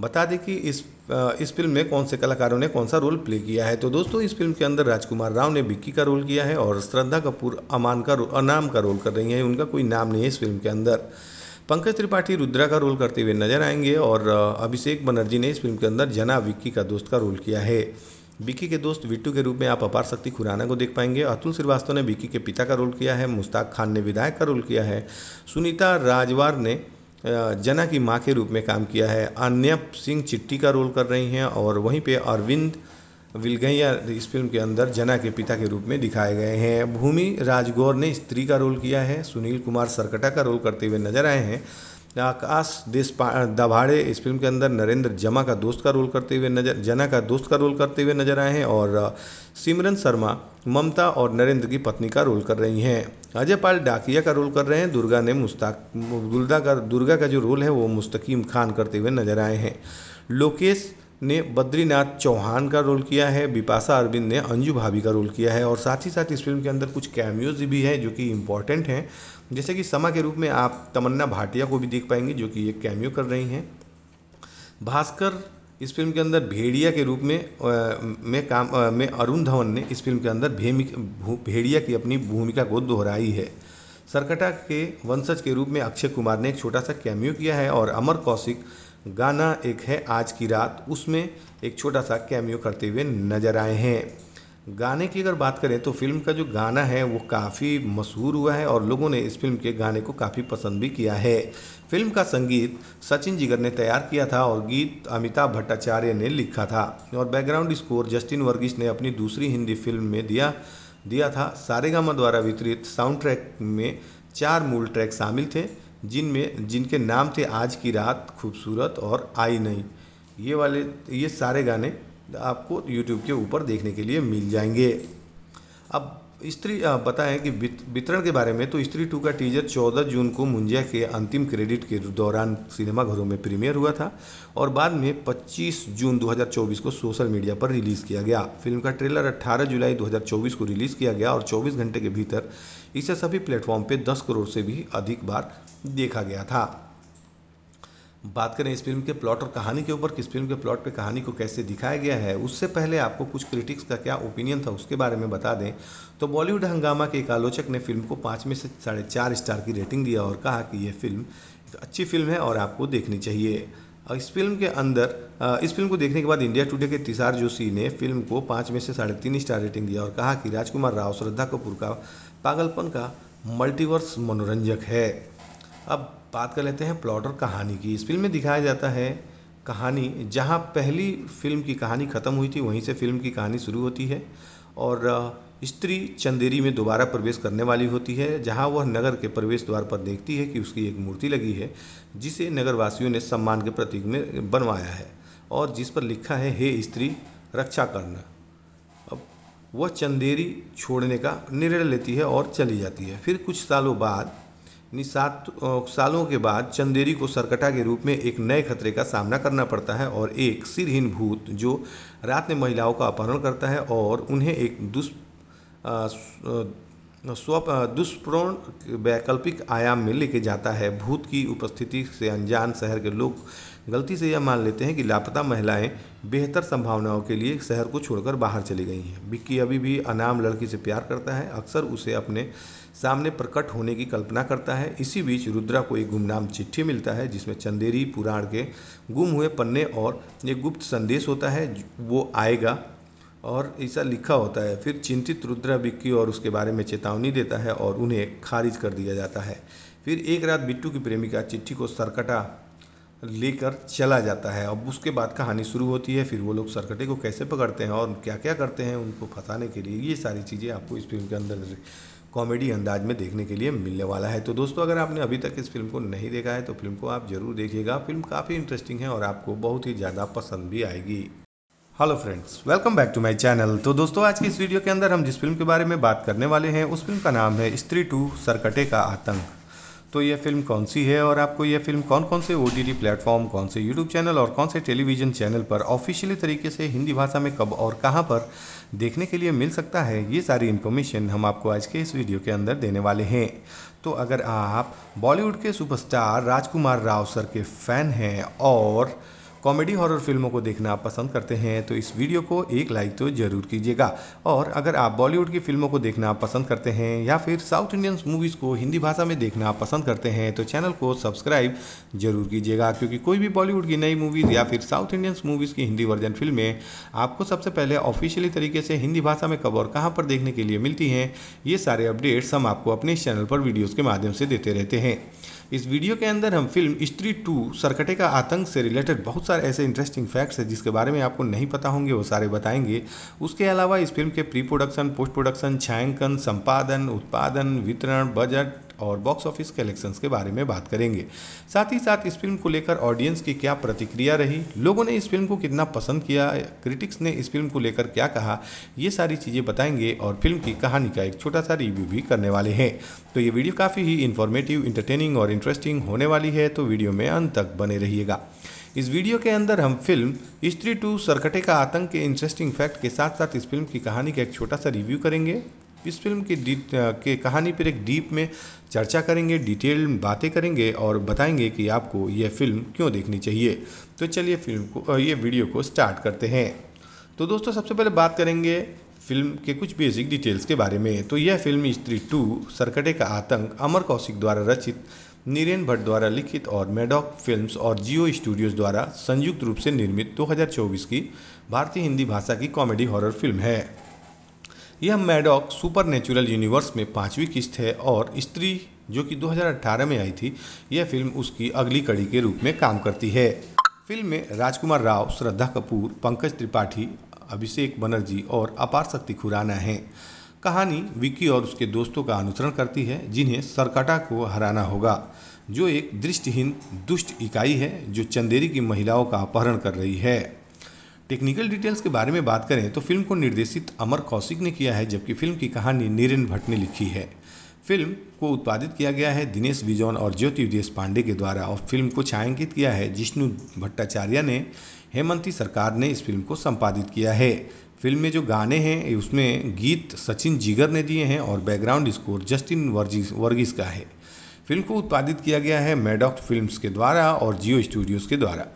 बता दें कि इस इस फ़िल्म में कौन से कलाकारों ने कौन सा रोल प्ले किया है। तो दोस्तों, इस फ़िल्म के अंदर राजकुमार राव ने बिक्की का रोल किया है और श्रद्धा कपूर, अमान का अनाम का रोल कर रही हैं। उनका कोई नाम नहीं है इस फ़िल्म के अंदर। पंकज त्रिपाठी रुद्रा का रोल करते हुए नज़र आएँगे और अभिषेक बनर्जी ने इस फ़िल्म के अंदर जना विक्की का दोस्त का रोल किया है। विक्की के दोस्त विट्टू के रूप में आप अपार शक्ति खुराना को देख पाएँगे। अतुल श्रीवास्तव ने विक्की के पिता का रोल किया है, मुश्ताक खान ने विधायक का रोल किया है। सुनीता राजवार ने जना की माँ के रूप में काम किया है। अन्य सिंह चिट्टी का रोल कर रही हैं और वहीं पे अरविंद विलगैया इस फ़िल्म के अंदर जना के पिता के रूप में दिखाए गए हैं। भूमि राजगौर ने स्त्री का रोल किया है, सुनील कुमार सरकटा का रोल करते हुए नज़र आए हैं। आकाश देश दभाड़े इस फ़िल्म के अंदर नरेंद्र जमा का दोस्त का रोल करते हुए नज़र, जना का दोस्त का रोल करते हुए नज़र आए हैं और, सिमरन शर्मा, ममता और नरेंद्र की पत्नी का रोल कर रही हैं। अजय पाल डाकिया का रोल कर रहे हैं, दुर्गा ने मुस्ताक दुर्गा का दुर्गा का जो रोल है वो मुस्तकीम खान करते हुए नज़र आए हैं। लोकेश ने बद्रीनाथ चौहान का रोल किया है बिपाशा अरविंद ने अंजू भाभी का रोल किया है और साथ ही साथ इस फ़िल्म के अंदर कुछ कैमियोज भी हैं जो कि इंपॉर्टेंट हैं। जैसे कि समा के रूप में आप तमन्ना भाटिया को भी देख पाएँगे जो कि एक कैमियो कर रही हैं। भास्कर इस फ़िल्म के अंदर भेड़िया के रूप में आ, में काम आ, में अरुण धवन ने इस फ़िल्म के अंदर भेड़िया की अपनी भूमिका को दोहराई है। सरकटा के वंशज के रूप में अक्षय कुमार ने एक छोटा सा कैमियो किया है और अमर कौशिक गाना एक है आज की रात। उसमें एक छोटा सा कैमियो करते हुए नज़र आए हैं। गाने की अगर बात करें तो फ़िल्म का जो गाना है, वो काफ़ी मशहूर हुआ है और लोगों ने इस फ़िल्म के गाने को काफ़ी पसंद भी किया है। फ़िल्म का संगीत सचिन जिगर ने तैयार किया था और गीत अमिताभ भट्टाचार्य ने लिखा था। और बैकग्राउंड स्कोर जस्टिन वर्गीस ने अपनी दूसरी हिंदी फ़िल्म में दिया दिया था। सारेगामा द्वारा वितरित साउंड ट्रैक में चार मूल ट्रैक शामिल थे। जिनमें, जिनके नाम थे आज की रात खूबसूरत और आई नहीं। ये वाले, ये सारे गाने आपको यूट्यूब के ऊपर देखने के लिए मिल जाएँगे। अब स्त्री बताएँ कि वितरण के बारे में तो स्त्री टू का टीजर 14 जून को मुंजिया के अंतिम क्रेडिट के दौरान सिनेमाघरों में प्रीमियर हुआ था और बाद में 25 जून 2024 को सोशल मीडिया पर रिलीज़ किया गया। फ़िल्म का ट्रेलर 18 जुलाई 2024 को रिलीज़ किया गया और 24 घंटे के भीतर इसे सभी प्लेटफॉर्म पर 10 करोड़ से भी अधिक बार देखा गया था। बात करें इस फ़िल्म के प्लॉट और कहानी के ऊपर, किस फ़िल्म के प्लॉट पे कहानी को कैसे दिखाया गया है, उससे पहले आपको कुछ क्रिटिक्स का क्या ओपिनियन था उसके बारे में बता दें। तो बॉलीवुड हंगामा के एक आलोचक ने फ़िल्म को पाँच में से साढ़े चार स्टार की रेटिंग दिया और कहा कि यह फ़िल्म एक अच्छी फ़िल्म है और आपको देखनी चाहिए। और इस फ़िल्म के अंदर इस फ़िल्म को देखने के बाद इंडिया टुडे के तिसार जोशी ने फ़िल्म को पाँच में से साढ़े तीन स्टार रेटिंग दिया और कहा कि राजकुमार राव, श्रद्धा कपूर का पागलपन का मल्टीवर्स मनोरंजक है। अब बात कर लेते हैं प्लॉट और कहानी की। इस फ़िल्म में दिखाया जाता है कहानी, जहाँ पहली फ़िल्म की कहानी ख़त्म हुई थी, वहीं से फ़िल्म की कहानी शुरू होती है और स्त्री चंदेरी में दोबारा प्रवेश करने वाली होती है, जहाँ वह नगर के प्रवेश द्वार पर देखती है कि उसकी एक मूर्ति लगी है, जिसे नगरवासियों ने सम्मान के प्रतीक में बनवाया है और जिस पर लिखा है, हे स्त्री, रक्षा करना। अब वह चंदेरी छोड़ने का निर्णय लेती है और चली जाती है। फिर कुछ सालों बाद यानी सात सालों के बाद चंदेरी को सरकटा के रूप में एक नए खतरे का सामना करना पड़ता है और एक सिरहीन भूत जो रात में महिलाओं का अपहरण करता है और उन्हें एक दुष् स्व दुष्प्रण वैकल्पिक आयाम में लेके जाता है। भूत की उपस्थिति से अनजान शहर के लोग गलती से यह मान लेते हैं कि लापता महिलाएँ बेहतर संभावनाओं के लिए शहर को छोड़कर बाहर चली गई हैं। विक्की अभी भी अनाम लड़की से प्यार करता है। अक्सर उसे अपने सामने प्रकट होने की कल्पना करता है। इसी बीच रुद्रा को एक गुमनाम चिट्ठी मिलता है, जिसमें चंदेरी पुराण के गुम हुए पन्ने और एक गुप्त संदेश होता है, वो आएगा और ऐसा लिखा होता है। फिर चिंतित रुद्रा बिक्की और उसके बारे में चेतावनी देता है और उन्हें खारिज कर दिया जाता है। फिर एक रात बिट्टू की प्रेमिका चिट्ठी को सरकटा लेकर चला जाता है। अब उसके बाद कहानी शुरू होती है, फिर वो लोग सरकटे को कैसे पकड़ते हैं और क्या क्या करते हैं, उनको फंसाने के लिए ये सारी चीज़ें आपको इस फ़िल्म के अंदर कॉमेडी अंदाज में देखने के लिए मिलने वाला है। तो दोस्तों, अगर आपने अभी तक इस फ़िल्म को नहीं देखा है तो फ़िल्म को आप ज़रूर देखिएगा। फ़िल्म काफ़ी इंटरेस्टिंग है और आपको बहुत ही ज़्यादा पसंद भी आएगी। Hello friends welcome back to my channel तो दोस्तों, आज की इस वीडियो के अंदर हम जिस फ़िल्म के बारे में बात करने वाले हैं, उस फ़िल्म का नाम है स्त्री टू सरकटे का आतंक। तो यह फ़िल्म कौन सी है और आपको यह फ़िल्म कौन कौन से ओ टी प्लेटफॉर्म कौन से यूट्यूब चैनल और कौन से टेलीविज़न चैनल पर ऑफिशियली तरीके से हिंदी भाषा में कब और कहाँ पर देखने के लिए मिल सकता है। ये सारी इन्फॉर्मेशन हम आपको आज के इस वीडियो के अंदर देने वाले हैं। तो अगर आप बॉलीवुड के सुपरस्टार राजकुमार राव सर के फ़ैन हैं और कॉमेडी हॉरर फ़िल्मों को देखना आप पसंद करते हैं तो इस वीडियो को एक लाइक तो ज़रूर कीजिएगा। और अगर आप बॉलीवुड की फ़िल्मों को देखना पसंद करते हैं, या फिर साउथ इंडियन मूवीज़ को हिंदी भाषा में देखना पसंद करते हैं तो चैनल को सब्सक्राइब ज़रूर कीजिएगा, क्योंकि कोई भी बॉलीवुड की नई मूवीज़ या फिर साउथ इंडियन मूवीज़ की हिंदी वर्जन फ़िल्में आपको सबसे पहले ऑफिशियली तरीके से हिंदी भाषा में कब और कहाँ पर देखने के लिए मिलती हैं, ये सारे अपडेट्स हम आपको अपने इस चैनल पर वीडियोज़ के माध्यम से देते रहते हैं। इस वीडियो के अंदर हम फ़िल्म स्त्री टू सरकटे का आतंक से रिलेटेड बहुत सारे ऐसे इंटरेस्टिंग फैक्ट्स हैं, जिसके बारे में आपको नहीं पता होंगे, वो सारे बताएँगे। उसके अलावा इस फ़िल्म के प्री प्रोडक्शन पोस्ट प्रोडक्शन छायांकन, संपादन, उत्पादन, वितरण बजट और बॉक्स ऑफ़िस कलेक्शंस के बारे में बात करेंगे। साथ ही साथ इस फ़िल्म को लेकर ऑडियंस की क्या प्रतिक्रिया रही, लोगों ने इस फ़िल्म को कितना पसंद किया क्रिटिक्स ने इस फ़िल्म को लेकर क्या कहा, ये सारी चीज़ें बताएँगे और फ़िल्म की कहानी का एक छोटा सा रिव्यू भी करने वाले हैं। तो ये वीडियो काफ़ी ही इन्फॉर्मेटिव इंटरटेनिंग और इंटरेस्टिंग होने वाली है तो वीडियो में अंत तक बने रहिएगा। इस वीडियो के अंदर हम फ़िल्म स्त्री टू सरकटे का आतंक के इंटरेस्टिंग फैक्ट के साथ साथ इस फ़िल्म की कहानी का एक छोटा सा रिव्यू करेंगे। इस फ़िल्म की के कहानी पर एक डीप में चर्चा करेंगे, डिटेल बातें करेंगे और बताएँगे कि आपको यह फ़िल्म क्यों देखनी चाहिए। तो चलिए फ़िल्म को ये वीडियो को स्टार्ट करते हैं। तो दोस्तों, सबसे पहले बात करेंगे फ़िल्म के कुछ बेसिक डिटेल्स के बारे में। तो यह फ़िल्म स्त्री टू, सरकटे का आतंक, अमर कौशिक द्वारा रचित, नीरेन भट्ट द्वारा लिखित और मेडॉक फिल्म्स और जियो स्टूडियोज द्वारा संयुक्त रूप से निर्मित 2024 की भारतीय हिंदी भाषा की कॉमेडी हॉरर फ़िल्म है। यह मैडॉक सुपर नेचुरल यूनिवर्स में पांचवी किस्त है और स्त्री जो कि 2018 में आई थी, यह फ़िल्म उसकी अगली कड़ी के रूप में काम करती है। फ़िल्म में राजकुमार राव, श्रद्धा कपूर, पंकज त्रिपाठी, अभिषेक बनर्जी और अपार शक्ति खुराना हैं। कहानी विक्की और उसके दोस्तों का अनुसरण करती है, जिन्हें सरकटा को हराना होगा, जो एक दृष्टिहीन, दुष्ट इकाई है, जो चंदेरी की महिलाओं का अपहरण कर रही है। टेक्निकल डिटेल्स के बारे में बात करें तो फ़िल्म को निर्देशित अमर कौशिक ने किया है, जबकि फ़िल्म की कहानी नीरेन भट्ट ने लिखी है। फ़िल्म को उत्पादित किया गया है दिनेश विजौन और ज्योति विदेश पांडे के द्वारा और फ़िल्म को छायांकित किया है, जिष्णु भट्टाचार्य ने, हेमंती सरकार ने इस फ़िल्म को संपादित किया है। फ़िल्म में जो गाने हैं उसमें गीत सचिन जिगर ने दिए हैं और background score Justin Varghese, Varghese का है। फ़िल्म को उत्पादित किया गया है मेडॉक फिल्म्स के द्वारा और जियो स्टूडियोज़ के द्वारा।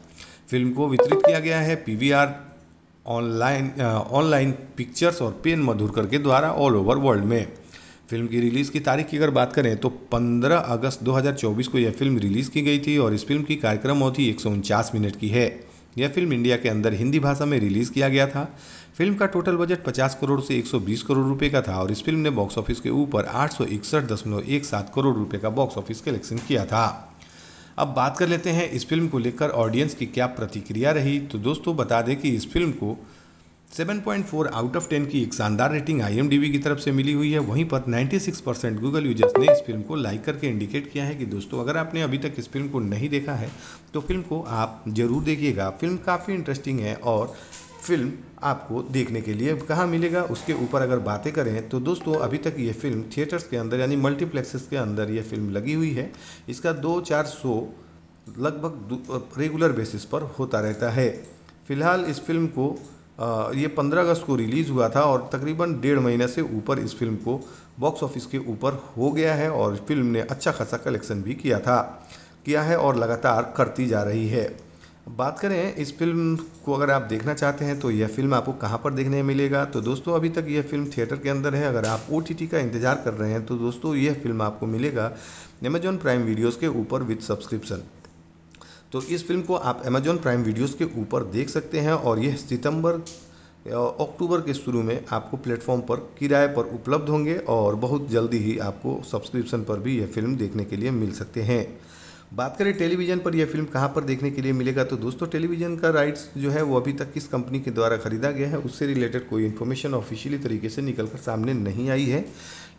फ़िल्म को वितरित किया गया है पीवीआर ऑनलाइन ऑनलाइन पिक्चर्स और पेन मधुरकर के द्वारा ऑल ओवर वर्ल्ड में। फ़िल्म की रिलीज़ की तारीख की अगर बात करें तो 15 अगस्त 2024 को यह फ़िल्म रिलीज़ की गई थी और इस फ़िल्म की कार्यक्रम अवधि एक सौ उनचास मिनट की है। यह फ़िल्म इंडिया के अंदर हिंदी भाषा में रिलीज़ किया गया था। फ़िल्म का टोटल बजट 50 करोड़ से 120 करोड़ रुपए का था और इस फ़िल्म ने बॉक्स ऑफ़िस के ऊपर आठ करोड़ रुपए का बॉक्स ऑफ़िस कलेक्शन किया था। अब बात कर लेते हैं इस फ़िल्म को लेकर ऑडियंस की क्या प्रतिक्रिया रही। तो दोस्तों, बता दें कि इस फ़िल्म को 7.4 आउट ऑफ़ 10 की एक शानदार रेटिंग आई की तरफ़ से मिली हुई है। वहीं पर 96 परसेंट गूगल यूज़र्स ने इस फ़िल्म को लाइक करके इंडिकेट किया है कि दोस्तों, अगर आपने अभी तक इस फ़िल्म को नहीं देखा है तो फ़िल्म को आप ज़रूर देखिएगा। फ़िल्म काफ़ी इंटरेस्टिंग है और फ़िल्म आपको देखने के लिए कहाँ मिलेगा, उसके ऊपर अगर बातें करें तो दोस्तों, अभी तक ये फ़िल्म थिएटर्स के अंदर, यानी मल्टीप्लेक्सेस के अंदर ये फ़िल्म लगी हुई है। इसका दो चार शो लगभग रेगुलर बेसिस पर होता रहता है। फ़िलहाल इस फ़िल्म को ये 15 अगस्त को रिलीज़ हुआ था और तकरीबन डेढ़ महीने से ऊपर इस फ़िल्म को बॉक्स ऑफ़िस के ऊपर हो गया है और फ़िल्म ने अच्छा खासा कलेक्शन भी किया था, किया है और लगातार करती जा रही है। बात करें, इस फ़िल्म को अगर आप देखना चाहते हैं तो यह फ़िल्म आपको कहाँ पर देखने मिलेगा? तो दोस्तों, अभी तक यह फ़िल्म थिएटर के अंदर है। अगर आप ओटीटी का इंतज़ार कर रहे हैं तो दोस्तों, यह फ़िल्म आपको मिलेगा अमेजॉन प्राइम वीडियोज़ के ऊपर विद सब्सक्रिप्शन तो इस फ़िल्म को आप अमेजॉन प्राइम वीडियोज़ के ऊपर देख सकते हैं और यह सितंबर अक्टूबर के शुरू में आपको प्लेटफॉर्म पर किराए पर उपलब्ध होंगे और बहुत जल्दी ही आपको सब्सक्रिप्शन पर भी यह फ़िल्म देखने के लिए मिल सकते हैं। बात करें टेलीविज़न पर यह फ़िल्म कहाँ पर देखने के लिए मिलेगा तो दोस्तों टेलीविज़न का राइट्स जो है वो अभी तक किस कंपनी के द्वारा खरीदा गया है, उससे रिलेटेड कोई इन्फॉर्मेशन ऑफिशियली तरीके से निकल कर सामने नहीं आई है।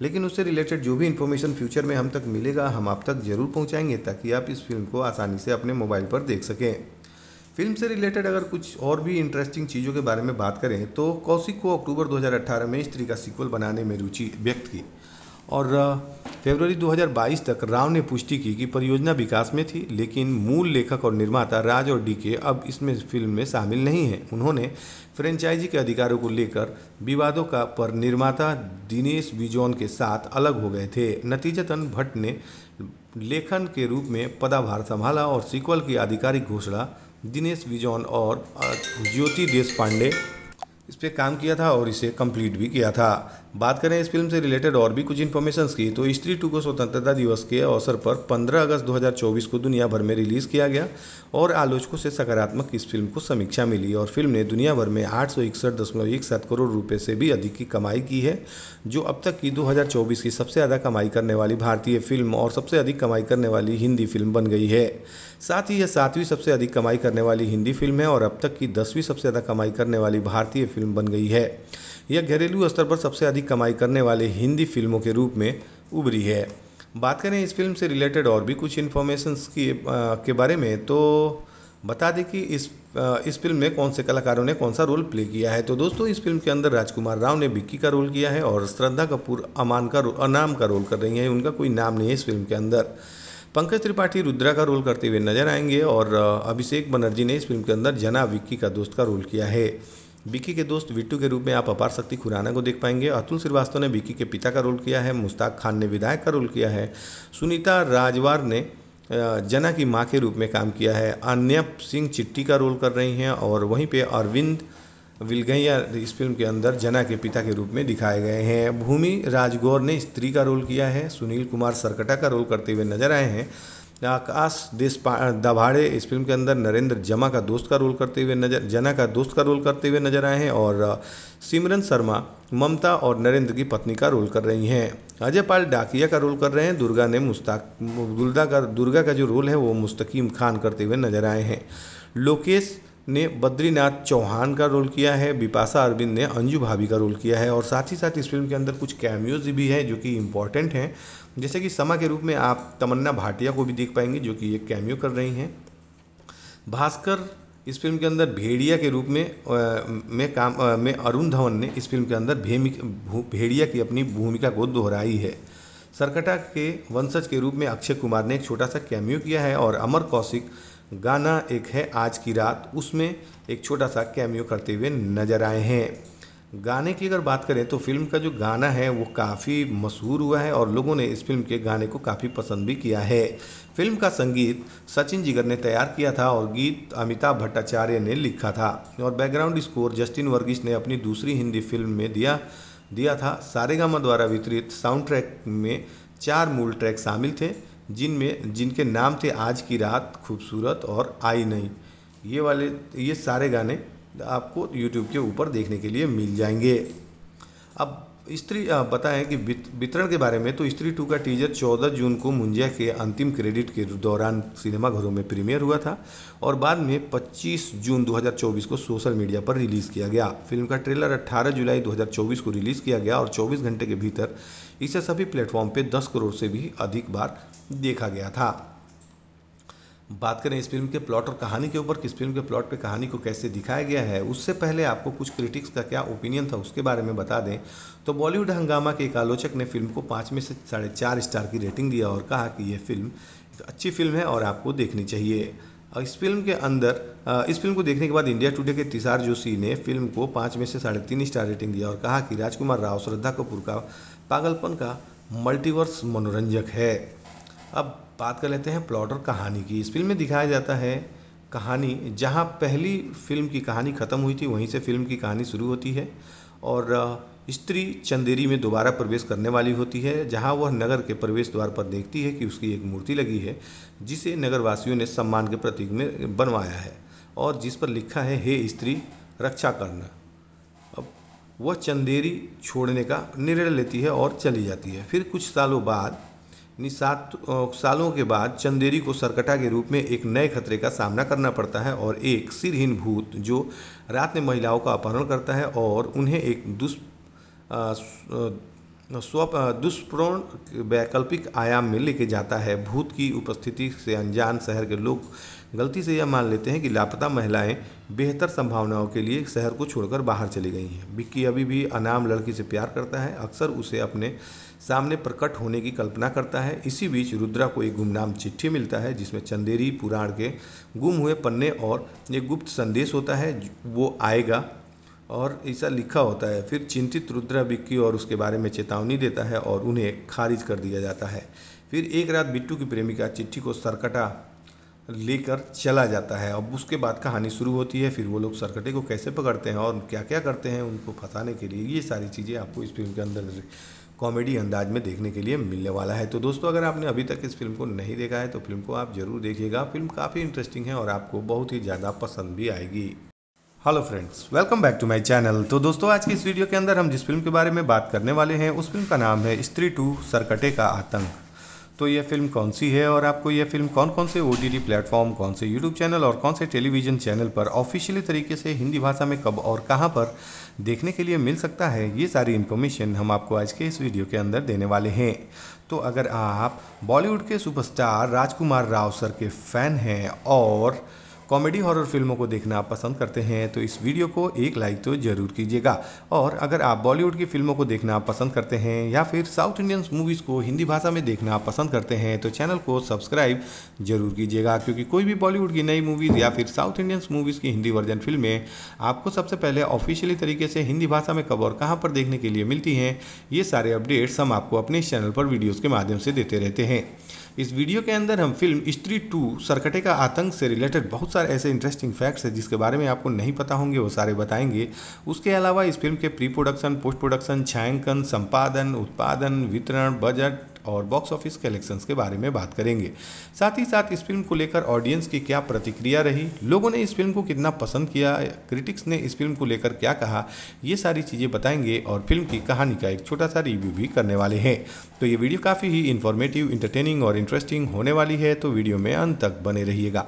लेकिन उससे रिलेटेड जो भी इन्फॉर्मेशन फ्यूचर में हम तक मिलेगा, हम आप तक ज़रूर पहुँचाएँगे ताकि आप इस फ़िल्म को आसानी से अपने मोबाइल पर देख सकें। फ़िल्म से रिलेटेड अगर कुछ और भी इंटरेस्टिंग चीज़ों के बारे में बात करें तो कौशिक को अक्टूबर 2018 में स्त्री का सीक्वल बनाने में रुचि व्यक्त की। और फरवरी 2022 तक राव ने पुष्टि की कि परियोजना विकास में थी, लेकिन मूल लेखक और निर्माता राज और डीके अब इसमें फ़िल्म में शामिल नहीं हैं। उन्होंने फ्रेंचाइजी के अधिकारों को लेकर विवादों का, पर निर्माता दिनेश विजौन के साथ अलग हो गए थे। नतीजतन भट्ट ने लेखन के रूप में पदाभार संभाला और सीक्वल की आधिकारिक घोषणा दिनेश विजौन और ज्योति देश पांडे इस पर काम किया था और इसे कंप्लीट भी किया था। बात करें इस फ़िल्म से रिलेटेड और भी कुछ इन्फॉर्मेशन की तो स्त्री टू को स्वतंत्रता दिवस के अवसर पर 15 अगस्त 2024 को दुनिया भर में रिलीज़ किया गया और आलोचकों से सकारात्मक इस फ़िल्म को समीक्षा मिली और फ़िल्म ने दुनिया भर में आठ करोड़ रुपये से भी अधिक की कमाई की है, जो अब तक की 2024 की सबसे ज़्यादा कमाई करने वाली भारतीय फ़िल्म और सबसे अधिक कमाई करने वाली हिंदी फ़िल्म बन गई है। साथ ही यह सातवीं सबसे अधिक कमाई करने वाली हिंदी फ़िल्म है और अब तक की दसवीं सबसे ज़्यादा कमाई करने वाली भारतीय फ़िल्म बन गई है। यह घरेलू स्तर पर सबसे अधिक कमाई करने वाले हिंदी फ़िल्मों के रूप में उभरी है। बात करें इस फ़िल्म से रिलेटेड और भी कुछ इन्फॉर्मेशंस की के बारे में तो बता दें कि इस इस फ़िल्म में कौन से कलाकारों ने कौन सा रोल प्ले किया है। तो दोस्तों, इस फ़िल्म के अंदर राजकुमार राव ने बिक्की का रोल किया है और श्रद्धा कपूर, अमान का अनाम का रोल कर रही हैं। उनका कोई नाम नहीं है इस फ़िल्म के अंदर। पंकज त्रिपाठी रुद्रा का रोल करते हुए नज़र आएँगे और अभिषेक बनर्जी ने इस फ़िल्म के अंदर जना विक्की का दोस्त का रोल किया है। विक्की के दोस्त विट्टू के रूप में आप अपार शक्ति खुराना को देख पाएँगे। अतुल श्रीवास्तव ने विक्की के पिता का रोल किया है, मुश्ताक खान ने विधायक का रोल किया है, सुनीता राजवार ने जना की माँ के रूप में काम किया है, अन्यप सिंह चिट्टी का रोल कर रही हैं और वहीं पे अरविंद विलगैया इस फ़िल्म के अंदर जना के पिता के रूप में दिखाए गए हैं। भूमि राजगौर ने स्त्री का रोल किया है, सुनील कुमार सरकटा का रोल करते हुए नज़र आए हैं। आकाश देश दभाड़े इस फ़िल्म के अंदर नरेंद्र जमा का दोस्त का रोल करते हुए नज़र, जना का दोस्त का रोल करते हुए नज़र आए हैं और सिमरन शर्मा, ममता और नरेंद्र की पत्नी का रोल कर रही हैं। अजय पाल डाकिया का रोल कर रहे हैं, दुर्गा ने मुस्ताक, दुर्गा का दुर्गा का जो रोल है वो मुस्तकीम खान करते हुए नज़र आए हैं। लोकेश ने बद्रीनाथ चौहान का रोल किया है, बिपाशा अरविंद ने अंजू भाभी का रोल किया है और साथ ही साथ इस फ़िल्म के अंदर कुछ कैमियोज भी हैं जो कि इंपॉर्टेंट हैं। जैसे कि समा के रूप में आप तमन्ना भाटिया को भी देख पाएँगे जो कि एक कैमियो कर रही हैं। भास्कर इस फ़िल्म के अंदर भेड़िया के रूप में आ, में काम आ, में अरुण धवन ने इस फ़िल्म के अंदर भेड़िया की अपनी भूमिका को दोहराई है। सरकटा के वंशज के रूप में अक्षय कुमार ने एक छोटा सा कैमियो किया है और अमर कौशिक गाना एक है आज की रात उसमें एक छोटा सा कैमियो करते हुए नज़र आए हैं। गाने की अगर बात करें तो फ़िल्म का जो गाना है वो काफ़ी मशहूर हुआ है और लोगों ने इस फ़िल्म के गाने को काफ़ी पसंद भी किया है। फ़िल्म का संगीत सचिन जिगर ने तैयार किया था और गीत अमिताभ भट्टाचार्य ने लिखा था। और बैकग्राउंड स्कोर जस्टिन वर्गीस ने अपनी दूसरी हिंदी फ़िल्म में दिया दिया था। सारेगामा द्वारा वितरित साउंड ट्रैक में चार मूल ट्रैक शामिल थे, जिनमें, जिनके नाम थे आज की रात, खूबसूरत और आई नहीं। ये वाले, ये सारे गाने आपको यूट्यूब के ऊपर देखने के लिए मिल जाएँगे। अब स्त्री बताएँ कि वितरण के बारे में तो स्त्री टू का टीजर 14 जून को मुंजिया के अंतिम क्रेडिट के दौरान सिनेमाघरों में प्रीमियर हुआ था और बाद में 25 जून 2024 को सोशल मीडिया पर रिलीज़ किया गया। फ़िल्म का ट्रेलर 18 जुलाई 2024 को रिलीज़ किया गया और 24 घंटे के भीतर इसे सभी प्लेटफॉर्म पर दस करोड़ से भी अधिक बार देखा गया था। बात करें इस फ़िल्म के प्लॉट और कहानी के ऊपर कि इस फ़िल्म के प्लॉट पे कहानी को कैसे दिखाया गया है, उससे पहले आपको कुछ क्रिटिक्स का क्या ओपिनियन था उसके बारे में बता दें। तो बॉलीवुड हंगामा के एक आलोचक ने फ़िल्म को पाँच में से साढ़े चार स्टार की रेटिंग दिया और कहा कि यह फ़िल्म एक अच्छी फ़िल्म है और आपको देखनी चाहिए। और इस फ़िल्म के अंदर इस फ़िल्म को देखने के बाद इंडिया टुडे के तिसार जोशी ने फ़िल्म को पाँच में से साढ़े तीन स्टार रेटिंग दिया और कहा कि राजकुमार राव, श्रद्धा कपूर का पागलपन का मल्टीवर्स मनोरंजक है। अब बात कर लेते हैं प्लॉट और कहानी की। इस फ़िल्म में दिखाया जाता है कहानी, जहाँ पहली फ़िल्म की कहानी ख़त्म हुई थी, वहीं से फ़िल्म की कहानी शुरू होती है और स्त्री चंदेरी में दोबारा प्रवेश करने वाली होती है, जहाँ वह नगर के प्रवेश द्वार पर देखती है कि उसकी एक मूर्ति लगी है, जिसे नगरवासियों ने सम्मान के प्रतीक में बनवाया है और जिस पर लिखा है, हे स्त्री, रक्षा करना। अब वह चंदेरी छोड़ने का निर्णय लेती है और चली जाती है। फिर कुछ सालों बाद सात सालों के बाद चंदेरी को सरकटा के रूप में एक नए खतरे का सामना करना पड़ता है और एक सिरहीन भूत जो रात में महिलाओं का अपहरण करता है और उन्हें एक दुष् स्व दुष्प्रोण वैकल्पिक आयाम में लेके जाता है। भूत की उपस्थिति से अनजान शहर के लोग गलती से यह मान लेते हैं कि लापता महिलाएँ बेहतर संभावनाओं के लिए शहर को छोड़कर बाहर चली गई हैं। विक्की अभी भी अनाम लड़की से प्यार करता है। अक्सर उसे अपने सामने प्रकट होने की कल्पना करता है। इसी बीच रुद्रा को एक गुमनाम चिट्ठी मिलता है, जिसमें चंदेरी पुराण के गुम हुए पन्ने और एक गुप्त संदेश होता है, वो आएगा और ऐसा लिखा होता है। फिर चिंतित रुद्रा बिक्की और उसके बारे में चेतावनी देता है और उन्हें खारिज कर दिया जाता है। फिर एक रात बिट्टू की प्रेमिका चिट्ठी को सरकटा लेकर चला जाता है। अब उसके बाद कहानी शुरू होती है, फिर वो लोग सरकटे को कैसे पकड़ते हैं और क्या क्या करते हैं, उनको फंसाने के लिए ये सारी चीज़ें आपको इस फ़िल्म के अंदर कॉमेडी अंदाज में देखने के लिए मिलने वाला है। तो दोस्तों, अगर आपने अभी तक इस फ़िल्म को नहीं देखा है तो फ़िल्म को आप ज़रूर देखिएगा। फ़िल्म काफ़ी इंटरेस्टिंग है और आपको बहुत ही ज़्यादा पसंद भी आएगी। Hello friends welcome back to my channel तो दोस्तों, आज की इस वीडियो के अंदर हम जिस फ़िल्म के बारे में बात करने वाले हैं, उस फ़िल्म का नाम है स्त्री टू, सरकटे का आतंक। तो यह फ़िल्म कौन सी है और आपको यह फ़िल्म कौन कौन से ओ टी प्लेटफॉर्म कौन से यूट्यूब चैनल और कौन से टेलीविज़न चैनल पर ऑफिशियली तरीके से हिंदी भाषा में कब और कहाँ पर देखने के लिए मिल सकता है। ये सारी इन्फॉर्मेशन हम आपको आज के इस वीडियो के अंदर देने वाले हैं। तो अगर आप बॉलीवुड के सुपरस्टार राजकुमार राव सर के फ़ैन हैं और कॉमेडी हॉरर फ़िल्मों को देखना आप पसंद करते हैं तो इस वीडियो को एक लाइक तो ज़रूर कीजिएगा। और अगर आप बॉलीवुड की फ़िल्मों को देखना पसंद करते हैं, या फिर साउथ इंडियन मूवीज़ को हिंदी भाषा में देखना पसंद करते हैं तो चैनल को सब्सक्राइब ज़रूर कीजिएगा, क्योंकि कोई भी बॉलीवुड की नई मूवीज़ या फिर साउथ इंडियंस मूवीज़ की हिंदी वर्जन फ़िल्में आपको सबसे पहले ऑफिशियली तरीके से हिंदी भाषा में कब और कहाँ पर देखने के लिए मिलती हैं, ये सारे अपडेट्स हम आपको अपने इस चैनल पर वीडियोज़ के माध्यम से देते रहते हैं। इस वीडियो के अंदर हम फ़िल्म स्त्री टू सरकटे का आतंक से रिलेटेड बहुत सारे ऐसे इंटरेस्टिंग फैक्ट्स हैं जिसके बारे में आपको नहीं पता होंगे, वो सारे बताएँगे। उसके अलावा इस फ़िल्म के प्री प्रोडक्शन पोस्ट प्रोडक्शन छायांकन, संपादन, उत्पादन, वितरण बजट और बॉक्स ऑफ़िस कलेक्शंस के बारे में बात करेंगे। साथ ही साथ इस फ़िल्म को लेकर ऑडियंस की क्या प्रतिक्रिया रही, लोगों ने इस फ़िल्म को कितना पसंद किया क्रिटिक्स ने इस फ़िल्म को लेकर क्या कहा, ये सारी चीज़ें बताएँगे और फ़िल्म की कहानी का एक छोटा सा रिव्यू भी करने वाले हैं। तो ये वीडियो काफ़ी ही इन्फॉर्मेटिव इंटरटेनिंग और इंटरेस्टिंग होने वाली है तो वीडियो में अंत तक बने रहिएगा।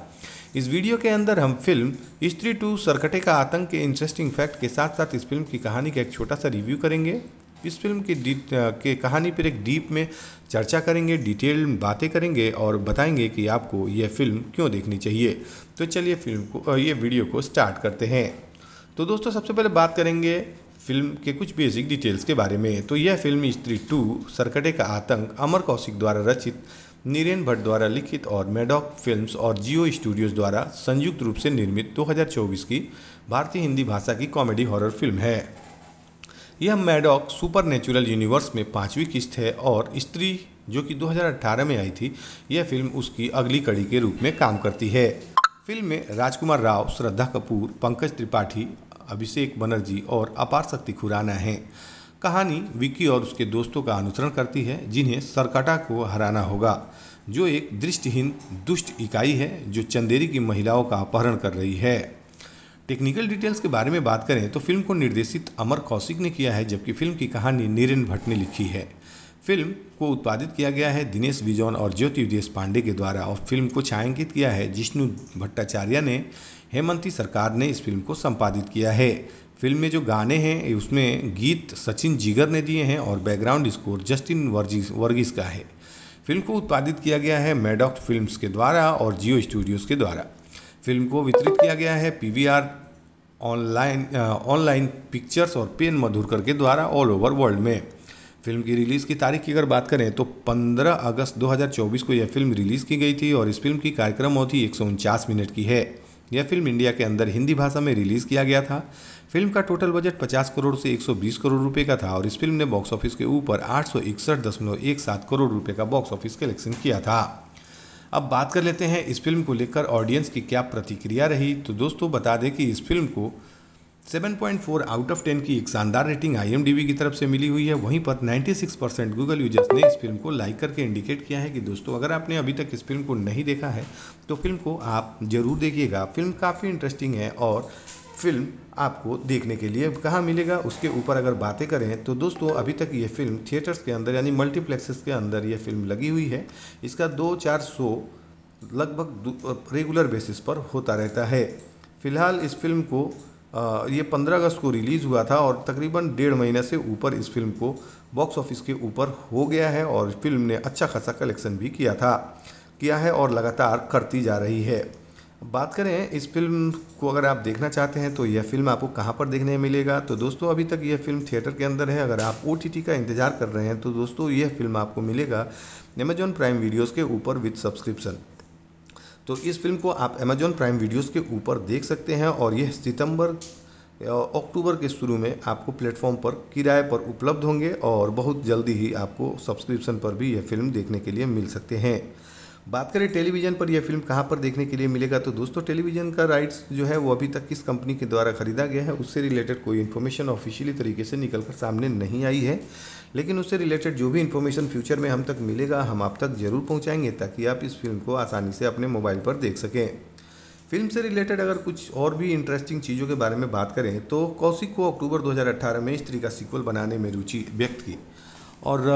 इस वीडियो के अंदर हम फ़िल्म स्त्री टू सरकटे का आतंक के इंटरेस्टिंग फैक्ट के साथ साथ इस फ़िल्म की कहानी का एक छोटा सा रिव्यू करेंगे। इस फ़िल्म की के कहानी पर एक डीप में चर्चा करेंगे, डिटेल बातें करेंगे और बताएँगे कि आपको यह फ़िल्म क्यों देखनी चाहिए। तो चलिए फ़िल्म को ये वीडियो को स्टार्ट करते हैं। तो दोस्तों, सबसे पहले बात करेंगे फ़िल्म के कुछ बेसिक डिटेल्स के बारे में। तो यह फ़िल्म स्त्री टू, सरकटे का आतंक, अमर कौशिक द्वारा रचित, नीरेन भट्ट द्वारा लिखित और मेडॉक फिल्म्स और जियो स्टूडियोज द्वारा संयुक्त रूप से निर्मित 2024 की भारतीय हिंदी भाषा की कॉमेडी हॉरर फ़िल्म है। यह मैडॉक सुपर नेचुरल यूनिवर्स में पांचवी किस्त है और स्त्री जो कि 2018 में आई थी, यह फ़िल्म उसकी अगली कड़ी के रूप में काम करती है। फ़िल्म में राजकुमार राव, श्रद्धा कपूर, पंकज त्रिपाठी, अभिषेक बनर्जी और अपार शक्ति खुराना हैं। कहानी विक्की और उसके दोस्तों का अनुसरण करती है, जिन्हें सरकटा को हराना होगा, जो एक दृष्टिहीन, दुष्ट इकाई है, जो चंदेरी की महिलाओं का अपहरण कर रही है। टेक्निकल डिटेल्स के बारे में बात करें तो फ़िल्म को निर्देशित अमर कौशिक ने किया है, जबकि फ़िल्म की कहानी नीरेन भट्ट ने लिखी है। फ़िल्म को उत्पादित किया गया है दिनेश विजौन और ज्योति विदेश पांडे के द्वारा और फ़िल्म को छायांकित किया है, जिष्णु भट्टाचार्य ने, हेमंती सरकार ने इस फ़िल्म को संपादित किया है। फ़िल्म में जो गाने हैं उसमें गीत सचिन जिगर ने दिए हैं और background score Justin Varghese Varghese का है। फ़िल्म को उत्पादित किया गया है मेडॉक्ट फिल्म्स के द्वारा और जियो स्टूडियोज़ के द्वारा। फ़िल्म को वितरित किया गया है पीवीआर ऑनलाइन ऑनलाइन पिक्चर्स और पेन मधुरकर के द्वारा ऑल ओवर वर्ल्ड में। फ़िल्म की रिलीज़ की तारीख की अगर बात करें तो 15 अगस्त 2024 को यह फ़िल्म रिलीज़ की गई थी और इस फ़िल्म की कार्यक्रम अवधि एक सौ उनचास मिनट की है। यह फ़िल्म इंडिया के अंदर हिंदी भाषा में रिलीज़ किया गया था। फ़िल्म का टोटल बजट 50 करोड़ से 120 करोड़ रुपए का था और इस फ़िल्म ने बॉक्स ऑफ़िस के ऊपर आठ करोड़ रुपए का बॉक्स ऑफ़िस कलेक्शन किया था। अब बात कर लेते हैं इस फ़िल्म को लेकर ऑडियंस की क्या प्रतिक्रिया रही। तो दोस्तों, बता दें कि इस फ़िल्म को 7.4 आउट ऑफ़ 10 की एक शानदार रेटिंग आई की तरफ़ से मिली हुई है। वहीं पर 96 परसेंट गूगल यूज़र्स ने इस फ़िल्म को लाइक करके इंडिकेट किया है कि दोस्तों, अगर आपने अभी तक इस फ़िल्म को नहीं देखा है तो फ़िल्म को आप ज़रूर देखिएगा। फ़िल्म काफ़ी इंटरेस्टिंग है और फ़िल्म आपको देखने के लिए कहाँ मिलेगा उसके ऊपर अगर बातें करें तो दोस्तों अभी तक ये फ़िल्म थिएटर्स के अंदर यानी मल्टीप्लेक्सेस के अंदर ये फ़िल्म लगी हुई है। इसका दो चार शो लगभग रेगुलर बेसिस पर होता रहता है। फ़िलहाल इस फ़िल्म को आ, ये 15 अगस्त को रिलीज़ हुआ था और तकरीबन डेढ़ महीने से ऊपर इस फ़िल्म को बॉक्स ऑफ़िस के ऊपर हो गया है और फ़िल्म ने अच्छा खासा कलेक्शन भी किया था किया है और लगातार करती जा रही है। बात करें, इस फ़िल्म को अगर आप देखना चाहते हैं तो यह फ़िल्म आपको कहाँ पर देखने मिलेगा? तो दोस्तों, अभी तक यह फ़िल्म थिएटर के अंदर है। अगर आप ओटीटी का इंतज़ार कर रहे हैं तो दोस्तों, यह फ़िल्म आपको मिलेगा अमेजॉन प्राइम वीडियोज़ के ऊपर विद सब्सक्रिप्शन तो इस फ़िल्म को आप अमेजॉन प्राइम वीडियोज़ के ऊपर देख सकते हैं और यह सितंबर अक्टूबर के शुरू में आपको प्लेटफॉर्म पर किराए पर उपलब्ध होंगे और बहुत जल्दी ही आपको सब्सक्रिप्शन पर भी यह फ़िल्म देखने के लिए मिल सकते हैं। बात करें टेलीविज़न पर यह फ़िल्म कहाँ पर देखने के लिए मिलेगा तो दोस्तों टेलीविज़न का राइट्स जो है वो अभी तक किस कंपनी के द्वारा ख़रीदा गया है, उससे रिलेटेड कोई इन्फॉर्मेशन ऑफिशियली तरीके से निकल कर सामने नहीं आई है। लेकिन उससे रिलेटेड जो भी इन्फॉर्मेशन फ्यूचर में हम तक मिलेगा, हम आप तक ज़रूर पहुँचाएँगे ताकि आप इस फ़िल्म को आसानी से अपने मोबाइल पर देख सकें। फ़िल्म से रिलेटेड अगर कुछ और भी इंटरेस्टिंग चीज़ों के बारे में बात करें तो कौशिक को अक्टूबर 2018 में स्त्री का सीक्वल बनाने में रुचि व्यक्त की। और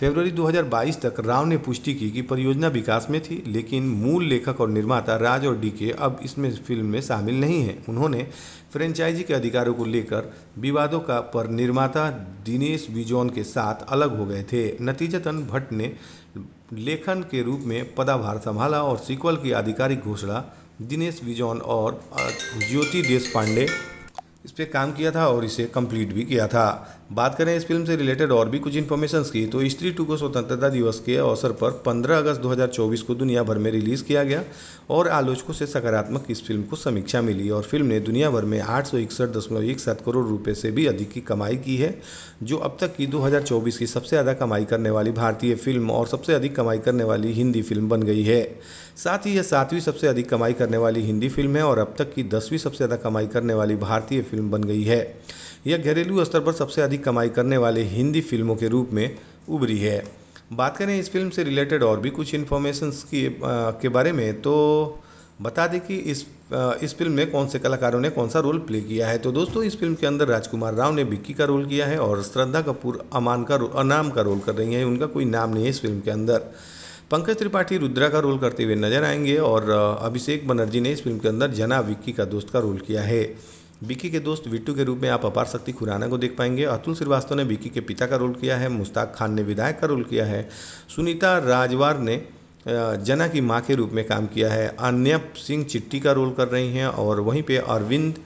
फरवरी 2022 तक राव ने पुष्टि की कि परियोजना विकास में थी, लेकिन मूल लेखक और निर्माता राज और डीके अब इसमें फ़िल्म में शामिल नहीं हैं। उन्होंने फ्रेंचाइजी के अधिकारों को लेकर विवादों का पर निर्माता दिनेश विजौन के साथ अलग हो गए थे। नतीजतन भट्ट ने लेखन के रूप में पदाभार संभाला और सीक्वल की आधिकारिक घोषणा दिनेश विजौन और ज्योति देश पांडे इस पर काम किया था और इसे कंप्लीट भी किया था। बात करें इस फ़िल्म से रिलेटेड और भी कुछ इन्फॉर्मेशन की तो स्त्री टू को स्वतंत्रता दिवस के अवसर पर 15 अगस्त 2024 को दुनिया भर में रिलीज़ किया गया और आलोचकों से सकारात्मक इस फ़िल्म को समीक्षा मिली और फ़िल्म ने दुनिया भर में आठ करोड़ रुपये से भी अधिक की कमाई की है, जो अब तक की 2024 की सबसे ज़्यादा कमाई करने वाली भारतीय फ़िल्म और सबसे अधिक कमाई करने वाली हिंदी फ़िल्म बन गई है। साथ ही यह सातवीं सबसे अधिक कमाई करने वाली हिंदी फ़िल्म है और अब तक की दसवीं सबसे ज़्यादा कमाई करने वाली भारतीय फ़िल्म बन गई है। यह घरेलू स्तर पर सबसे अधिक कमाई करने वाले हिंदी फ़िल्मों के रूप में उभरी है। बात करें इस फ़िल्म से रिलेटेड और भी कुछ इन्फॉर्मेशन की के बारे में तो बता दें कि इस इस फ़िल्म में कौन से कलाकारों ने कौन सा रोल प्ले किया है। तो दोस्तों, इस फ़िल्म के अंदर राजकुमार राव ने बिक्की का रोल किया है और श्रद्धा कपूर, अमान का अनाम का रोल कर रही हैं। उनका कोई नाम नहीं है इस फ़िल्म के अंदर। पंकज त्रिपाठी रुद्रा का रोल करते हुए नज़र आएँगे और अभिषेक बनर्जी ने इस फ़िल्म के अंदर जना विक्की का दोस्त का रोल किया है। विक्की के दोस्त विट्टू के रूप में आप अपार शक्ति खुराना को देख पाएँगे। अतुल श्रीवास्तव ने विक्की के पिता का रोल किया है, मुश्ताक खान ने विधायक का रोल किया है। सुनीता राजवार ने जना की माँ के रूप में काम किया है। अन्यप सिंह चिट्टी का रोल कर रही हैं और वहीं पे अरविंद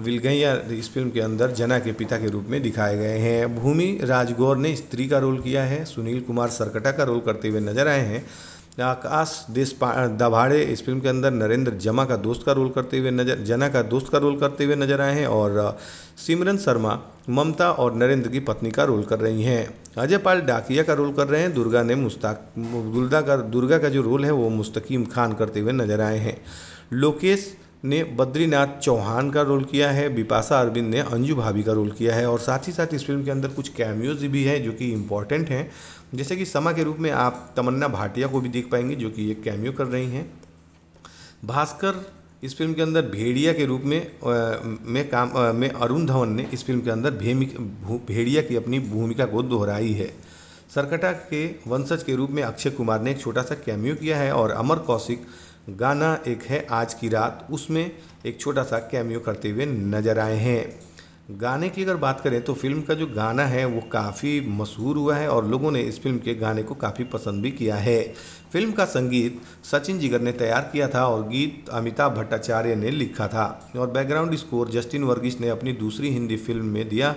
विलगैया इस फ़िल्म के अंदर जना के पिता के रूप में दिखाए गए हैं। भूमि राजगौर ने स्त्री का रोल किया है, सुनील कुमार सरकटा का रोल करते हुए नज़र आए हैं। आकाश देश दभाड़े इस फ़िल्म के अंदर नरेंद्र जमा का दोस्त का रोल करते हुए नज़र, जना का दोस्त का रोल करते हुए नज़र आए हैं और सिमरन शर्मा, ममता और नरेंद्र की पत्नी का रोल कर रही हैं। अजय पाल डाकिया का रोल कर रहे हैं, दुर्गा ने मुस्ताक दुर्गा का दुर्गा का जो रोल है वो मुस्तकीम खान करते हुए नज़र आए हैं। लोकेश ने बद्रीनाथ चौहान का रोल किया है बिपाशा अरविंद ने अंजू भाभी का रोल किया है और साथ ही साथ इस फ़िल्म के अंदर कुछ कैमियोज भी हैं जो कि इंपॉर्टेंट हैं। जैसे कि समा के रूप में आप तमन्ना भाटिया को भी देख पाएँगे जो कि एक कैमियो कर रही हैं। भास्कर इस फ़िल्म के अंदर भेड़िया के रूप में आ, में काम आ, में अरुण धवन ने इस फ़िल्म के अंदर भेड़िया की अपनी भूमिका को दोहराई है। सरकटा के वंशज के रूप में अक्षय कुमार ने एक छोटा सा कैमियो किया है और अमर कौशिक गाना एक है आज की रात। उसमें एक छोटा सा कैमियो करते हुए नज़र आए हैं। गाने की अगर बात करें तो फ़िल्म का जो गाना है वो काफ़ी मशहूर हुआ है और लोगों ने इस फ़िल्म के गाने को काफ़ी पसंद भी किया है। फ़िल्म का संगीत सचिन जिगर ने तैयार किया था और गीत अमिताभ भट्टाचार्य ने लिखा था। और बैकग्राउंड स्कोर जस्टिन वर्गीस ने अपनी दूसरी हिंदी फ़िल्म में दिया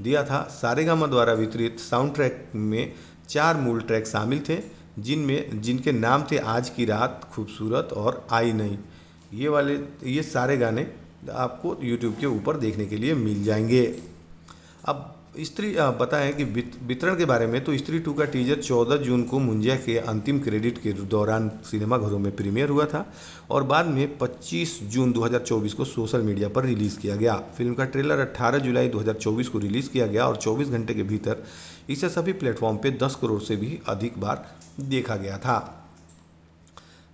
दिया था। सारेगामा द्वारा वितरित साउंड ट्रैक में चार मूल ट्रैक शामिल थे। जिनमें, जिनके नाम थे आज की रात खूबसूरत और आई नहीं। ये वाले, ये सारे गाने आपको यूट्यूब के ऊपर देखने के लिए मिल जाएँगे। अब स्त्री बताएँ कि वितरण के बारे में तो स्त्री टू का टीजर 14 जून को मुंजिया के अंतिम क्रेडिट के दौरान सिनेमाघरों में प्रीमियर हुआ था और बाद में 25 जून 2024 को सोशल मीडिया पर रिलीज़ किया गया। फ़िल्म का ट्रेलर 18 जुलाई 2024 को रिलीज़ किया गया और 24 घंटे के भीतर इसे सभी प्लेटफॉर्म पर 10 करोड़ से भी अधिक बार देखा गया था।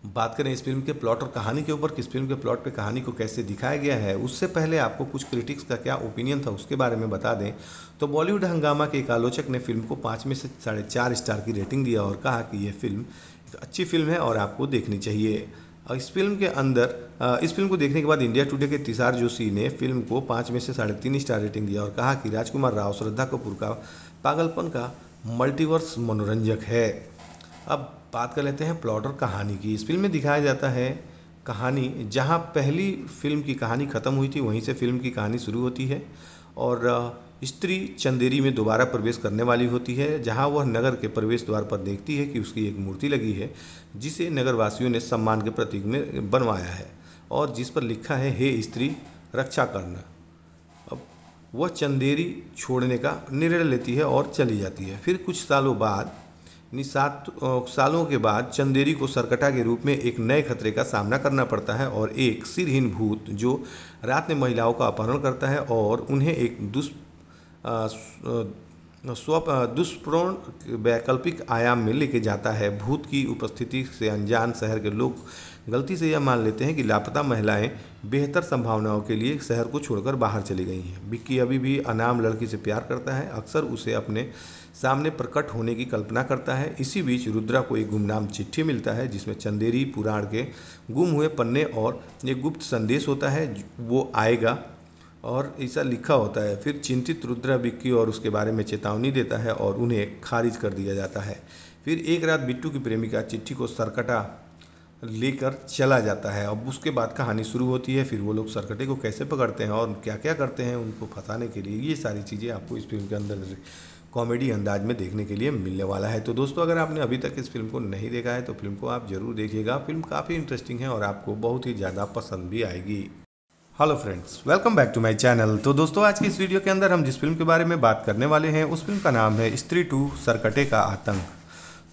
बात करें इस फ़िल्म के प्लॉट और कहानी के ऊपर, किस फ़िल्म के प्लॉट पे कहानी को कैसे दिखाया गया है, उससे पहले आपको कुछ क्रिटिक्स का क्या ओपिनियन था उसके बारे में बता दें। तो बॉलीवुड हंगामा के एक आलोचक ने फ़िल्म को पाँच में से साढ़े चार स्टार की रेटिंग दिया और कहा कि यह फ़िल्म एक अच्छी फ़िल्म है और आपको देखनी चाहिए। इस फ़िल्म के अंदर इस फ़िल्म को देखने के बाद इंडिया टुडे के तिसार जोशी ने फ़िल्म को पाँच में से साढ़े तीन स्टार रेटिंग दिया और कहा कि राजकुमार राव श्रद्धा कपूर का पागलपन का मल्टीवर्स मनोरंजक है। अब बात कर लेते हैं प्लॉट और कहानी की। इस फ़िल्म में दिखाया जाता है कहानी, जहाँ पहली फ़िल्म की कहानी ख़त्म हुई थी, वहीं से फ़िल्म की कहानी शुरू होती है और स्त्री चंदेरी में दोबारा प्रवेश करने वाली होती है, जहाँ वह नगर के प्रवेश द्वार पर देखती है कि उसकी एक मूर्ति लगी है, जिसे नगरवासियों ने सम्मान के प्रतीक में बनवाया है और जिस पर लिखा है, हे स्त्री, रक्षा करना। अब वह चंदेरी छोड़ने का निर्णय लेती है और चली जाती है। फिर कुछ सालों बाद सात सालों के बाद चंदेरी को सरकटा के रूप में एक नए खतरे का सामना करना पड़ता है और एक सिरहीन भूत जो रात में महिलाओं का अपहरण करता है और उन्हें एक दुष् स्व दुष्प्रोण वैकल्पिक आयाम में लेके जाता है। भूत की उपस्थिति से अनजान शहर के लोग गलती से यह मान लेते हैं कि लापता महिलाएँ बेहतर संभावनाओं के लिए शहर को छोड़कर बाहर चली गई हैं। बिक्की अभी भी अनाम लड़की से प्यार करता है। अक्सर उसे अपने सामने प्रकट होने की कल्पना करता है। इसी बीच रुद्रा को एक गुमनाम चिट्ठी मिलता है, जिसमें चंदेरी पुराण के गुम हुए पन्ने और एक गुप्त संदेश होता है, वो आएगा और ऐसा लिखा होता है। फिर चिंतित रुद्रा बिक्की और उसके बारे में चेतावनी देता है और उन्हें खारिज कर दिया जाता है। फिर एक रात बिट्टू की प्रेमिका चिट्ठी को सरकटा लेकर चला जाता है। अब उसके बाद कहानी शुरू होती है, फिर वो लोग सरकटे को कैसे पकड़ते हैं और क्या क्या करते हैं, उनको फंसाने के लिए ये सारी चीज़ें आपको इस फ़िल्म के अंदर कॉमेडी अंदाज में देखने के लिए मिलने वाला है। तो दोस्तों, अगर आपने अभी तक इस फ़िल्म को नहीं देखा है तो फ़िल्म को आप ज़रूर देखिएगा। फ़िल्म काफ़ी इंटरेस्टिंग है और आपको बहुत ही ज़्यादा पसंद भी आएगी। Hello friends welcome back to my channel तो दोस्तों, आज की इस वीडियो के अंदर हम जिस फ़िल्म के बारे में बात करने वाले हैं, उस फ़िल्म का नाम है स्त्री टू सरकटे का आतंक।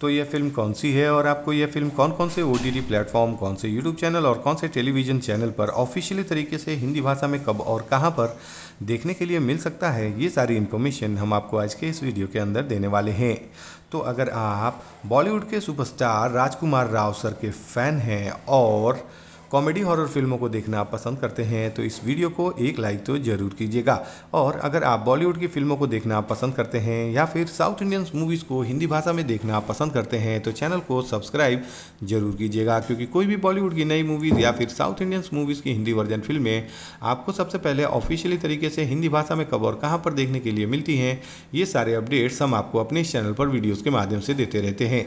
तो ये फ़िल्म कौन सी है और आपको ये फ़िल्म कौन कौन से ओ प्लेटफॉर्म कौन से यूट्यूब चैनल और कौन से टेलीविज़न चैनल पर ऑफिशियली तरीके से हिंदी भाषा में कब और कहाँ पर देखने के लिए मिल सकता है। ये सारी इन्फॉर्मेशन हम आपको आज के इस वीडियो के अंदर देने वाले हैं। तो अगर आप बॉलीवुड के सुपरस्टार राजकुमार राव सर के फ़ैन हैं और कॉमेडी हॉरर फ़िल्मों को देखना आप पसंद करते हैं तो इस वीडियो को एक लाइक तो ज़रूर कीजिएगा। और अगर आप बॉलीवुड की फ़िल्मों को देखना पसंद करते हैं, या फिर साउथ इंडियन मूवीज़ को हिंदी भाषा में देखना पसंद करते हैं तो चैनल को सब्सक्राइब ज़रूर कीजिएगा, क्योंकि कोई भी बॉलीवुड की नई मूवीज़ या फिर साउथ इंडियंस मूवीज़ की हिंदी वर्जन फ़िल्में आपको सबसे पहले ऑफिशियली तरीके से हिंदी भाषा में कब और कहाँ पर देखने के लिए मिलती हैं, ये सारे अपडेट्स हम आपको अपने इस चैनल पर वीडियोज़ के माध्यम से देते रहते हैं।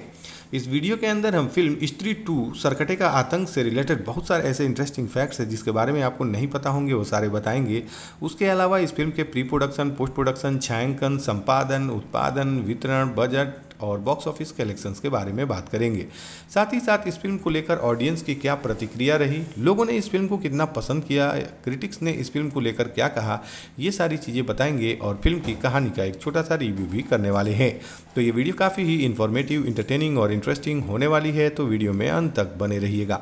इस वीडियो के अंदर हम फ़िल्म स्त्री टू, सरकटे का आतंक से रिलेटेड बहुत सारे ऐसे इंटरेस्टिंग फैक्ट्स हैं, जिसके बारे में आपको नहीं पता होंगे, वो सारे बताएँगे। उसके अलावा इस फ़िल्म के प्री प्रोडक्शन पोस्ट प्रोडक्शन छायांकन, संपादन, उत्पादन, वितरण बजट और बॉक्स ऑफ़िस कलेक्शंस के बारे में बात करेंगे। साथ ही साथ इस फ़िल्म को लेकर ऑडियंस की क्या प्रतिक्रिया रही, लोगों ने इस फ़िल्म को कितना पसंद किया क्रिटिक्स ने इस फ़िल्म को लेकर क्या कहा, ये सारी चीज़ें बताएँगे और फ़िल्म की कहानी का एक छोटा सा रिव्यू भी करने वाले हैं। तो ये वीडियो काफ़ी ही इन्फॉर्मेटिव इंटरटेनिंग और इंटरेस्टिंग होने वाली है तो वीडियो में अंत तक बने रहिएगा।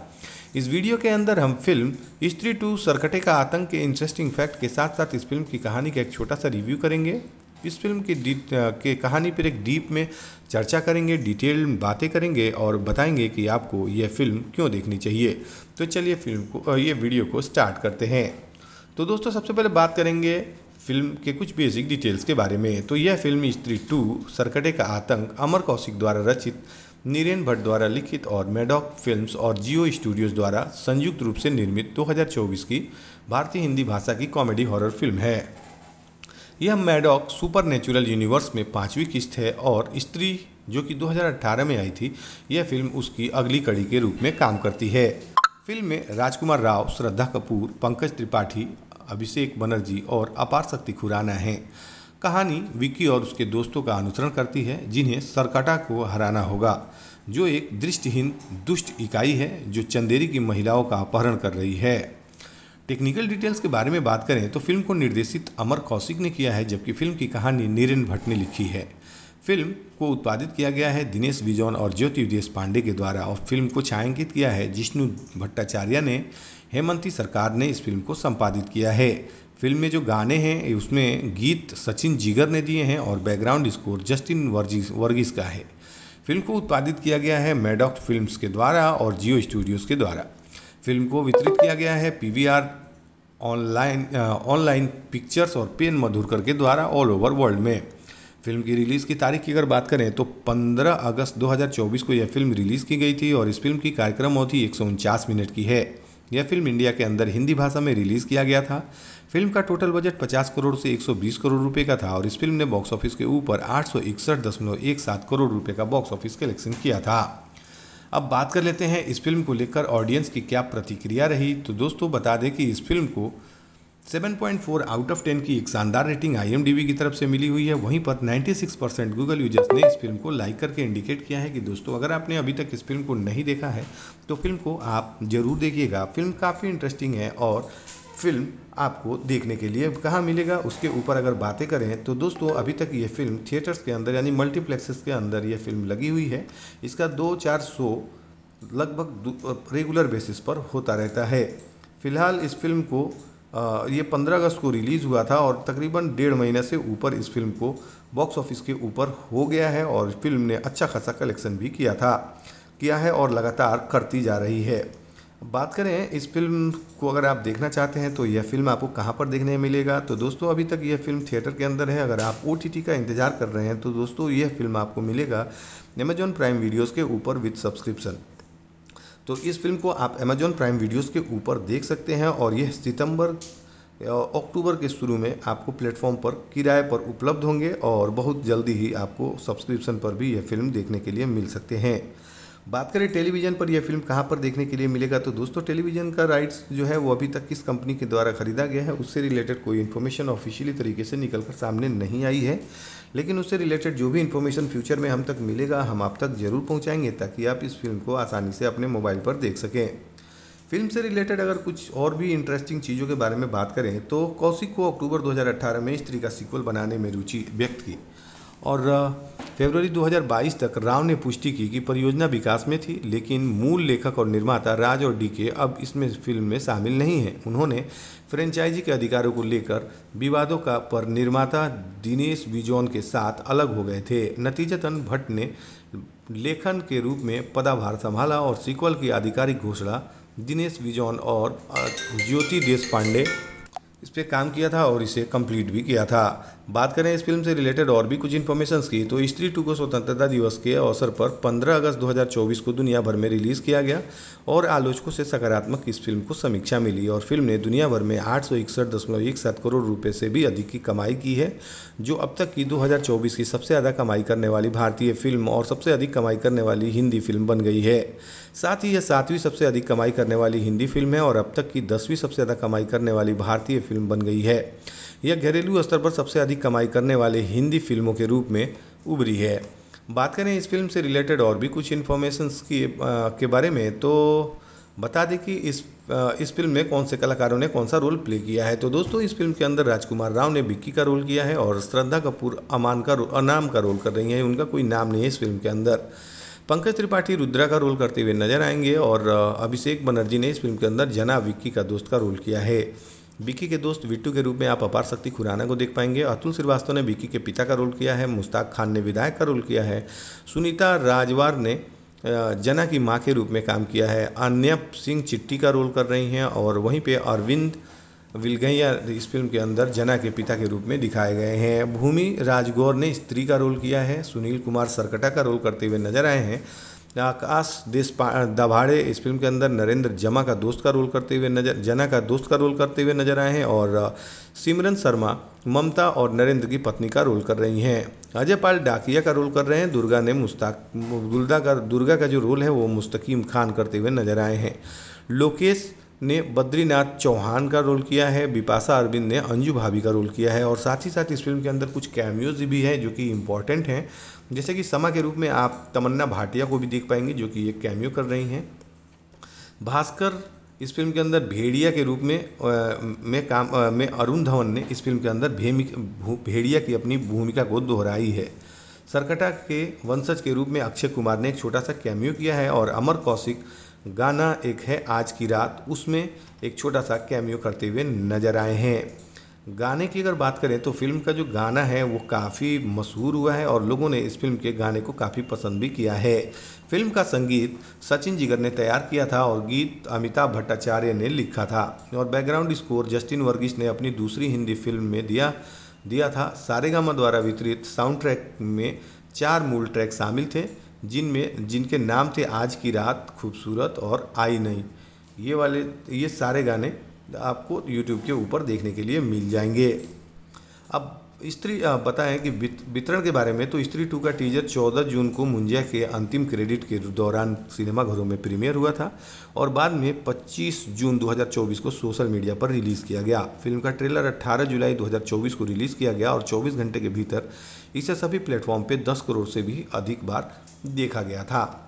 इस वीडियो के अंदर हम फ़िल्म स्त्री टू सरकटे का आतंक के इंटरेस्टिंग फैक्ट के साथ साथ इस फ़िल्म की कहानी का एक छोटा सा रिव्यू करेंगे। इस फ़िल्म की के कहानी पर एक डीप में चर्चा करेंगे, डिटेल बातें करेंगे और बताएँगे कि आपको यह फ़िल्म क्यों देखनी चाहिए। तो चलिए फ़िल्म को ये वीडियो को स्टार्ट करते हैं। तो दोस्तों, सबसे पहले बात करेंगे फ़िल्म के कुछ बेसिक डिटेल्स के बारे में। तो यह फ़िल्म स्त्री टू, सरकटे का आतंक, अमर कौशिक द्वारा रचित, नीरेन भट्ट द्वारा लिखित और मेडॉक फिल्म्स और जियो स्टूडियोज द्वारा संयुक्त रूप से निर्मित 2024 की भारतीय हिंदी भाषा की कॉमेडी हॉरर फ़िल्म है। यह मैडॉक सुपर नेचुरल यूनिवर्स में पांचवी किस्त है और स्त्री जो कि 2018 में आई थी, यह फ़िल्म उसकी अगली कड़ी के रूप में काम करती है। फ़िल्म में राजकुमार राव, श्रद्धा कपूर, पंकज त्रिपाठी, अभिषेक बनर्जी और अपार शक्ति खुराना हैं। कहानी विक्की और उसके दोस्तों का अनुसरण करती है, जिन्हें सरकटा को हराना होगा, जो एक दृष्टिहीन, दुष्ट इकाई है, जो चंदेरी की महिलाओं का अपहरण कर रही है। टेक्निकल डिटेल्स के बारे में बात करें तो फ़िल्म को निर्देशित अमर कौशिक ने किया है, जबकि फ़िल्म की कहानी नीरेन भट्ट ने लिखी है। फ़िल्म को उत्पादित किया गया है दिनेश विजौन और ज्योति देश पांडे के द्वारा और फ़िल्म को छायांकित किया है, जिष्णु भट्टाचार्य ने, हेमंती सरकार ने इस फ़िल्म को संपादित किया है। फ़िल्म में जो गाने हैं उसमें गीत सचिन जिगर ने दिए हैं और background score Justin Varghese, Varghese का है। फ़िल्म को उत्पादित किया गया है मेडॉक्ट फिल्म्स के द्वारा और जियो स्टूडियोज़ के द्वारा। फ़िल्म को वितरित किया गया है पीवीआर, ऑनलाइन ऑनलाइन पिक्चर्स और पेन मधुरकर के द्वारा ऑल ओवर वर्ल्ड में। फ़िल्म की रिलीज़ की तारीख की अगर बात करें तो 15 अगस्त 2024 को यह फ़िल्म रिलीज़ की गई थी और इस फ़िल्म की कार्यक्रम अवधि एक सौ उनचास मिनट की है। यह फ़िल्म इंडिया के अंदर हिंदी भाषा में रिलीज़ किया गया था। फ़िल्म का टोटल बजट 50 करोड़ से 120 करोड़ रुपए का था और इस फ़िल्म ने बॉक्स ऑफ़िस के ऊपर आठ करोड़ रुपए का बॉक्स ऑफ़िस कलेक्शन किया था। अब बात कर लेते हैं इस फ़िल्म को लेकर ऑडियंस की क्या प्रतिक्रिया रही। तो दोस्तों, बता दें कि इस फ़िल्म को 7.4 आउट ऑफ़ 10 की एक शानदार रेटिंग आई की तरफ़ से मिली हुई है। वहीं पर 96 परसेंट गूगल यूज़र्स ने इस फ़िल्म को लाइक करके इंडिकेट किया है कि दोस्तों, अगर आपने अभी तक इस फ़िल्म को नहीं देखा है तो फ़िल्म को आप ज़रूर देखिएगा। फ़िल्म काफ़ी इंटरेस्टिंग है और फ़िल्म आपको देखने के लिए। कहाँ मिलेगा? उसके ऊपर अगर बातें करें तो दोस्तों, अभी तक ये फ़िल्म थिएटर्स के अंदर यानी मल्टीप्लेक्सेस के अंदर ये फ़िल्म लगी हुई है। इसका दो चार शो लगभग रेगुलर बेसिस पर होता रहता है। फ़िलहाल इस फ़िल्म को ये 15 अगस्त को रिलीज़ हुआ था और तकरीबन डेढ़ महीने से ऊपर इस फ़िल्म को बॉक्स ऑफ़िस के ऊपर हो गया है और फ़िल्म ने अच्छा खासा कलेक्शन भी किया था, किया है और लगातार करती जा रही है। बात करें, इस फ़िल्म को अगर आप देखना चाहते हैं तो यह फ़िल्म आपको कहाँ पर देखने मिलेगा? तो दोस्तों, अभी तक यह फ़िल्म थिएटर के अंदर है। अगर आप ओटीटी का इंतज़ार कर रहे हैं तो दोस्तों, यह फ़िल्म आपको मिलेगा अमेजॉन प्राइम वीडियोज़ के ऊपर विथ सब्सक्रिप्शन तो इस फ़िल्म को आप अमेजॉन प्राइम वीडियोज़ के ऊपर देख सकते हैं और यह सितंबर अक्टूबर के शुरू में आपको प्लेटफॉर्म पर किराए पर उपलब्ध होंगे और बहुत जल्दी ही आपको सब्सक्रिप्शन पर भी यह फ़िल्म देखने के लिए मिल सकते हैं। बात करें टेलीविज़न पर यह फ़िल्म कहाँ पर देखने के लिए मिलेगा तो दोस्तों टेलीविज़न का राइट्स जो है वो अभी तक किस कंपनी के द्वारा खरीदा गया है, उससे रिलेटेड कोई इन्फॉर्मेशन ऑफिशियली तरीके से निकल कर सामने नहीं आई है। लेकिन उससे रिलेटेड जो भी इन्फॉर्मेशन फ्यूचर में हम तक मिलेगा, हम आप तक ज़रूर पहुँचाएँगे, ताकि आप इस फ़िल्म को आसानी से अपने मोबाइल पर देख सकें। फ़िल्म से रिलेटेड अगर कुछ और भी इंटरेस्टिंग चीज़ों के बारे में बात करें तो कौशिक को अक्टूबर 2018 में स्त्री का सीक्वल बनाने में रुचि व्यक्त की। और फरवरी 2022 तक राव ने पुष्टि की कि परियोजना विकास में थी, लेकिन मूल लेखक और निर्माता राज और डीके अब इसमें फ़िल्म में शामिल नहीं हैं। उन्होंने फ्रेंचाइजी के अधिकारों को लेकर विवादों का, पर निर्माता दिनेश विजौन के साथ अलग हो गए थे। नतीजतन भट्ट ने लेखन के रूप में पदाभार संभाला और सीक्वल की आधिकारिक घोषणा दिनेश विजौन और ज्योति देश पांडे इस पर काम किया था और इसे कंप्लीट भी किया था। बात करें इस फ़िल्म से रिलेटेड और भी कुछ इन्फॉर्मेशन की तो स्त्री टू को स्वतंत्रता दिवस के अवसर पर 15 अगस्त 2024 को दुनिया भर में रिलीज़ किया गया और आलोचकों से सकारात्मक इस फ़िल्म को समीक्षा मिली और फ़िल्म ने दुनिया भर में आठ करोड़ रुपये से भी अधिक की कमाई की है, जो अब तक की दो हज़ार चौबीस की सबसे ज़्यादा कमाई करने वाली भारतीय फ़िल्म और सबसे अधिक कमाई करने वाली हिंदी फ़िल्म बन गई है। साथ ही यह सातवीं सबसे अधिक कमाई करने वाली हिंदी फ़िल्म है और अब तक की दसवीं सबसे ज़्यादा कमाई करने वाली भारतीय फ़िल्म बन गई है। यह घरेलू स्तर पर सबसे अधिक कमाई करने वाले हिंदी फ़िल्मों के रूप में उभरी है। बात करें इस फ़िल्म से रिलेटेड और भी कुछ इन्फॉर्मेशन की के बारे में तो बता दें कि इस इस फ़िल्म में कौन से कलाकारों ने कौन सा रोल प्ले किया है। तो दोस्तों, इस फ़िल्म के अंदर राजकुमार राव ने बिक्की का रोल किया है और श्रद्धा कपूर, अमान का अनाम का रोल कर रही हैं। उनका कोई नाम नहीं है इस फ़िल्म के अंदर। पंकज त्रिपाठी, रुद्रा का रोल करते हुए नज़र आएँगे और अभिषेक बनर्जी ने इस फ़िल्म के अंदर जना विक्की का दोस्त का रोल किया है। विक्की के दोस्त विट्टू के रूप में आप अपार शक्ति खुराना को देख पाएँगे। अतुल श्रीवास्तव ने विक्की के पिता का रोल किया है, मुश्ताक खान ने विधायक का रोल किया है, सुनीता राजवार ने जना की माँ के रूप में काम किया है, अन्यप सिंह चिट्टी का रोल कर रही हैं और वहीं पे अरविंद विलगैया इस फ़िल्म के अंदर जना के पिता के रूप में दिखाए गए हैं। भूमि राजगौर ने स्त्री का रोल किया है, सुनील कुमार सरकटा का रोल करते हुए नज़र आए हैं। आकाश देश दभाड़े इस फ़िल्म के अंदर नरेंद्र जमा का दोस्त का रोल करते हुए नज़र, जना का दोस्त का रोल करते हुए नज़र आए हैं और सिमरन शर्मा, ममता और नरेंद्र की पत्नी का रोल कर रही हैं। अजय पाल डाकिया का रोल कर रहे हैं, दुर्गा ने मुस्ताक, दुर्गा का दुर्गा का जो रोल है वो मुस्तकीम खान करते हुए नज़र आए हैं। लोकेश ने बद्रीनाथ चौहान का रोल किया है, बिपाशा अरविंद ने अंजू भाभी का रोल किया है और साथ ही साथ इस फ़िल्म के अंदर कुछ कैमियोज भी हैं जो कि इंपॉर्टेंट हैं। जैसे कि समा के रूप में आप तमन्ना भाटिया को भी देख पाएँगे जो कि एक कैमियो कर रही हैं। भास्कर इस फ़िल्म के अंदर भेड़िया के रूप में आ, में काम आ, में अरुण धवन ने इस फ़िल्म के अंदर भेड़िया की अपनी भूमिका को दोहराई है। सरकटा के वंशज के रूप में अक्षय कुमार ने एक छोटा सा कैमियो किया है और अमर कौशिक गाना एक है आज की रात उसमें एक छोटा सा कैमियो करते हुए नज़र आए हैं। गाने की अगर बात करें तो फ़िल्म का जो गाना है वो काफ़ी मशहूर हुआ है और लोगों ने इस फ़िल्म के गाने को काफ़ी पसंद भी किया है। फ़िल्म का संगीत सचिन जिगर ने तैयार किया था और गीत अमिताभ भट्टाचार्य ने लिखा था और बैकग्राउंड स्कोर जस्टिन वर्गीस ने अपनी दूसरी हिंदी फ़िल्म में दिया दिया था। सारेगामा द्वारा वितरित साउंड ट्रैक में चार मूल ट्रैक शामिल थे, जिनमें, जिनके नाम थे आज की रात, खूबसूरत और आई नहीं। ये वाले, ये सारे गाने आपको यूट्यूब के ऊपर देखने के लिए मिल जाएँगे। अब स्त्री बताएँ कि वितरण के बारे में तो स्त्री टू का टीजर 14 जून को मुंजिया के अंतिम क्रेडिट के दौरान सिनेमाघरों में प्रीमियर हुआ था और बाद में 25 जून 2024 को सोशल मीडिया पर रिलीज़ किया गया। फ़िल्म का ट्रेलर 18 जुलाई 2024 को रिलीज़ किया गया और 24 घंटे के भीतर इसे सभी प्लेटफॉर्म पर 10 करोड़ से भी अधिक बार देखा गया था।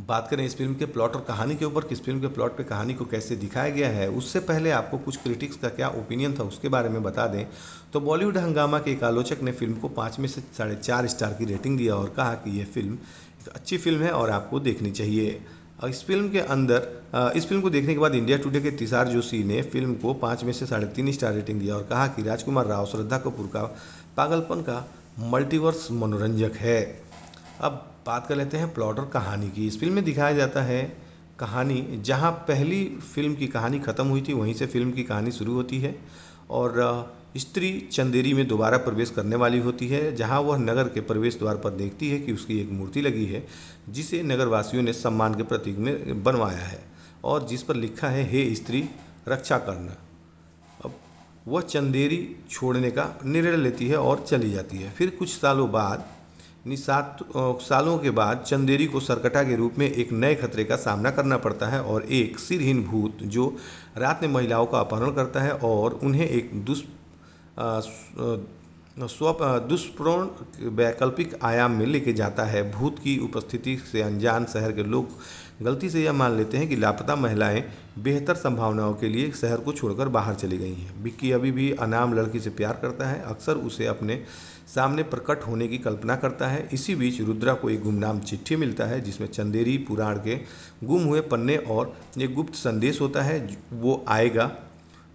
बात करें इस फ़िल्म के प्लॉट और कहानी के ऊपर, किस फ़िल्म के प्लॉट पे कहानी को कैसे दिखाया गया है, उससे पहले आपको कुछ क्रिटिक्स का क्या ओपिनियन था उसके बारे में बता दें। तो बॉलीवुड हंगामा के एक आलोचक ने फ़िल्म को पाँच में से साढ़े चार स्टार की रेटिंग दिया और कहा कि यह फ़िल्म एक अच्छी फ़िल्म है और आपको देखनी चाहिए। और इस फ़िल्म के अंदर इस फ़िल्म को देखने के बाद इंडिया टुडे के तिसार जोशी ने फ़िल्म को पाँच में से साढ़े तीन स्टार रेटिंग दिया और कहा कि राजकुमार राव, श्रद्धा कपूर का पागलपन का मल्टीवर्स मनोरंजक है। अब बात कर लेते हैं प्लॉट और कहानी की। इस फ़िल्म में दिखाया जाता है कहानी, जहाँ पहली फ़िल्म की कहानी ख़त्म हुई थी, वहीं से फ़िल्म की कहानी शुरू होती है और स्त्री चंदेरी में दोबारा प्रवेश करने वाली होती है, जहाँ वह नगर के प्रवेश द्वार पर देखती है कि उसकी एक मूर्ति लगी है, जिसे नगरवासियों ने सम्मान के प्रतीक में बनवाया है और जिस पर लिखा है, हे स्त्री, रक्षा करना। अब वह चंदेरी छोड़ने का निर्णय लेती है और चली जाती है। फिर कुछ सालों बाद सात सालों के बाद चंदेरी को सरकटा के रूप में एक नए खतरे का सामना करना पड़ता है और एक सिरहीन भूत जो रात में महिलाओं का अपहरण करता है और उन्हें एक दुष् स्व दुष्प्रोण वैकल्पिक आयाम में लेके जाता है। भूत की उपस्थिति से अनजान शहर के लोग गलती से यह मान लेते हैं कि लापता महिलाएँ बेहतर संभावनाओं के लिए शहर को छोड़कर बाहर चली गई हैं। विक्की अभी भी अनाम लड़की से प्यार करता है। अक्सर उसे अपने सामने प्रकट होने की कल्पना करता है। इसी बीच रुद्रा को एक गुमनाम चिट्ठी मिलता है, जिसमें चंदेरी पुराण के गुम हुए पन्ने और एक गुप्त संदेश होता है, वो आएगा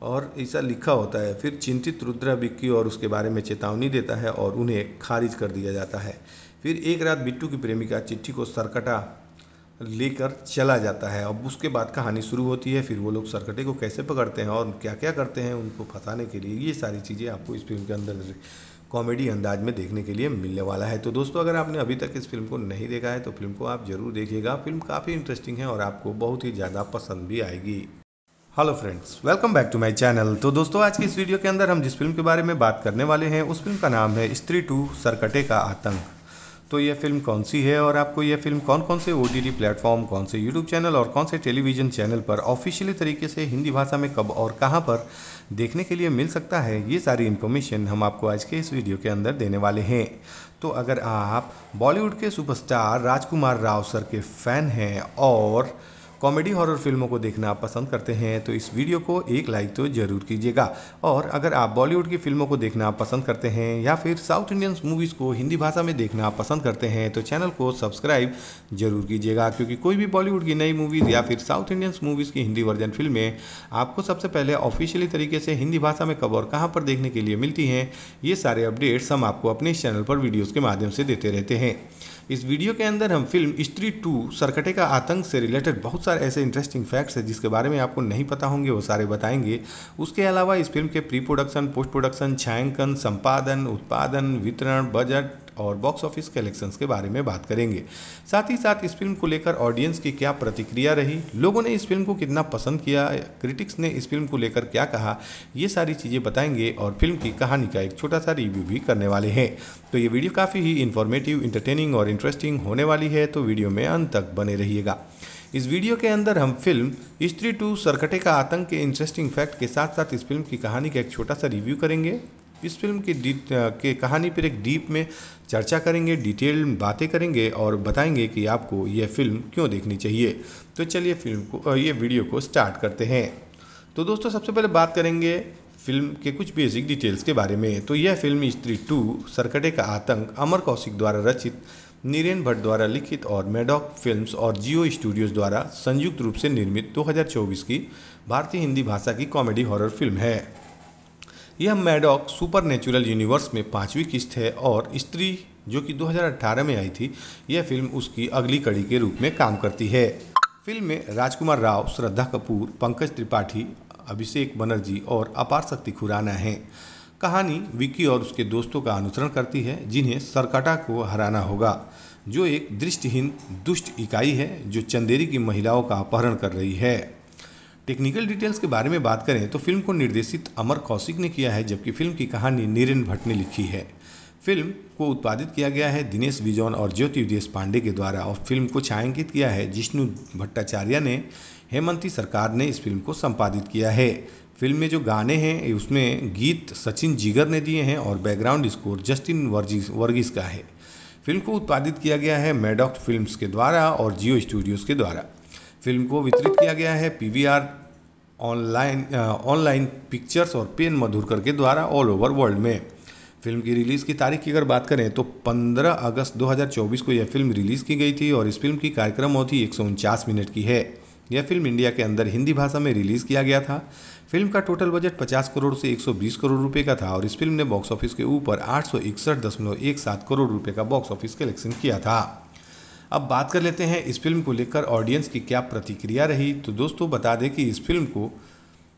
और ऐसा लिखा होता है। फिर चिंतित रुद्रा बिक्की और उसके बारे में चेतावनी देता है और उन्हें खारिज कर दिया जाता है। फिर एक रात बिट्टू की प्रेमिका चिट्ठी को सरकटा लेकर चला जाता है। अब उसके बाद कहानी शुरू होती है, फिर वो लोग सरकटे को कैसे पकड़ते हैं और क्या क्या करते हैं, उनको फंसाने के लिए ये सारी चीज़ें आपको इस फ़िल्म के अंदर कॉमेडी अंदाज में देखने के लिए मिलने वाला है। तो दोस्तों, अगर आपने अभी तक इस फ़िल्म को नहीं देखा है तो फ़िल्म को आप ज़रूर देखिएगा। फ़िल्म काफ़ी इंटरेस्टिंग है और आपको बहुत ही ज़्यादा पसंद भी आएगी। Hello friends welcome back to my channel तो दोस्तों, आज की इस वीडियो के अंदर हम जिस फ़िल्म के बारे में बात करने वाले हैं, उस फ़िल्म का नाम है स्त्री टू सरकटे का आतंक। तो ये फ़िल्म कौन सी है और आपको ये फ़िल्म कौन कौन से ओ प्लेटफॉर्म कौन से यूट्यूब चैनल और कौन से टेलीविज़न चैनल पर ऑफिशियली तरीके से हिंदी भाषा में कब और कहाँ पर देखने के लिए मिल सकता है। ये सारी इन्फॉर्मेशन हम आपको आज के इस वीडियो के अंदर देने वाले हैं। तो अगर आप बॉलीवुड के सुपरस्टार राजकुमार राव सर के फ़ैन हैं और कॉमेडी हॉरर फ़िल्मों को देखना आप पसंद करते हैं तो इस वीडियो को एक लाइक तो ज़रूर कीजिएगा। और अगर आप बॉलीवुड की फ़िल्मों को देखना पसंद करते हैं, या फिर साउथ इंडियन मूवीज़ को हिंदी भाषा में देखना पसंद करते हैं तो चैनल को सब्सक्राइब ज़रूर कीजिएगा। क्योंकि कोई भी बॉलीवुड की नई मूवीज़ या फिर साउथ इंडियंस मूवीज़ की हिंदी वर्जन फ़िल्में आपको सबसे पहले ऑफिशियली तरीके से हिंदी भाषा में कब और कहाँ पर देखने के लिए मिलती हैं, ये सारे अपडेट्स हम आपको अपने इस चैनल पर वीडियोज़ के माध्यम से देते रहते हैं। इस वीडियो के अंदर हम फ़िल्म स्त्री टू, सरकटे का आतंक से रिलेटेड बहुत सारे ऐसे इंटरेस्टिंग फैक्ट्स हैं, जिसके बारे में आपको नहीं पता होंगे, वो सारे बताएँगे। उसके अलावा इस फ़िल्म के प्री प्रोडक्शन पोस्ट प्रोडक्शन छायांकन, संपादन, उत्पादन, वितरण बजट और बॉक्स ऑफ़िस कलेक्शंस के बारे में बात करेंगे। साथ ही साथ इस फ़िल्म को लेकर ऑडियंस की क्या प्रतिक्रिया रही, लोगों ने इस फ़िल्म को कितना पसंद किया क्रिटिक्स ने इस फ़िल्म को लेकर क्या कहा, ये सारी चीज़ें बताएँगे और फ़िल्म की कहानी का एक छोटा सा रिव्यू भी करने वाले हैं। तो ये वीडियो काफ़ी ही इन्फॉर्मेटिव इंटरटेनिंग और इंटरेस्टिंग होने वाली है तो वीडियो में अंत तक बने रहिएगा। इस वीडियो के अंदर हम फ़िल्म स्त्री टू सरकटे का आतंक के इंटरेस्टिंग फैक्ट के साथ साथ इस फ़िल्म की कहानी का एक छोटा सा रिव्यू करेंगे। इस फ़िल्म की के कहानी पर एक डीप में चर्चा करेंगे, डिटेल बातें करेंगे और बताएँगे कि आपको यह फ़िल्म क्यों देखनी चाहिए। तो चलिए फ़िल्म को ये वीडियो को स्टार्ट करते हैं। तो दोस्तों, सबसे पहले बात करेंगे फ़िल्म के कुछ बेसिक डिटेल्स के बारे में। तो यह फ़िल्म स्त्री टू, सरकटे का आतंक, अमर कौशिक द्वारा रचित, नीरेन भट्ट द्वारा लिखित और मेडॉक फिल्म्स और जियो स्टूडियोज द्वारा संयुक्त रूप से निर्मित 2024 की भारतीय हिंदी भाषा की कॉमेडी हॉरर फ़िल्म है। यह मैडॉक सुपर यूनिवर्स में पांचवी किस्त है और स्त्री जो कि 2018 में आई थी, यह फ़िल्म उसकी अगली कड़ी के रूप में काम करती है। फ़िल्म में राजकुमार राव, श्रद्धा कपूर, पंकज त्रिपाठी, अभिषेक बनर्जी और अपार शक्ति खुराना हैं। कहानी विकी और उसके दोस्तों का अनुसरण करती है, जिन्हें सरकटा को हराना होगा, जो एक दृष्टिहीन, दुष्ट इकाई है, जो चंदेरी की महिलाओं का अपहरण कर रही है। टेक्निकल डिटेल्स के बारे में बात करें तो फ़िल्म को निर्देशित अमर कौशिक ने किया है, जबकि फ़िल्म की कहानी नीरेन भट्ट ने लिखी है। फ़िल्म को उत्पादित किया गया है दिनेश विजौन और ज्योति विदेश पांडे के द्वारा और फ़िल्म को छायांकित किया है, जिष्णु भट्टाचार्य ने, हेमंती सरकार ने इस फ़िल्म को संपादित किया है। फ़िल्म में जो गाने हैं उसमें गीत सचिन जिगर ने दिए हैं और background score Justin Varghese, Varghese का है। फ़िल्म को उत्पादित किया गया है मेडॉक्ट फिल्म्स के द्वारा और जियो स्टूडियोज़ के द्वारा। फ़िल्म को वितरित किया गया है पीवीआर ऑनलाइन ऑनलाइन पिक्चर्स और पेन मधुरकर के द्वारा ऑल ओवर वर्ल्ड में। फ़िल्म की रिलीज़ की तारीख की अगर बात करें तो 15 अगस्त 2024 को यह फ़िल्म रिलीज़ की गई थी और इस फ़िल्म की कार्यक्रम अवधि एक सौ उनचास मिनट की है। यह फ़िल्म इंडिया के अंदर हिंदी भाषा में रिलीज़ किया गया था। फ़िल्म का टोटल बजट 50 करोड़ से 120 करोड़ रुपए का था और इस फ़िल्म ने बॉक्स ऑफ़िस के ऊपर आठ करोड़ रुपए का बॉक्स ऑफ़िस कलेक्शन किया था। अब बात कर लेते हैं इस फ़िल्म को लेकर ऑडियंस की क्या प्रतिक्रिया रही। तो दोस्तों, बता दें कि इस फ़िल्म को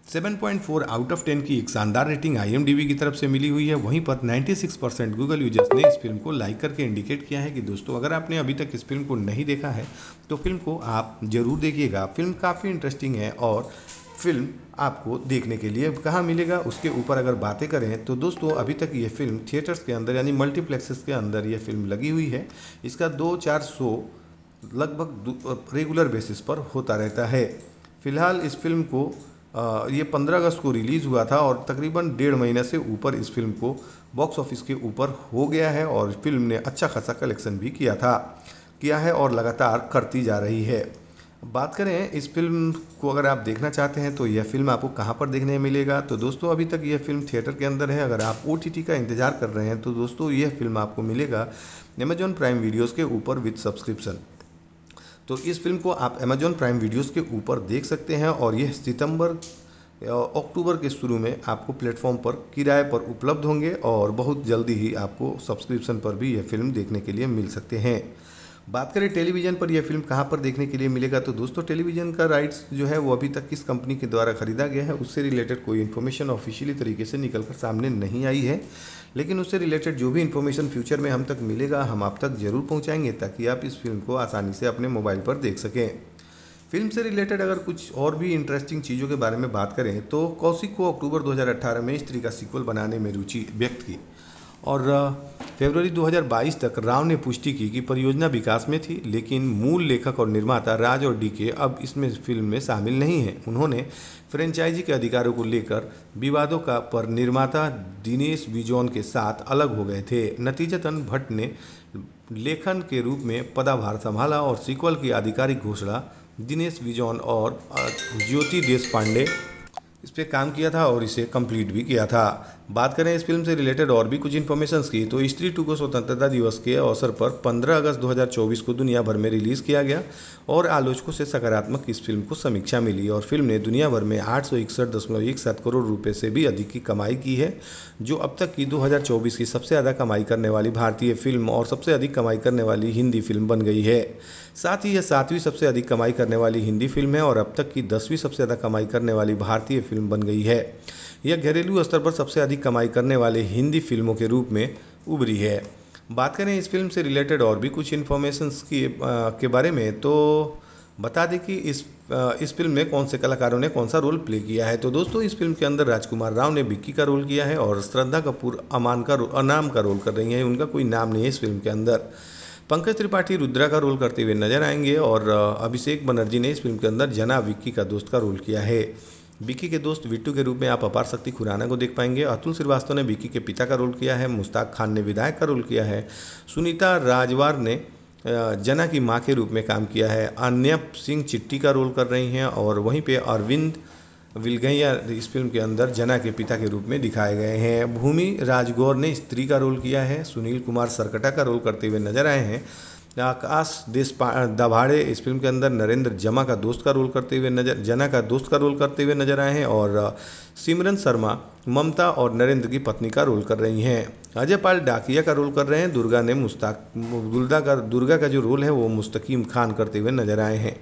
7.4 आउट ऑफ़ 10 की एक शानदार रेटिंग आई की तरफ़ से मिली हुई है। वहीं पर 96 परसेंट गूगल यूज़र्स ने इस फ़िल्म को लाइक करके इंडिकेट किया है कि दोस्तों, अगर आपने अभी तक इस फ़िल्म को नहीं देखा है तो फ़िल्म को आप ज़रूर देखिएगा। फ़िल्म काफ़ी इंटरेस्टिंग है और फ़िल्म आपको देखने के लिए कहाँ मिलेगा? उसके ऊपर अगर बातें करें तो दोस्तों, अभी तक ये फ़िल्म थिएटर्स के अंदर यानी मल्टीप्लेक्सेस के अंदर ये फ़िल्म लगी हुई है। इसका दो चार शो लगभग रेगुलर बेसिस पर होता रहता है। फ़िलहाल इस फ़िल्म को ये पंद्रह अगस्त को रिलीज़ हुआ था और तकरीबन डेढ़ महीने से ऊपर इस फ़िल्म को बॉक्स ऑफ़िस के ऊपर हो गया है और फ़िल्म ने अच्छा खासा कलेक्शन भी किया था, किया है और लगातार करती जा रही है। बात करें, इस फ़िल्म को अगर आप देखना चाहते हैं तो यह फ़िल्म आपको कहाँ पर देखने मिलेगा? तो दोस्तों, अभी तक यह फ़िल्म थिएटर के अंदर है। अगर आप ओटीटी का इंतज़ार कर रहे हैं तो दोस्तों, यह फ़िल्म आपको मिलेगा अमेजॉन प्राइम वीडियोज़ के ऊपर विथ सब्सक्रिप्शन तो इस फ़िल्म को आप अमेजॉन प्राइम वीडियोज़ के ऊपर देख सकते हैं और यह सितंबर अक्टूबर के शुरू में आपको प्लेटफॉर्म पर किराए पर उपलब्ध होंगे और बहुत जल्दी ही आपको सब्सक्रिप्शन पर भी यह फ़िल्म देखने के लिए मिल सकते हैं। बात करें टेलीविज़न पर यह फ़िल्म कहाँ पर देखने के लिए मिलेगा तो दोस्तों टेलीविज़न का राइट्स जो है वो अभी तक किस कंपनी के द्वारा खरीदा गया है, उससे रिलेटेड कोई इन्फॉर्मेशन ऑफिशियली तरीके से निकल कर सामने नहीं आई है। लेकिन उससे रिलेटेड जो भी इन्फॉर्मेशन फ्यूचर में हम तक मिलेगा, हम आप तक ज़रूर पहुँचाएँगे, ताकि आप इस फ़िल्म को आसानी से अपने मोबाइल पर देख सकें। फ़िल्म से रिलेटेड अगर कुछ और भी इंटरेस्टिंग चीज़ों के बारे में बात करें तो कौशिक को अक्टूबर 2018 में स्त्री का सीक्वल बनाने में रुचि व्यक्त की। और फरवरी 2022 तक राव ने पुष्टि की कि परियोजना विकास में थी, लेकिन मूल लेखक और निर्माता राज और डीके अब इसमें फ़िल्म में शामिल नहीं हैं। उन्होंने फ्रेंचाइजी के अधिकारों को लेकर विवादों का पर निर्माता दिनेश विजौन के साथ अलग हो गए थे। नतीजतन भट्ट ने लेखन के रूप में पदाभार संभाला और सीक्वल की आधिकारिक घोषणा दिनेश विजौन और ज्योति देश पांडे इस पर काम किया था और इसे कंप्लीट भी किया था। बात करें इस फ़िल्म से रिलेटेड और भी कुछ इन्फॉर्मेशन की तो स्त्री टू को स्वतंत्रता दिवस के अवसर पर 15 अगस्त 2024 को दुनिया भर में रिलीज़ किया गया और आलोचकों से सकारात्मक इस फ़िल्म को समीक्षा मिली और फ़िल्म ने दुनिया भर में आठ करोड़ रुपये से भी अधिक की कमाई की है, जो अब तक की दो हज़ार चौबीस की सबसे ज़्यादा कमाई करने वाली भारतीय फ़िल्म और सबसे अधिक कमाई करने वाली हिंदी फ़िल्म बन गई है। साथ ही यह सातवीं सबसे अधिक कमाई करने वाली हिंदी फ़िल्म है और अब तक की दसवीं सबसे ज़्यादा कमाई करने वाली भारतीय फ़िल्म बन गई है। यह घरेलू स्तर पर सबसे अधिक कमाई करने वाले हिंदी फ़िल्मों के रूप में उभरी है। बात करें इस फ़िल्म से रिलेटेड और भी कुछ इन्फॉर्मेशंस की आ, के बारे में तो बता दें कि इस आ, इस फ़िल्म में कौन से कलाकारों ने कौन सा रोल प्ले किया है। तो दोस्तों इस फ़िल्म के अंदर राजकुमार राव ने विक्की का रोल किया है और श्रद्धा कपूर अमान का अनाम का रोल कर रही हैं। उनका कोई नाम नहीं है इस फ़िल्म के अंदर। पंकज त्रिपाठी रुद्रा का रोल करते हुए नज़र आएँगे और अभिषेक बनर्जी ने इस फ़िल्म के अंदर जना विक्की का दोस्त का रोल किया है। विक्की के दोस्त विट्टू के रूप में आप अपार शक्ति खुराना को देख पाएँगे। अतुल श्रीवास्तव ने विक्की के पिता का रोल किया है, मुश्ताक खान ने विधायक का रोल किया है। सुनीता राजवार ने जना की माँ के रूप में काम किया है। अन्यप सिंह चिट्टी का रोल कर रही हैं और वहीं पे अरविंद विलगैया इस फ़िल्म के अंदर जना के पिता के रूप में दिखाए गए हैं। भूमि राजगौर ने स्त्री का रोल किया है, सुनील कुमार सरकटा का रोल करते हुए नज़र आए हैं। आकाश देश दभाड़े इस फ़िल्म के अंदर नरेंद्र जमा का दोस्त का रोल करते हुए नज़र, जना का दोस्त का रोल करते हुए नज़र आए हैं और, सिमरन शर्मा, ममता और नरेंद्र की पत्नी का रोल कर रही हैं। अजय पाल डाकिया का रोल कर रहे हैं, दुर्गा ने मुस्ताक, दुर्गा का दुर्गा का जो रोल है वो मुस्तकीम खान करते हुए नज़र आए हैं।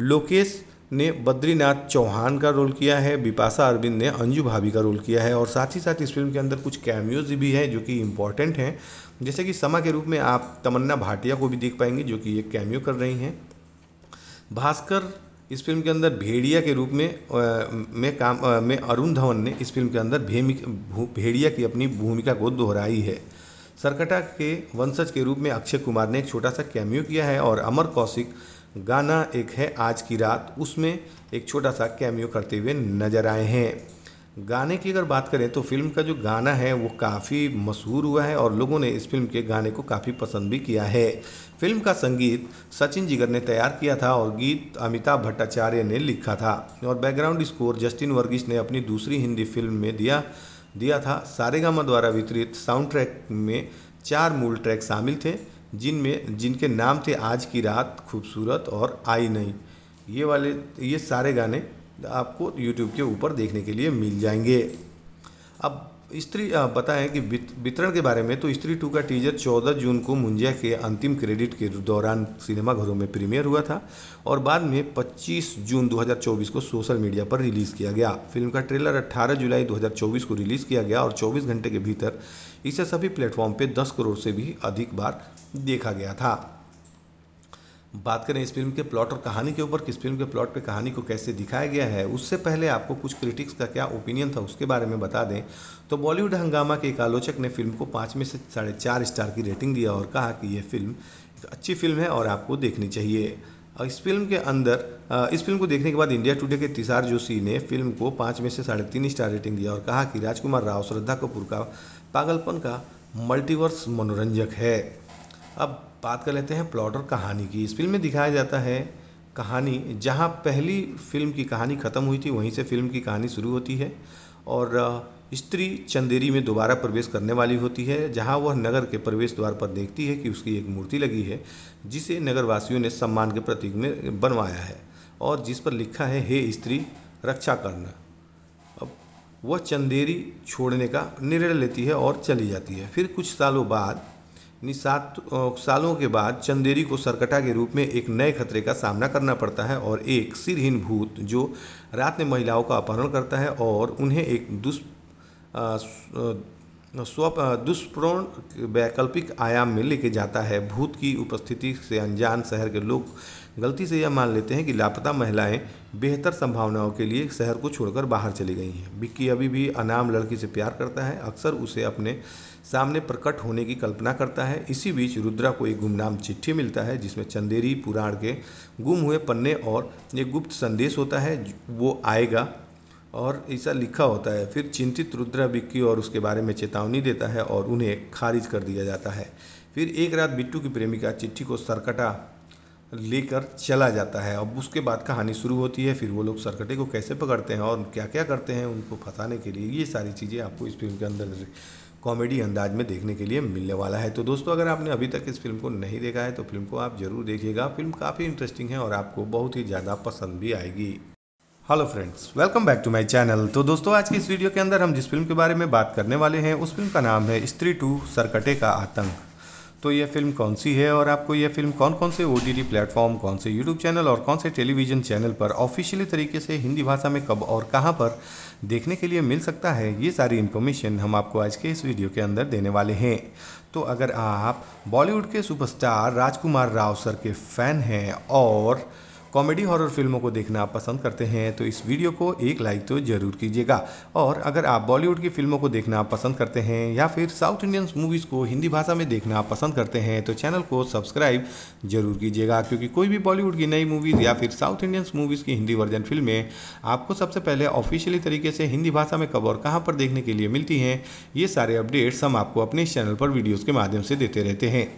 लोकेश ने बद्रीनाथ चौहान का रोल किया है बिपाशा अरविंद ने अंजू भाभी का रोल किया है और साथ ही साथ इस फ़िल्म के अंदर कुछ कैमियोज भी हैं जो कि इंपॉर्टेंट हैं। जैसे कि समा के रूप में आप तमन्ना भाटिया को भी देख पाएँगे जो कि एक कैमियो कर रही हैं। भास्कर इस फ़िल्म के अंदर भेड़िया के रूप में आ, में काम आ, में अरुण धवन ने इस फ़िल्म के अंदर भेड़िया की अपनी भूमिका को दोहराई है। सरकटा के वंशज के रूप में अक्षय कुमार ने एक छोटा सा कैमियो किया है और अमर कौशिक गाना एक है आज की रात। उसमें एक छोटा सा कैमियो करते हुए नज़र आए हैं। गाने की अगर बात करें तो फ़िल्म का जो गाना है, वो काफ़ी मशहूर हुआ है और लोगों ने इस फ़िल्म के गाने को काफ़ी पसंद भी किया है। फ़िल्म का संगीत सचिन जिगर ने तैयार किया था और गीत अमिताभ भट्टाचार्य ने लिखा था। और बैकग्राउंड स्कोर जस्टिन वर्गीस ने अपनी दूसरी हिंदी फ़िल्म में दिया दिया था। सारेगामा द्वारा वितरित साउंड ट्रैक में चार मूल ट्रैक शामिल थे। जिनमें, जिनके नाम थे आज की रात खूबसूरत और आई नहीं। ये वाले, ये सारे गाने आपको यूट्यूब के ऊपर देखने के लिए मिल जाएँगे। अब स्त्री बताएँ कि वितरण के बारे में तो स्त्री टू का टीजर 14 जून को मुंजिया के अंतिम क्रेडिट के दौरान सिनेमाघरों में प्रीमियर हुआ था और बाद में 25 जून 2024 को सोशल मीडिया पर रिलीज़ किया गया। फ़िल्म का ट्रेलर 18 जुलाई 2024 को रिलीज़ किया गया और 24 घंटे के भीतर इसे सभी प्लेटफॉर्म पे 10 करोड़ से भी अधिक बार देखा गया था। बात करें इस फ़िल्म के प्लॉट और कहानी के ऊपर, किस फ़िल्म के प्लॉट पे कहानी को कैसे दिखाया गया है, उससे पहले आपको कुछ क्रिटिक्स का क्या ओपिनियन था उसके बारे में बता दें। तो बॉलीवुड हंगामा के एक आलोचक ने फ़िल्म को पाँच में से साढ़े चार स्टार की रेटिंग दिया और कहा कि यह फ़िल्म एक अच्छी फ़िल्म है और आपको देखनी चाहिए। और इस फ़िल्म के अंदर इस फ़िल्म को देखने के बाद इंडिया टुडे के तिसार जोशी ने फ़िल्म को पाँच में से साढ़े तीन स्टार रेटिंग दिया और कहा कि राजकुमार राव, श्रद्धा कपूर का पागलपन का मल्टीवर्स मनोरंजक है। अब बात कर लेते हैं प्लॉट और कहानी की। इस फ़िल्म में दिखाया जाता है कहानी, जहाँ पहली फ़िल्म की कहानी ख़त्म हुई थी, वहीं से फ़िल्म की कहानी शुरू होती है और स्त्री चंदेरी में दोबारा प्रवेश करने वाली होती है, जहाँ वह नगर के प्रवेश द्वार पर देखती है कि उसकी एक मूर्ति लगी है, जिसे नगरवासियों ने सम्मान के प्रतीक में बनवाया है और जिस पर लिखा है, हे स्त्री, रक्षा करना। अब वह चंदेरी छोड़ने का निर्णय लेती है और चली जाती है। फिर कुछ सालों बाद सात सालों के बाद चंदेरी को सरकटा के रूप में एक नए खतरे का सामना करना पड़ता है और एक सिरहीन भूत जो रात में महिलाओं का अपहरण करता है और उन्हें एक दुष् स्व दुष्प्रोण वैकल्पिक आयाम में लेके जाता है। भूत की उपस्थिति से अनजान शहर के लोग गलती से यह मान लेते हैं कि लापता महिलाएँ बेहतर संभावनाओं के लिए शहर को छोड़कर बाहर चली गई हैं। बिक्की अभी भी अनाम लड़की से प्यार करता है। अक्सर उसे अपने सामने प्रकट होने की कल्पना करता है। इसी बीच रुद्रा को एक गुमनाम चिट्ठी मिलता है, जिसमें चंदेरी पुराण के गुम हुए पन्ने और एक गुप्त संदेश होता है, वो आएगा और ऐसा लिखा होता है। फिर चिंतित रुद्रा बिक्की और उसके बारे में चेतावनी देता है और उन्हें खारिज कर दिया जाता है। फिर एक रात बिट्टू की प्रेमिका चिट्ठी को सरकटा लेकर चला जाता है। अब उसके बाद कहानी शुरू होती है, फिर वो लोग सरकटे को कैसे पकड़ते हैं और क्या क्या करते हैं, उनको फंसाने के लिए ये सारी चीज़ें आपको इस फ़िल्म के अंदर कॉमेडी अंदाज में देखने के लिए मिलने वाला है। तो दोस्तों, अगर आपने अभी तक इस फ़िल्म को नहीं देखा है तो फ़िल्म को आप ज़रूर देखिएगा। फ़िल्म काफ़ी इंटरेस्टिंग है और आपको बहुत ही ज़्यादा पसंद भी आएगी। Hello friends welcome back to my channel तो दोस्तों, आज की इस वीडियो के अंदर हम जिस फ़िल्म के बारे में बात करने वाले हैं, उस फ़िल्म का नाम है स्त्री टू, सरकटे का आतंक। तो ये फ़िल्म कौन सी है और आपको ये फ़िल्म कौन कौन से ओ प्लेटफॉर्म कौन से यूट्यूब चैनल और कौन से टेलीविज़न चैनल पर ऑफिशियली तरीके से हिंदी भाषा में कब और कहाँ पर देखने के लिए मिल सकता है। ये सारी इन्फॉर्मेशन हम आपको आज के इस वीडियो के अंदर देने वाले हैं। तो अगर आप बॉलीवुड के सुपरस्टार राजकुमार राव सर के फ़ैन हैं और कॉमेडी हॉरर फ़िल्मों को देखना आप पसंद करते हैं तो इस वीडियो को एक लाइक तो ज़रूर कीजिएगा। और अगर आप बॉलीवुड की फ़िल्मों को देखना पसंद करते हैं या फिर साउथ इंडियन मूवीज़ को हिंदी भाषा में देखना पसंद करते हैं तो चैनल को सब्सक्राइब ज़रूर कीजिएगा, क्योंकि कोई भी बॉलीवुड की नई मूवीज़ या फिर साउथ इंडियंस मूवीज़ की हिंदी वर्जन फ़िल्में आपको सबसे पहले ऑफिशियली तरीके से हिंदी भाषा में कब और कहाँ पर देखने के लिए मिलती हैं, ये सारे अपडेट्स हम आपको अपने इस चैनल पर वीडियोज़ के माध्यम से देते रहते हैं।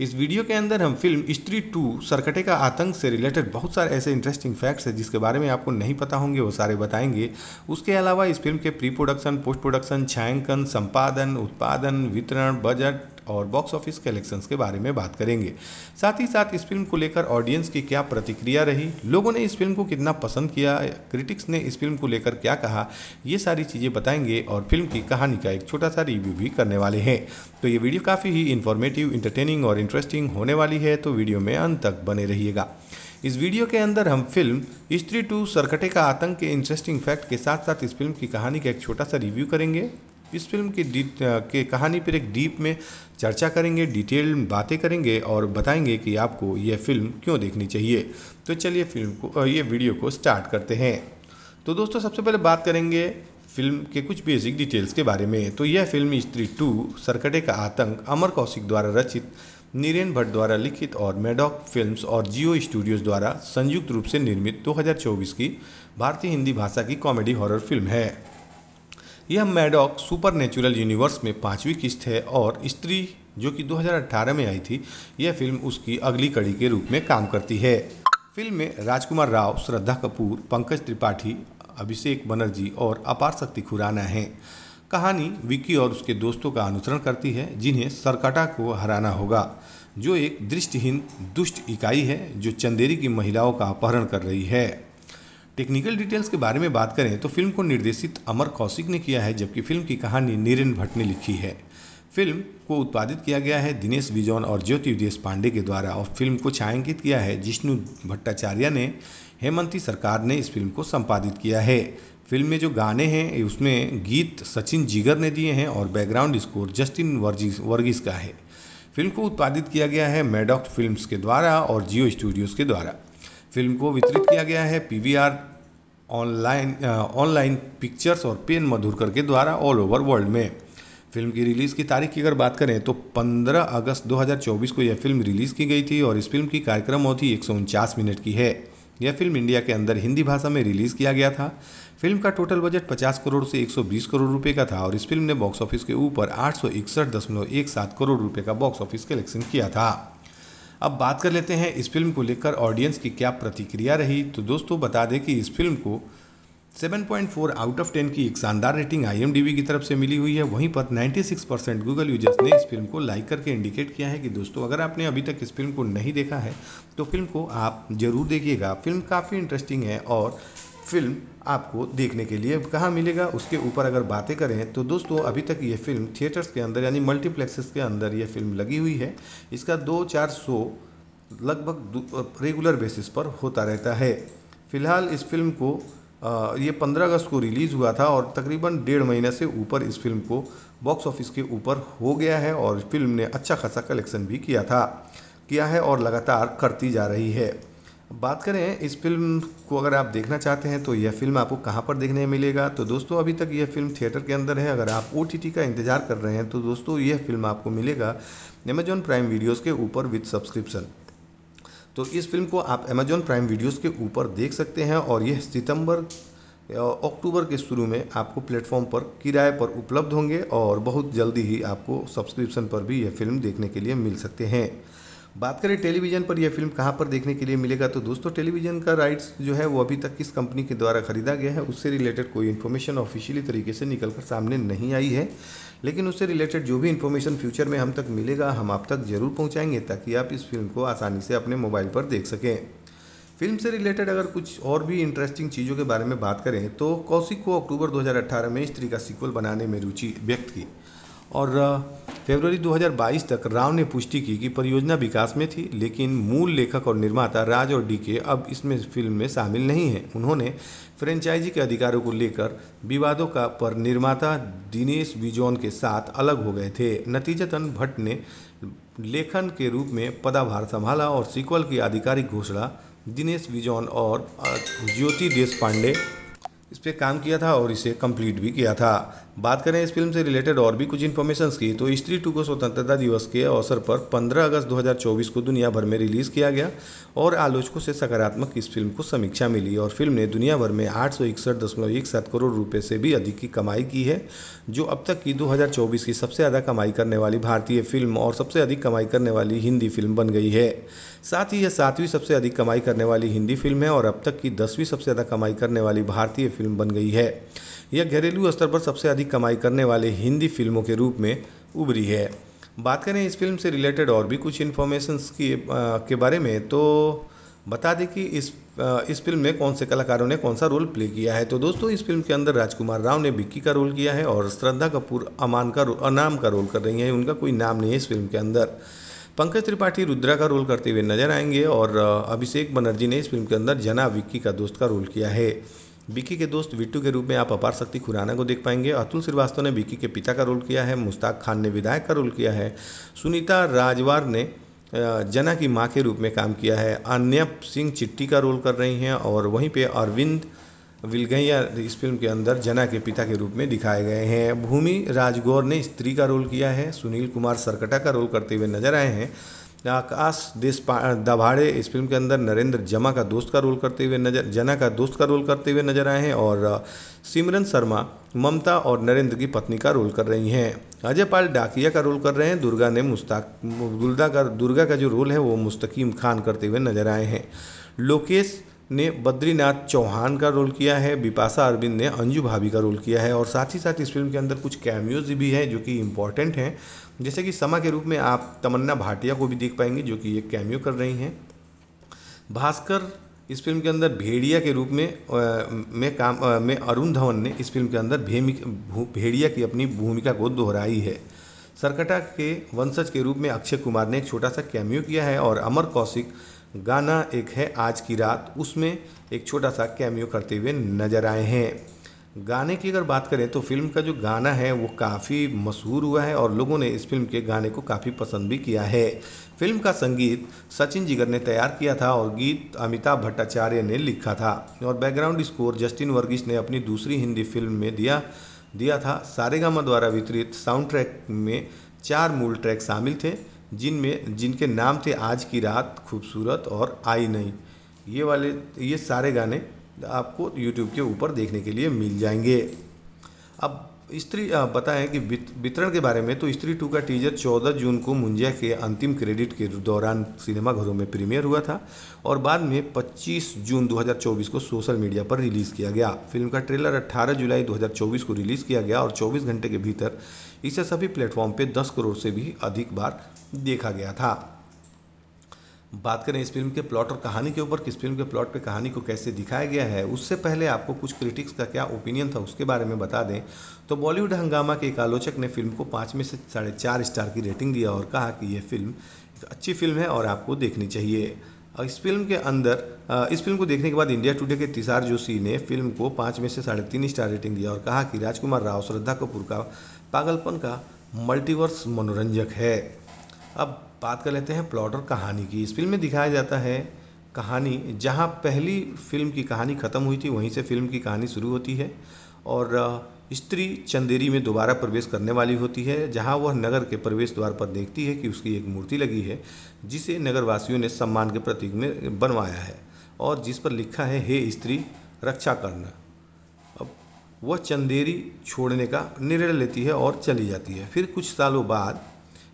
इस वीडियो के अंदर हम फ़िल्म स्त्री टू सरकटे का आतंक से रिलेटेड बहुत सारे ऐसे इंटरेस्टिंग फैक्ट्स हैं, जिसके बारे में आपको नहीं पता होंगे, वो सारे बताएँगे। उसके अलावा इस फ़िल्म के प्री प्रोडक्शन पोस्ट प्रोडक्शन छायांकन, संपादन, उत्पादन, वितरण बजट और बॉक्स ऑफ़िस कलेक्शंस के बारे में बात करेंगे। साथ ही साथ इस फ़िल्म को लेकर ऑडियंस की क्या प्रतिक्रिया रही, लोगों ने इस फ़िल्म को कितना पसंद किया क्रिटिक्स ने इस फ़िल्म को लेकर क्या कहा, ये सारी चीज़ें बताएँगे और फ़िल्म की कहानी का एक छोटा सा रिव्यू भी करने वाले हैं। तो ये वीडियो काफ़ी ही इन्फॉर्मेटिव इंटरटेनिंग और इंटरेस्टिंग होने वाली है तो वीडियो में अंत तक बने रहिएगा। इस वीडियो के अंदर हम फ़िल्म स्त्री टू सरकटे का आतंक के इंटरेस्टिंग फैक्ट के साथ साथ इस फ़िल्म की कहानी का एक छोटा सा रिव्यू करेंगे। इस फ़िल्म की के कहानी पर एक डीप में चर्चा करेंगे, डिटेल बातें करेंगे और बताएँगे कि आपको यह फ़िल्म क्यों देखनी चाहिए। तो चलिए फ़िल्म को ये वीडियो को स्टार्ट करते हैं। तो दोस्तों, सबसे पहले बात करेंगे फ़िल्म के कुछ बेसिक डिटेल्स के बारे में। तो यह फ़िल्म स्त्री टू, सरकटे का आतंक, अमर कौशिक द्वारा रचित, नीरेन भट्ट द्वारा लिखित और मेडॉक फिल्म्स और जियो स्टूडियोज द्वारा संयुक्त रूप से निर्मित 2024 की भारतीय हिंदी भाषा की कॉमेडी हॉरर फ़िल्म है। यह मैडॉक सुपर नेचुरल यूनिवर्स में पांचवी किस्त है और स्त्री जो कि 2018 में आई थी, यह फ़िल्म उसकी अगली कड़ी के रूप में काम करती है। फ़िल्म में राजकुमार राव, श्रद्धा कपूर, पंकज त्रिपाठी, अभिषेक बनर्जी और अपार शक्ति खुराना हैं। कहानी विकी और उसके दोस्तों का अनुसरण करती है, जिन्हें सरकटा को हराना होगा, जो एक दृष्टिहीन, दुष्ट इकाई है, जो चंदेरी की महिलाओं का अपहरण कर रही है। टेक्निकल डिटेल्स के बारे में बात करें तो फ़िल्म को निर्देशित अमर कौशिक ने किया है, जबकि फ़िल्म की कहानी नीरेन भट्ट ने लिखी है। फ़िल्म को उत्पादित किया गया है दिनेश विजौन और ज्योति देश पांडे के द्वारा और फ़िल्म को छायांकित किया है जिष्णु भट्टाचार्य ने। हेमंती सरकार ने इस फ़िल्म को संपादित किया है। फ़िल्म में जो गाने हैं उसमें गीत सचिन जिगर ने दिए हैं और background score Justin Varghese, Varghese का है। फ़िल्म को उत्पादित किया गया है मेडॉक्ट फिल्म्स के द्वारा और जियो स्टूडियोज़ के द्वारा। फ़िल्म को वितरित किया गया है पीवीआर ऑनलाइन ऑनलाइन पिक्चर्स और पेन मधुरकर के द्वारा ऑल ओवर वर्ल्ड में। फ़िल्म की रिलीज़ की तारीख की अगर बात करें तो 15 अगस्त 2024 को यह फ़िल्म रिलीज़ की गई थी और इस फ़िल्म की कार्यक्रम अवधि एक सौ उनचास मिनट की है। यह फ़िल्म इंडिया के अंदर हिंदी भाषा में रिलीज़ किया गया था। फ़िल्म का टोटल बजट 50 करोड़ से 120 करोड़ रुपए का था और इस फ़िल्म ने बॉक्स ऑफ़िस के ऊपर आठ करोड़ रुपए का बॉक्स ऑफ़िस कलेक्शन किया था। अब बात कर लेते हैं इस फ़िल्म को लेकर ऑडियंस की क्या प्रतिक्रिया रही। तो दोस्तों, बता दें कि इस फ़िल्म को 7.4 आउट ऑफ़ 10 की एक शानदार रेटिंग आई की तरफ़ से मिली हुई है। वहीं पर 96 परसेंट गूगल यूज़र्स ने इस फ़िल्म को लाइक करके इंडिकेट किया है कि दोस्तों, अगर आपने अभी तक इस फ़िल्म को नहीं देखा है तो फ़िल्म को आप ज़रूर देखिएगा। फ़िल्म काफ़ी इंटरेस्टिंग है और फ़िल्म आपको देखने के लिए कहाँ मिलेगा, उसके ऊपर अगर बातें करें तो दोस्तों, अभी तक ये फ़िल्म थिएटर्स के अंदर यानी मल्टीप्लेक्सेस के अंदर ये फ़िल्म लगी हुई है। इसका दो चार शो लगभग रेगुलर बेसिस पर होता रहता है। फ़िलहाल इस फ़िल्म को ये 15 अगस्त को रिलीज़ हुआ था और तकरीबन डेढ़ महीने से ऊपर इस फ़िल्म को बॉक्स ऑफ़िस के ऊपर हो गया है और फ़िल्म ने अच्छा खासा कलेक्शन भी किया था, किया है और लगातार करती जा रही है। बात करें, इस फ़िल्म को अगर आप देखना चाहते हैं तो यह फ़िल्म आपको कहाँ पर देखने मिलेगा? तो दोस्तों, अभी तक यह फ़िल्म थिएटर के अंदर है। अगर आप ओटीटी का इंतज़ार कर रहे हैं तो दोस्तों, यह फ़िल्म आपको मिलेगा अमेजॉन प्राइम वीडियोज़ के ऊपर विथ सब्सक्रिप्शन तो इस फ़िल्म को आप अमेजॉन प्राइम वीडियोज़ के ऊपर देख सकते हैं और यह सितंबर अक्टूबर के शुरू में आपको प्लेटफॉर्म पर किराए पर उपलब्ध होंगे और बहुत जल्दी ही आपको सब्सक्रिप्शन पर भी यह फ़िल्म देखने के लिए मिल सकते हैं। बात करें टेलीविज़न पर यह फ़िल्म कहाँ पर देखने के लिए मिलेगा तो दोस्तों टेलीविज़न का राइट्स जो है वो अभी तक किस कंपनी के द्वारा खरीदा गया है, उससे रिलेटेड कोई इन्फॉर्मेशन ऑफिशियली तरीके से निकल कर सामने नहीं आई है। लेकिन उससे रिलेटेड जो भी इन्फॉर्मेशन फ्यूचर में हम तक मिलेगा, हम आप तक ज़रूर पहुँचाएँगे, ताकि आप इस फ़िल्म को आसानी से अपने मोबाइल पर देख सकें। फ़िल्म से रिलेटेड अगर कुछ और भी इंटरेस्टिंग चीज़ों के बारे में बात करें तो कौशिक को अक्टूबर 2018 में स्त्री का सीक्वल बनाने में रुचि व्यक्त की। और फरवरी 2022 तक राव ने पुष्टि की कि परियोजना विकास में थी, लेकिन मूल लेखक और निर्माता राज और डीके अब इसमें फ़िल्म में शामिल नहीं हैं। उन्होंने फ्रेंचाइजी के अधिकारों को लेकर विवादों का, पर निर्माता दिनेश बिजौन के साथ अलग हो गए थे। नतीजतन भट्ट ने लेखन के रूप में पदाभार संभाला और सीक्वल की आधिकारिक घोषणा दिनेश बिजौन और ज्योति देश पांडे इस पर काम किया था और इसे कंप्लीट भी किया था। बात करें इस फ़िल्म से रिलेटेड और भी कुछ इन्फॉर्मेशन की तो स्त्री टू को स्वतंत्रता दिवस के अवसर पर 15 अगस्त 2024 को दुनिया भर में रिलीज़ किया गया और आलोचकों से सकारात्मक इस फ़िल्म को समीक्षा मिली और फ़िल्म ने दुनिया भर में आठ करोड़ रुपए से भी अधिक की कमाई की है, जो अब तक की 2024 की सबसे ज़्यादा कमाई करने वाली भारतीय फ़िल्म और सबसे अधिक कमाई करने वाली हिंदी फ़िल्म बन गई है। साथ ही यह सातवीं सबसे अधिक कमाई करने वाली हिंदी फ़िल्म है और अब तक की दसवीं सबसे ज़्यादा कमाई करने वाली भारतीय फ़िल्म बन गई है। यह घरेलू स्तर पर सबसे अधिक कमाई करने वाले हिंदी फ़िल्मों के रूप में उभरी है। बात करें इस फ़िल्म से रिलेटेड और भी कुछ इन्फॉर्मेशन की के बारे में तो बता दें कि इस इस फ़िल्म में कौन से कलाकारों ने कौन सा रोल प्ले किया है। तो दोस्तों, इस फ़िल्म के अंदर राजकुमार राव ने बिक्की का रोल किया है और श्रद्धा कपूर, अमान का अनाम का रोल कर रही हैं। उनका कोई नाम नहीं है इस फ़िल्म के अंदर। पंकज त्रिपाठी रुद्रा का रोल करते हुए नज़र आएँगे और अभिषेक बनर्जी ने इस फ़िल्म के अंदर जना विक्की का दोस्त का रोल किया है। विक्की के दोस्त विट्टू के रूप में आप अपार शक्ति खुराना को देख पाएँगे। अतुल श्रीवास्तव ने विक्की के पिता का रोल किया है, मुश्ताक खान ने विधायक का रोल किया है, सुनीता राजवार ने जना की माँ के रूप में काम किया है, अन्यप सिंह चिट्टी का रोल कर रही हैं और वहीं पे अरविंद विलगैया इस फ़िल्म के अंदर जना के पिता के रूप में दिखाए गए हैं। भूमि राजगौर ने स्त्री का रोल किया है, सुनील कुमार सरकटा का रोल करते हुए नज़र आए हैं। आकाश देश दभाड़े इस फ़िल्म के अंदर नरेंद्र जमा का दोस्त का रोल करते हुए नज़र, जना का दोस्त का रोल करते हुए नज़र आए हैं और सिमरन शर्मा, ममता और नरेंद्र की पत्नी का रोल कर रही हैं। अजय पाल डाकिया का रोल कर रहे हैं, दुर्गा ने मुस्ताक दुर्गा का दुर्गा का जो रोल है वो मुस्तकीम खान करते हुए नज़र आए हैं। लोकेश ने बद्रीनाथ चौहान का रोल किया है, बिपाशा अरविंद ने अंजू भाभी का रोल किया है और साथ ही साथ इस फ़िल्म के अंदर कुछ कैमियोज भी हैं जो कि इंपॉर्टेंट हैं। जैसे कि समा के रूप में आप तमन्ना भाटिया को भी देख पाएँगे जो कि एक कैमियो कर रही हैं। भास्कर इस फ़िल्म के अंदर भेड़िया के रूप में आ, में काम आ, में अरुण धवन ने इस फ़िल्म के अंदर भेड़िया की अपनी भूमिका को दोहराई है। सरकटा के वंशज के रूप में अक्षय कुमार ने एक छोटा सा कैमियो किया है और अमर कौशिक गाना एक है आज की रात उसमें एक छोटा सा कैमियो करते हुए नज़र आए हैं। गाने की अगर बात करें तो फ़िल्म का जो गाना है वो काफ़ी मशहूर हुआ है और लोगों ने इस फ़िल्म के गाने को काफ़ी पसंद भी किया है। फ़िल्म का संगीत सचिन जिगर ने तैयार किया था और गीत अमिताभ भट्टाचार्य ने लिखा था। और बैकग्राउंड स्कोर जस्टिन वर्गीस ने अपनी दूसरी हिंदी फ़िल्म में दिया दिया था। सारेगामा द्वारा वितरित साउंड ट्रैक में चार मूल ट्रैक शामिल थे, जिनमें, जिनके नाम थे आज की रात, खूबसूरत और आई नहीं। ये वाले, ये सारे गाने आपको यूट्यूब के ऊपर देखने के लिए मिल जाएँगे। अब स्त्री बताएँ कि वितरण के बारे में तो स्त्री टू का टीजर 14 जून को मुंजिया के अंतिम क्रेडिट के दौरान सिनेमाघरों में प्रीमियर हुआ था और बाद में 25 जून 2024 को सोशल मीडिया पर रिलीज़ किया गया। फ़िल्म का ट्रेलर 18 जुलाई 2024 को रिलीज़ किया गया और 24 घंटे के भीतर इसे सभी प्लेटफॉर्म पर 10 करोड़ से भी अधिक बार देखा गया था। बात करें इस फ़िल्म के प्लॉट और कहानी के ऊपर, किस फ़िल्म के प्लॉट पे कहानी को कैसे दिखाया गया है, उससे पहले आपको कुछ क्रिटिक्स का क्या ओपिनियन था उसके बारे में बता दें। तो बॉलीवुड हंगामा के एक आलोचक ने फ़िल्म को पाँच में से साढ़े चार स्टार की रेटिंग दिया और कहा कि यह फ़िल्म एक अच्छी फ़िल्म है और आपको देखनी चाहिए। और इस फ़िल्म के अंदर इस फ़िल्म को देखने के बाद इंडिया टुडे के तिसार जोशी ने फ़िल्म को पाँच में से साढ़े तीन स्टार रेटिंग दिया और कहा कि राजकुमार राव, श्रद्धा कपूर का पागलपन का मल्टीवर्स मनोरंजक है। अब बात कर लेते हैं प्लॉट और कहानी की। इस फ़िल्म में दिखाया जाता है कहानी, जहाँ पहली फ़िल्म की कहानी ख़त्म हुई थी, वहीं से फ़िल्म की कहानी शुरू होती है और स्त्री चंदेरी में दोबारा प्रवेश करने वाली होती है, जहाँ वह नगर के प्रवेश द्वार पर देखती है कि उसकी एक मूर्ति लगी है, जिसे नगरवासियों ने सम्मान के प्रतीक में बनवाया है और जिस पर लिखा है, हे स्त्री, रक्षा करना। अब वह चंदेरी छोड़ने का निर्णय लेती है और चली जाती है। फिर कुछ सालों बाद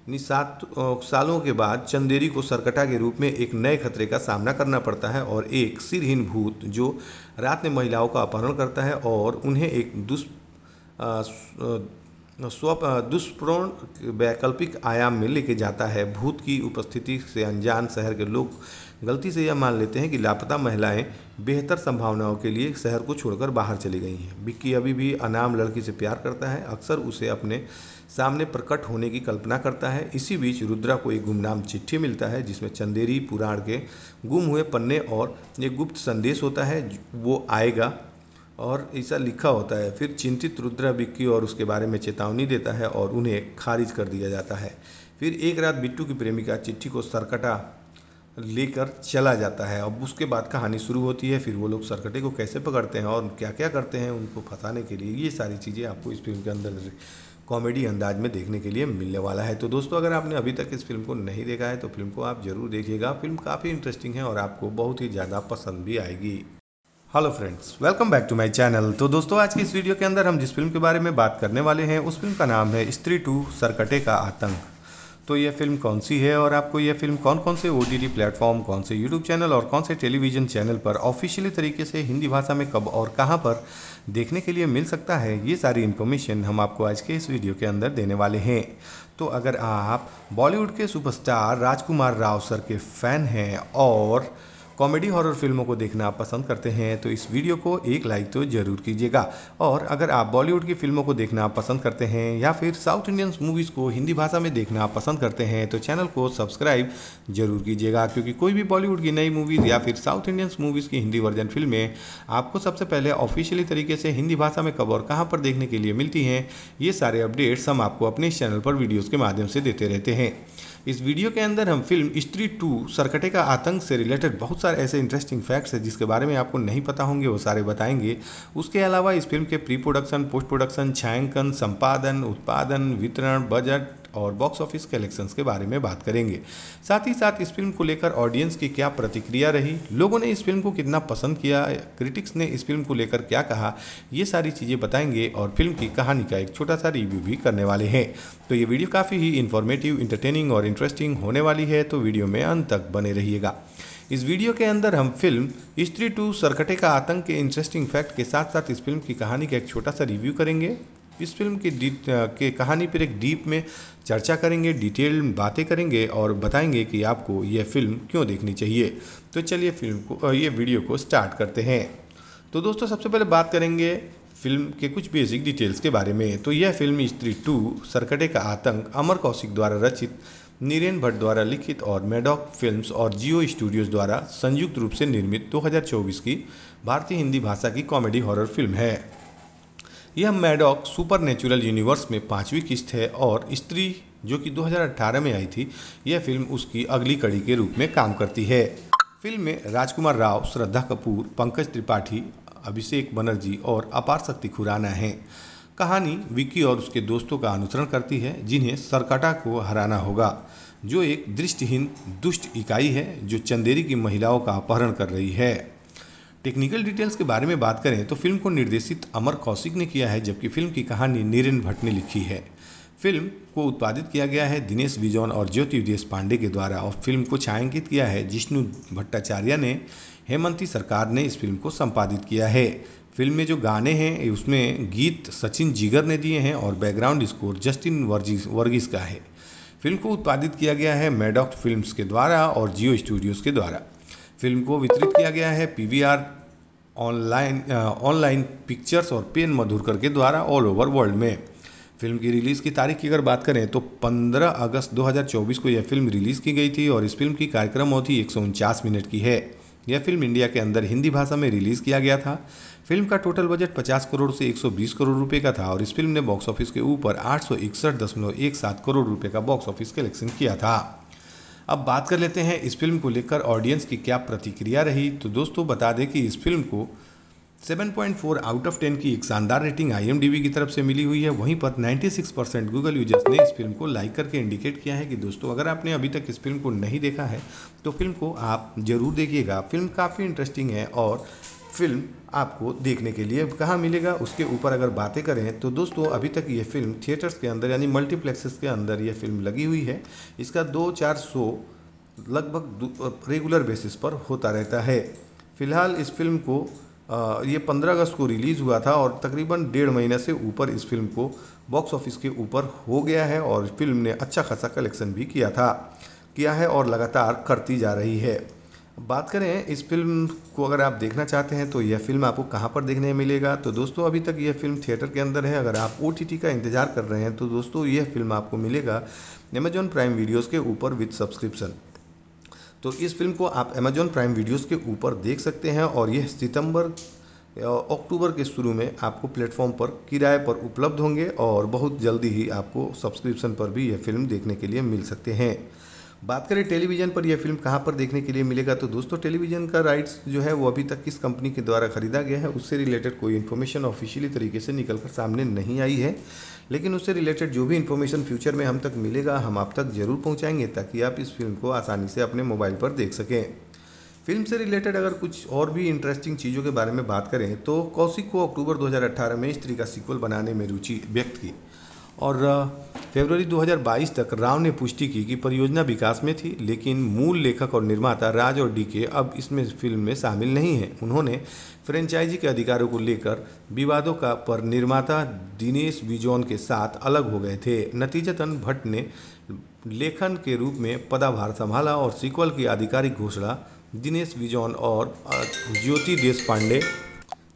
सात सालों के बाद चंदेरी को सरकटा के रूप में एक नए खतरे का सामना करना पड़ता है और एक सिरहीन भूत जो रात में महिलाओं का अपहरण करता है और उन्हें एक दुष् स्व दुष्प्रोण वैकल्पिक आयाम में लेके जाता है। भूत की उपस्थिति से अनजान शहर के लोग गलती से यह मान लेते हैं कि लापता महिलाएँ बेहतर संभावनाओं के लिए शहर को छोड़कर बाहर चली गई हैं। विक्की अभी भी अनाम लड़की से प्यार करता है। अक्सर उसे अपने सामने प्रकट होने की कल्पना करता है। इसी बीच रुद्रा को एक गुमनाम चिट्ठी मिलता है, जिसमें चंदेरी पुराण के गुम हुए पन्ने और एक गुप्त संदेश होता है, वो आएगा और ऐसा लिखा होता है। फिर चिंतित रुद्रा बिक्की और उसके बारे में चेतावनी देता है और उन्हें खारिज कर दिया जाता है। फिर एक रात बिट्टू की प्रेमिका चिट्ठी को सरकटा लेकर चला जाता है। अब उसके बाद कहानी शुरू होती है, फिर वो लोग सरकटे को कैसे पकड़ते हैं और क्या क्या करते हैं, उनको फंसाने के लिए ये सारी चीज़ें आपको इस फ़िल्म के अंदर कॉमेडी अंदाज में देखने के लिए मिलने वाला है। तो दोस्तों, अगर आपने अभी तक इस फ़िल्म को नहीं देखा है तो फ़िल्म को आप ज़रूर देखिएगा। फ़िल्म काफ़ी इंटरेस्टिंग है और आपको बहुत ही ज़्यादा पसंद भी आएगी। Hello friends welcome back to my channel तो दोस्तों, आज की इस वीडियो के अंदर हम जिस फ़िल्म के बारे में बात करने वाले हैं, उस फ़िल्म का नाम है स्त्री टू सरकटे का आतंक। तो ये फ़िल्म कौन सी है और आपको ये फ़िल्म कौन कौन से ओ टी प्लेटफॉर्म कौन से यूट्यूब चैनल और कौन से टेलीविज़न चैनल पर ऑफिशियली तरीके से हिंदी भाषा में कब और कहाँ पर देखने के लिए मिल सकता है। ये सारी इन्फॉर्मेशन हम आपको आज के इस वीडियो के अंदर देने वाले हैं। तो अगर आप बॉलीवुड के सुपरस्टार राजकुमार राव सर के फ़ैन हैं और कॉमेडी हॉरर फ़िल्मों को देखना आप पसंद करते हैं तो इस वीडियो को एक लाइक तो ज़रूर कीजिएगा। और अगर आप बॉलीवुड की फ़िल्मों को देखना पसंद करते हैं या फिर साउथ इंडियन मूवीज़ को हिंदी भाषा में देखना पसंद करते हैं तो चैनल को सब्सक्राइब ज़रूर कीजिएगा। क्योंकि कोई भी बॉलीवुड की नई मूवीज़ या फिर साउथ इंडियन मूवीज़ की हिंदी वर्जन फ़िल्में आपको सबसे पहले ऑफिशियली तरीके से हिंदी भाषा में कब और कहाँ पर देखने के लिए मिलती हैं, ये सारे अपडेट्स हम आपको अपने इस चैनल पर वीडियोज़ के माध्यम से देते रहते हैं। इस वीडियो के अंदर हम फ़िल्म स्त्री टू सरकटे का आतंक से रिलेटेड बहुत सारे ऐसे इंटरेस्टिंग फैक्ट्स हैं जिसके बारे में आपको नहीं पता होंगे, वो सारे बताएँगे। उसके अलावा इस फ़िल्म के प्री प्रोडक्शन पोस्ट प्रोडक्शन छायांकन, संपादन, उत्पादन, वितरण बजट और बॉक्स ऑफ़िस कलेक्शंस के बारे में बात करेंगे। साथ ही साथ इस फ़िल्म को लेकर ऑडियंस की क्या प्रतिक्रिया रही, लोगों ने इस फ़िल्म को कितना पसंद किया क्रिटिक्स ने इस फ़िल्म को लेकर क्या कहा, ये सारी चीज़ें बताएँगे और फ़िल्म की कहानी का एक छोटा सा रिव्यू भी करने वाले हैं। तो ये वीडियो काफ़ी ही इन्फॉर्मेटिव इंटरटेनिंग और इंटरेस्टिंग होने वाली है तो वीडियो में अंत तक बने रहिएगा। इस वीडियो के अंदर हम फ़िल्म स्त्री टू सरकटे का आतंक के इंटरेस्टिंग फैक्ट के साथ साथ इस फ़िल्म की कहानी का एक छोटा सा रिव्यू करेंगे। इस फ़िल्म की के कहानी पर एक डीप में चर्चा करेंगे, डिटेल बातें करेंगे और बताएँगे कि आपको यह फ़िल्म क्यों देखनी चाहिए। तो चलिए फ़िल्म को ये वीडियो को स्टार्ट करते हैं। तो दोस्तों, सबसे पहले बात करेंगे फ़िल्म के कुछ बेसिक डिटेल्स के बारे में। तो यह फ़िल्म स्त्री टू, सरकटे का आतंक, अमर कौशिक द्वारा रचित, नीरेन भट्ट द्वारा लिखित और मेडॉक फिल्म्स और जियो स्टूडियोज़ द्वारा संयुक्त रूप से निर्मित 2024 की भारतीय हिंदी भाषा की कॉमेडी हॉरर फ़िल्म है। यह मैडॉक सुपर नेचुरल यूनिवर्स में पांचवी किस्त है और स्त्री, जो कि 2018 में आई थी, यह फ़िल्म उसकी अगली कड़ी के रूप में काम करती है। फ़िल्म में राजकुमार राव, श्रद्धा कपूर, पंकज त्रिपाठी, अभिषेक बनर्जी और अपार शक्ति खुराना हैं। कहानी विकी और उसके दोस्तों का अनुसरण करती है, जिन्हें सरकटा को हराना होगा, जो एक दृष्टिहीन, दुष्ट इकाई है, जो चंदेरी की महिलाओं का अपहरण कर रही है। टेक्निकल डिटेल्स के बारे में बात करें तो फ़िल्म को निर्देशित अमर कौशिक ने किया है, जबकि फ़िल्म की कहानी नीरेन भट्ट ने लिखी है। फ़िल्म को उत्पादित किया गया है दिनेश विजौन और ज्योति देश पांडे के द्वारा और फ़िल्म को छायांकित किया है जिष्णु भट्टाचार्य ने। हेमंती सरकार ने इस फ़िल्म को संपादित किया है। फ़िल्म में जो गाने हैं उसमें गीत सचिन जिगर ने दिए हैं और background score Justin Varghese, Varghese का है। फ़िल्म को उत्पादित किया गया है मेडॉक्ट फिल्म्स के द्वारा और जियो स्टूडियोज़ के द्वारा। फ़िल्म को वितरित किया गया है पीवीआर ऑनलाइन ऑनलाइन पिक्चर्स और पेन मधुरकर के द्वारा ऑल ओवर वर्ल्ड में। फ़िल्म की रिलीज़ की तारीख की अगर बात करें तो 15 अगस्त 2024 को यह फ़िल्म रिलीज़ की गई थी और इस फ़िल्म की कार्यक्रम अवधि एक सौ उनचास मिनट की है। यह फ़िल्म इंडिया के अंदर हिंदी भाषा में रिलीज़ किया गया था। फ़िल्म का टोटल बजट 50 करोड़ से 120 करोड़ रुपए का था और इस फ़िल्म ने बॉक्स ऑफ़िस के ऊपर आठ करोड़ रुपए का बॉक्स ऑफ़िस कलेक्शन किया था। अब बात कर लेते हैं इस फ़िल्म को लेकर ऑडियंस की क्या प्रतिक्रिया रही। तो दोस्तों, बता दें कि इस फ़िल्म को 7.4 आउट ऑफ़ 10 की एक शानदार रेटिंग आई की तरफ़ से मिली हुई है। वहीं पर 96 परसेंट गूगल यूज़र्स ने इस फ़िल्म को लाइक करके इंडिकेट किया है कि दोस्तों, अगर आपने अभी तक इस फ़िल्म को नहीं देखा है तो फ़िल्म को आप ज़रूर देखिएगा। फ़िल्म काफ़ी इंटरेस्टिंग है और फ़िल्म आपको देखने के लिए कहाँ मिलेगा। उसके ऊपर अगर बातें करें तो दोस्तों, अभी तक ये फ़िल्म थिएटर्स के अंदर यानी मल्टीप्लेक्सेस के अंदर ये फ़िल्म लगी हुई है। इसका दो चार शो लगभग रेगुलर बेसिस पर होता रहता है। फ़िलहाल इस फ़िल्म को ये पंद्रह अगस्त को रिलीज़ हुआ था और तकरीबन डेढ़ महीने से ऊपर इस फ़िल्म को बॉक्स ऑफ़िस के ऊपर हो गया है और फ़िल्म ने अच्छा खासा कलेक्शन भी किया था, किया है और लगातार करती जा रही है। बात करें, इस फ़िल्म को अगर आप देखना चाहते हैं तो यह फ़िल्म आपको कहाँ पर देखने मिलेगा? तो दोस्तों, अभी तक यह फ़िल्म थिएटर के अंदर है। अगर आप ओटीटी का इंतज़ार कर रहे हैं तो दोस्तों, यह फ़िल्म आपको मिलेगा अमेजॉन प्राइम वीडियोज़ के ऊपर विद सब्सक्रिप्शन तो इस फ़िल्म को आप अमेजॉन प्राइम वीडियोज़ के ऊपर देख सकते हैं और यह सितंबर अक्टूबर के शुरू में आपको प्लेटफॉर्म पर किराए पर उपलब्ध होंगे और बहुत जल्दी ही आपको सब्सक्रिप्शन पर भी यह फ़िल्म देखने के लिए मिल सकते हैं। बात करें टेलीविज़न पर यह फ़िल्म कहाँ पर देखने के लिए मिलेगा तो दोस्तों टेलीविज़न का राइट्स जो है वो अभी तक किस कंपनी के द्वारा खरीदा गया है, उससे रिलेटेड कोई इन्फॉर्मेशन ऑफिशियली तरीके से निकल कर सामने नहीं आई है। लेकिन उससे रिलेटेड जो भी इन्फॉर्मेशन फ्यूचर में हम तक मिलेगा, हम आप तक ज़रूर पहुँचाएँगे, ताकि आप इस फ़िल्म को आसानी से अपने मोबाइल पर देख सकें। फ़िल्म से रिलेटेड अगर कुछ और भी इंटरेस्टिंग चीज़ों के बारे में बात करें तो कौशिक को अक्टूबर 2018 में स्त्री का सीक्वल बनाने में रुचि व्यक्त की। और फरवरी 2022 तक राव ने पुष्टि की कि परियोजना विकास में थी, लेकिन मूल लेखक और निर्माता राज और डीके अब इसमें फ़िल्म में शामिल नहीं हैं। उन्होंने फ्रेंचाइजी के अधिकारों को लेकर विवादों का पर निर्माता दिनेश विजौन के साथ अलग हो गए थे। नतीजतन भट्ट ने लेखन के रूप में पदाभार संभाला और सीक्वल की आधिकारिक घोषणा दिनेश विजौन और ज्योति देश पांडे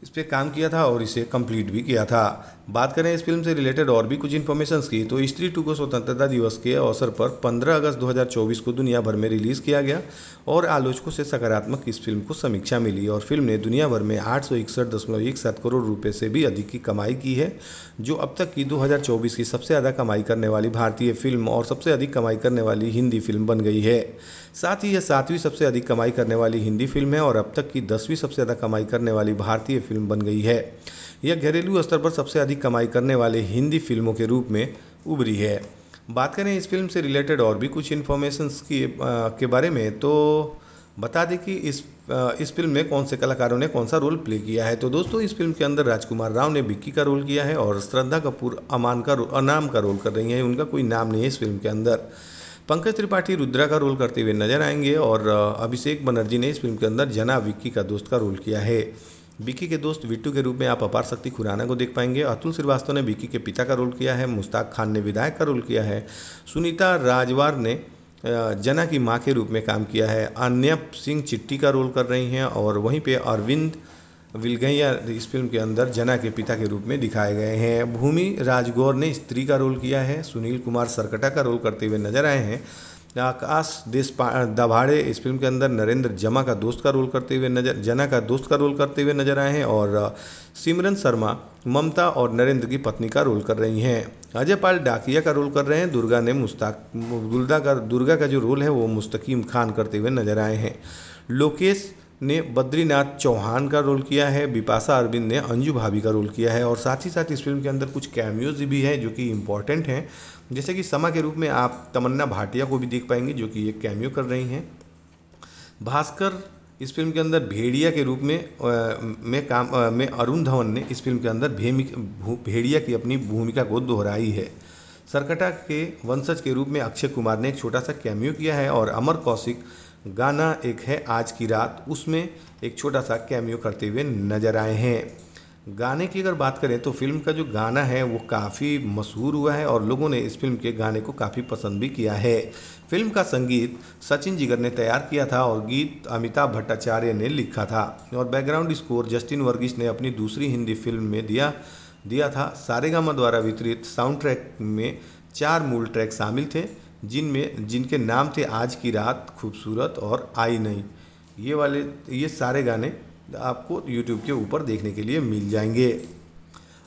इस पर काम किया था और इसे कंप्लीट भी किया था। बात करें इस फ़िल्म से रिलेटेड और भी कुछ इन्फॉर्मेशन की तो स्त्री टू को स्वतंत्रता दिवस के अवसर पर 15 अगस्त 2024 को दुनिया भर में रिलीज़ किया गया और आलोचकों से सकारात्मक इस फ़िल्म को समीक्षा मिली और फ़िल्म ने दुनिया भर में आठ करोड़ रुपये से भी अधिक की कमाई की है, जो अब तक की 2024 की सबसे ज़्यादा कमाई करने वाली भारतीय फ़िल्म और सबसे अधिक कमाई करने वाली हिंदी फ़िल्म बन गई है। साथ ही यह सातवीं सबसे अधिक कमाई करने वाली हिंदी फ़िल्म है और अब तक की दसवीं सबसे ज़्यादा कमाई करने वाली भारतीय फ़िल्म बन गई है। यह घरेलू स्तर पर सबसे अधिक कमाई करने वाले हिंदी फ़िल्मों के रूप में उभरी है। बात करें इस फ़िल्म से रिलेटेड और भी कुछ इन्फॉर्मेशन की के बारे में तो बता दें कि इस इस फ़िल्म में कौन से कलाकारों ने कौन सा रोल प्ले किया है। तो दोस्तों, इस फ़िल्म के अंदर राजकुमार राव ने बिक्की का रोल किया है और श्रद्धा कपूर अमान का अनाम का रोल कर रही हैं। उनका कोई नाम नहीं है इस फ़िल्म के अंदर। पंकज त्रिपाठी रुद्रा का रोल करते हुए नज़र आएँगे और अभिषेक बनर्जी ने इस फ़िल्म के अंदर जना विक्की का दोस्त का रोल किया है। विक्की के दोस्त विट्टू के रूप में आप अपार शक्ति खुराना को देख पाएँगे। अतुल श्रीवास्तव ने विक्की के पिता का रोल किया है, मुश्ताक खान ने विधायक का रोल किया है। सुनीता राजवार ने जना की माँ के रूप में काम किया है। अन्यप सिंह चिट्टी का रोल कर रही हैं और वहीं पे अरविंद विलगैया इस फ़िल्म के अंदर जना के पिता के रूप में दिखाए गए हैं। भूमि राजगौर ने स्त्री का रोल किया है, सुनील कुमार सरकटा का रोल करते हुए नज़र आए हैं। आकाश देश दभाड़े इस फ़िल्म के अंदर नरेंद्र जमा का दोस्त का रोल करते हुए नज़र, जना का दोस्त का रोल करते हुए नज़र आए हैं और, सिमरन शर्मा, ममता और नरेंद्र की पत्नी का रोल कर रही हैं। अजय पाल डाकिया का रोल कर रहे हैं, दुर्गा ने मुस्ताक, दुर्गा का दुर्गा का जो रोल है वो मुस्तकीम खान करते हुए नज़र आए हैं। लोकेश ने बद्रीनाथ चौहान का रोल किया है बिपाशा अरविंद ने अंजू भाभी का रोल किया है और साथ ही साथ इस फ़िल्म के अंदर कुछ कैमियोज भी हैं जो कि इंपॉर्टेंट हैं। जैसे कि समा के रूप में आप तमन्ना भाटिया को भी देख पाएँगे जो कि एक कैमियो कर रही हैं। भास्कर इस फ़िल्म के अंदर भेड़िया के रूप में आ, में काम आ, में अरुण धवन ने इस फ़िल्म के अंदर भेड़िया की अपनी भूमिका को दोहराई है। सरकटा के वंशज के रूप में अक्षय कुमार ने एक छोटा सा कैमियो किया है और अमर कौशिक गाना एक है आज की रात, उसमें एक छोटा सा कैमियो करते हुए नज़र आए हैं। गाने की अगर बात करें तो फ़िल्म का जो गाना है, वो काफ़ी मशहूर हुआ है और लोगों ने इस फ़िल्म के गाने को काफ़ी पसंद भी किया है। फ़िल्म का संगीत सचिन जिगर ने तैयार किया था और गीत अमिताभ भट्टाचार्य ने लिखा था और बैकग्राउंड स्कोर जस्टिन वर्गीस ने अपनी दूसरी हिंदी फ़िल्म में दिया दिया था। सारेगामा द्वारा वितरित साउंड ट्रैक में चार मूल ट्रैक शामिल थे। जिनमें, जिनके नाम थे आज की रात खूबसूरत और आई नहीं। ये वाले, ये सारे गाने आपको यूट्यूब के ऊपर देखने के लिए मिल जाएँगे।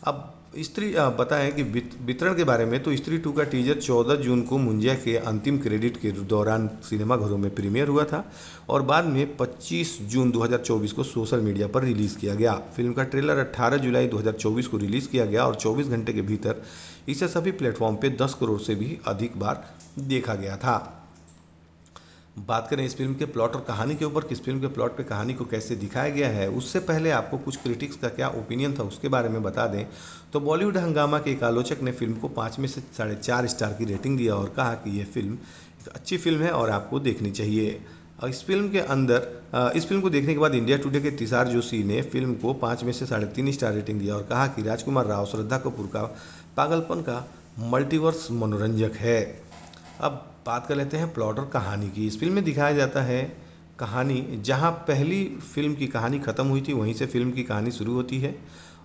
अब स्त्री बताएँ कि वितरण के बारे में तो स्त्री टू का टीजर 14 जून को मुंजिया के अंतिम क्रेडिट के दौरान सिनेमाघरों में प्रीमियर हुआ था और बाद में 25 जून 2024 को सोशल मीडिया पर रिलीज़ किया गया। फ़िल्म का ट्रेलर 18 जुलाई 2024 को रिलीज़ किया गया और 24 घंटे के भीतर इसे सभी प्लेटफॉर्म पर 10 करोड़ से भी अधिक बार देखा गया था। बात करें इस फ़िल्म के प्लॉट और कहानी के ऊपर, किस फ़िल्म के प्लॉट पे कहानी को कैसे दिखाया गया है, उससे पहले आपको कुछ क्रिटिक्स का क्या ओपिनियन था उसके बारे में बता दें। तो बॉलीवुड हंगामा के एक आलोचक ने फ़िल्म को पाँच में से साढ़े चार स्टार की रेटिंग दिया और कहा कि यह फ़िल्म एक अच्छी फ़िल्म है और आपको देखनी चाहिए। और इस फ़िल्म के अंदर इस फ़िल्म को देखने के बाद इंडिया टुडे के तिसार जोशी ने फ़िल्म को पाँच में से साढ़े तीन स्टार रेटिंग दिया और कहा कि राजकुमार राव, श्रद्धा कपूर का पागलपन का मल्टीवर्स मनोरंजक है। अब बात कर लेते हैं प्लॉट और कहानी की। इस फ़िल्म में दिखाया जाता है कहानी, जहाँ पहली फ़िल्म की कहानी ख़त्म हुई थी, वहीं से फ़िल्म की कहानी शुरू होती है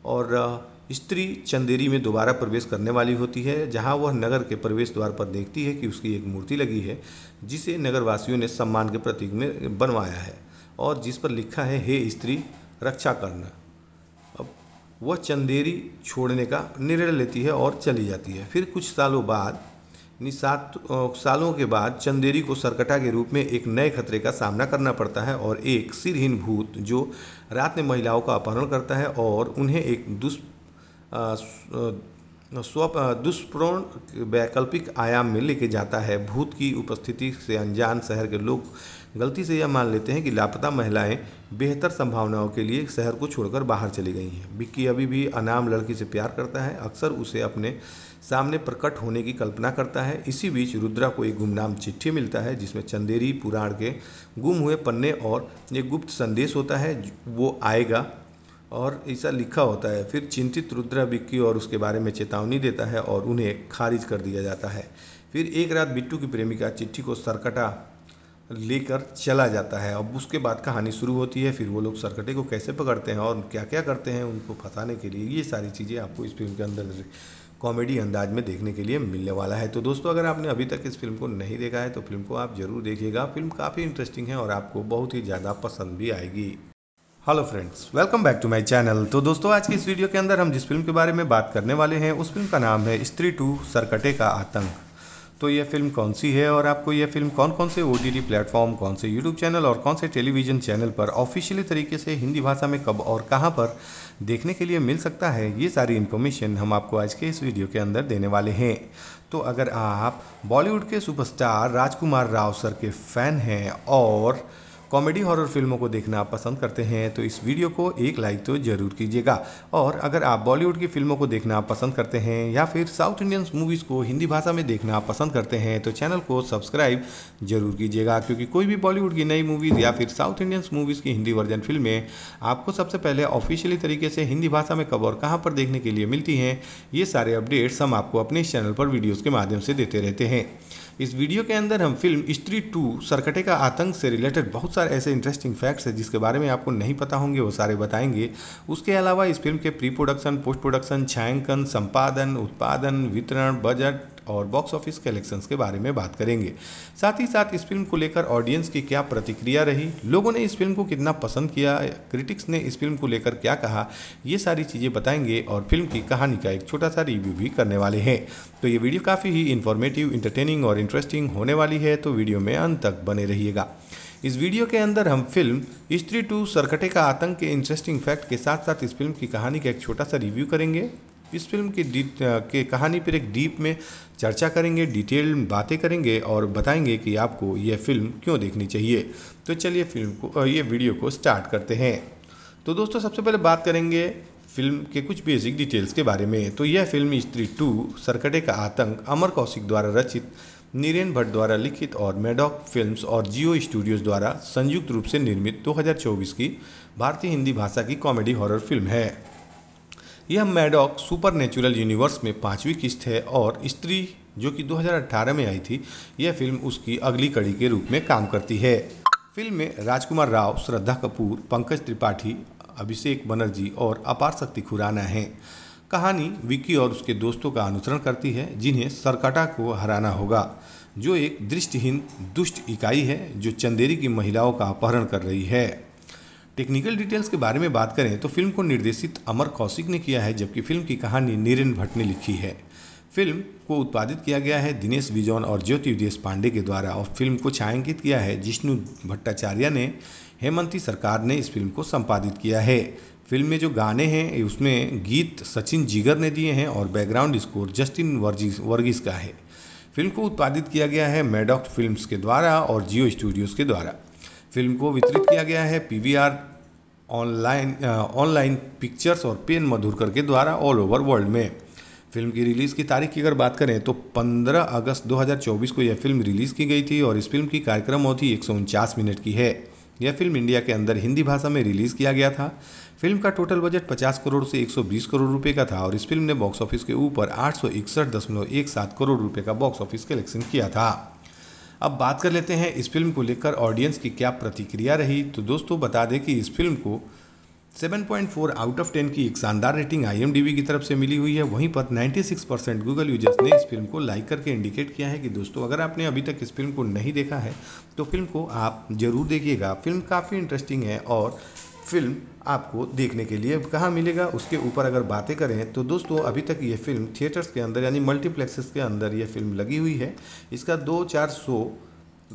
और स्त्री चंदेरी में दोबारा प्रवेश करने वाली होती है, जहाँ वह नगर के प्रवेश द्वार पर देखती है कि उसकी एक मूर्ति लगी है, जिसे नगरवासियों ने सम्मान के प्रतीक में बनवाया है और जिस पर लिखा है, हे स्त्री, रक्षा करना। अब वह चंदेरी छोड़ने का निर्णय लेती है और चली जाती है। फिर कुछ सालों बाद सात सालों के बाद चंदेरी को सरकटा के रूप में एक नए खतरे का सामना करना पड़ता है और एक सिरहीन भूत जो रात में महिलाओं का अपहरण करता है और उन्हें एक दुष् स्व दुष्प्रण वैकल्पिक आयाम में लेके जाता है। भूत की उपस्थिति से अनजान शहर के लोग गलती से यह मान लेते हैं कि लापता महिलाएँ बेहतर संभावनाओं के लिए शहर को छोड़कर बाहर चली गई हैं। बिक्की अभी भी अनाम लड़की से प्यार करता है। अक्सर उसे अपने सामने प्रकट होने की कल्पना करता है। इसी बीच रुद्रा को एक गुमनाम चिट्ठी मिलता है, जिसमें चंदेरी पुराण के गुम हुए पन्ने और एक गुप्त संदेश होता है, वो आएगा और ऐसा लिखा होता है। फिर चिंतित रुद्रा बिक्की और उसके बारे में चेतावनी देता है और उन्हें खारिज कर दिया जाता है। फिर एक रात बिट्टू की प्रेमिका चिट्ठी को सरकटा लेकर चला जाता है। अब उसके बाद कहानी शुरू होती है, फिर वो लोग सरकटे को कैसे पकड़ते हैं और क्या क्या करते हैं, उनको फंसाने के लिए ये सारी चीज़ें आपको इस फ़िल्म के अंदर कॉमेडी अंदाज में देखने के लिए मिलने वाला है। तो दोस्तों, अगर आपने अभी तक इस फ़िल्म को नहीं देखा है तो फ़िल्म को आप ज़रूर देखिएगा। फ़िल्म काफ़ी इंटरेस्टिंग है और आपको बहुत ही ज़्यादा पसंद भी आएगी। Hello friends welcome back to my channel तो दोस्तों, आज की इस वीडियो के अंदर हम जिस फ़िल्म के बारे में बात करने वाले हैं, उस फ़िल्म का नाम है स्त्री टू सरकटे का आतंक। तो यह फ़िल्म कौन सी है और आपको यह फ़िल्म कौन कौन से ओ टी प्लेटफॉर्म कौन से यूट्यूब चैनल और कौन से टेलीविज़न चैनल पर ऑफिशियली तरीके से हिंदी भाषा में कब और कहाँ पर देखने के लिए मिल सकता है, ये सारी इन्फॉर्मेशन हम आपको आज के इस वीडियो के अंदर देने वाले हैं। तो अगर आप बॉलीवुड के सुपरस्टार राजकुमार राव सर के फ़ैन हैं और कॉमेडी हॉरर फ़िल्मों को देखना आप पसंद करते हैं तो इस वीडियो को एक लाइक तो ज़रूर कीजिएगा। और अगर आप बॉलीवुड की फ़िल्मों को देखना पसंद करते हैं या फिर साउथ इंडियन मूवीज़ को हिंदी भाषा में देखना पसंद करते हैं तो चैनल को सब्सक्राइब ज़रूर कीजिएगा। क्योंकि कोई भी बॉलीवुड की नई मूवीज़ या फिर साउथ इंडियन मूवीज़ की हिंदी वर्जन फ़िल्में आपको सबसे पहले ऑफिशियली तरीके से हिंदी भाषा में कब और कहाँ पर देखने के लिए मिलती हैं, ये सारे अपडेट्स हम आपको अपने इस चैनल पर वीडियोज़ के माध्यम से देते रहते हैं। इस वीडियो के अंदर हम फ़िल्म स्त्री टू सरकटे का आतंक से रिलेटेड बहुत सारे ऐसे इंटरेस्टिंग फैक्ट्स हैं, जिसके बारे में आपको नहीं पता होंगे, वो सारे बताएँगे। उसके अलावा इस फ़िल्म के प्री प्रोडक्शन पोस्ट प्रोडक्शन छायांकन, संपादन, उत्पादन, वितरण बजट और बॉक्स ऑफ़िस कलेक्शंस के बारे में बात करेंगे। साथ ही साथ इस फ़िल्म को लेकर ऑडियंस की क्या प्रतिक्रिया रही, लोगों ने इस फ़िल्म को कितना पसंद किया क्रिटिक्स ने इस फ़िल्म को लेकर क्या कहा, ये सारी चीज़ें बताएँगे और फ़िल्म की कहानी का एक छोटा सा रिव्यू भी करने वाले हैं। तो ये वीडियो काफ़ी ही इन्फॉर्मेटिव इंटरटेनिंग और इंटरेस्टिंग होने वाली है तो वीडियो में अंत तक बने रहिएगा। इस वीडियो के अंदर हम फ़िल्म स्त्री टू सरकटे का आतंक के इंटरेस्टिंग फैक्ट के साथ साथ इस फ़िल्म की कहानी का एक छोटा सा रिव्यू करेंगे। इस फ़िल्म की के कहानी पर एक डीप में चर्चा करेंगे, डिटेल बातें करेंगे और बताएँगे कि आपको यह फ़िल्म क्यों देखनी चाहिए। तो चलिए फ़िल्म को ये वीडियो को स्टार्ट करते हैं। तो दोस्तों, सबसे पहले बात करेंगे फ़िल्म के कुछ बेसिक डिटेल्स के बारे में। तो यह फ़िल्म स्त्री टू, सरकटे का आतंक, अमर कौशिक द्वारा रचित, नीरेन भट्ट द्वारा लिखित और मेडॉक फिल्म्स और जियो स्टूडियोज़ द्वारा संयुक्त रूप से निर्मित 2024 की भारतीय हिंदी भाषा की कॉमेडी हॉरर फ़िल्म है। यह मैडॉक सुपर नेचुरल यूनिवर्स में पांचवी किस्त है और स्त्री, जो कि 2018 में आई थी, यह फ़िल्म उसकी अगली कड़ी के रूप में काम करती है। फ़िल्म में राजकुमार राव, श्रद्धा कपूर, पंकज त्रिपाठी, अभिषेक बनर्जी और अपार शक्ति खुराना हैं। कहानी विकी और उसके दोस्तों का अनुसरण करती है, जिन्हें सरकटा को हराना होगा, जो एक दृष्टिहीन, दुष्ट इकाई है, जो चंदेरी की महिलाओं का अपहरण कर रही है। टेक्निकल डिटेल्स के बारे में बात करें तो फ़िल्म को निर्देशित अमर कौशिक ने किया है, जबकि फ़िल्म की कहानी नीरेन भट्ट ने लिखी है। फ़िल्म को उत्पादित किया गया है दिनेश विजौन और ज्योति देश पांडे के द्वारा और फ़िल्म को छायांकित किया है जिष्णु भट्टाचार्य ने। हेमंती सरकार ने इस फ़िल्म को संपादित किया है। फ़िल्म में जो गाने हैं उसमें गीत सचिन जिगर ने दिए हैं और background score Justin Varghese, Varghese का है। फ़िल्म को उत्पादित किया गया है मेडॉक्ट फिल्म्स के द्वारा और जियो स्टूडियोज़ के द्वारा। फ़िल्म को वितरित किया गया है पीवीआर ऑनलाइन ऑनलाइन पिक्चर्स और पेन मधुरकर के द्वारा ऑल ओवर वर्ल्ड में। फ़िल्म की रिलीज़ की तारीख की अगर बात करें तो 15 अगस्त 2024 को यह फ़िल्म रिलीज़ की गई थी और इस फ़िल्म की कार्यक्रम अवधि एक सौ उनचास मिनट की है। यह फ़िल्म इंडिया के अंदर हिंदी भाषा में रिलीज़ किया गया था। फ़िल्म का टोटल बजट 50 करोड़ से 120 करोड़ रुपए का था और इस फ़िल्म ने बॉक्स ऑफ़िस के ऊपर आठ करोड़ रुपए का बॉक्स ऑफ़िस कलेक्शन किया था। अब बात कर लेते हैं इस फ़िल्म को लेकर ऑडियंस की क्या प्रतिक्रिया रही। तो दोस्तों, बता दें कि इस फ़िल्म को 7.4 आउट ऑफ़ 10 की एक शानदार रेटिंग आई की तरफ़ से मिली हुई है। वहीं पर 96 परसेंट गूगल यूज़र्स ने इस फ़िल्म को लाइक करके इंडिकेट किया है कि दोस्तों, अगर आपने अभी तक इस फ़िल्म को नहीं देखा है तो फ़िल्म को आप ज़रूर देखिएगा। फ़िल्म काफ़ी इंटरेस्टिंग है और फ़िल्म आपको देखने के लिए कहाँ मिलेगा। उसके ऊपर अगर बातें करें तो दोस्तों, अभी तक ये फ़िल्म थिएटर्स के अंदर यानी मल्टीप्लेक्सेस के अंदर ये फ़िल्म लगी हुई है। इसका दो चार शो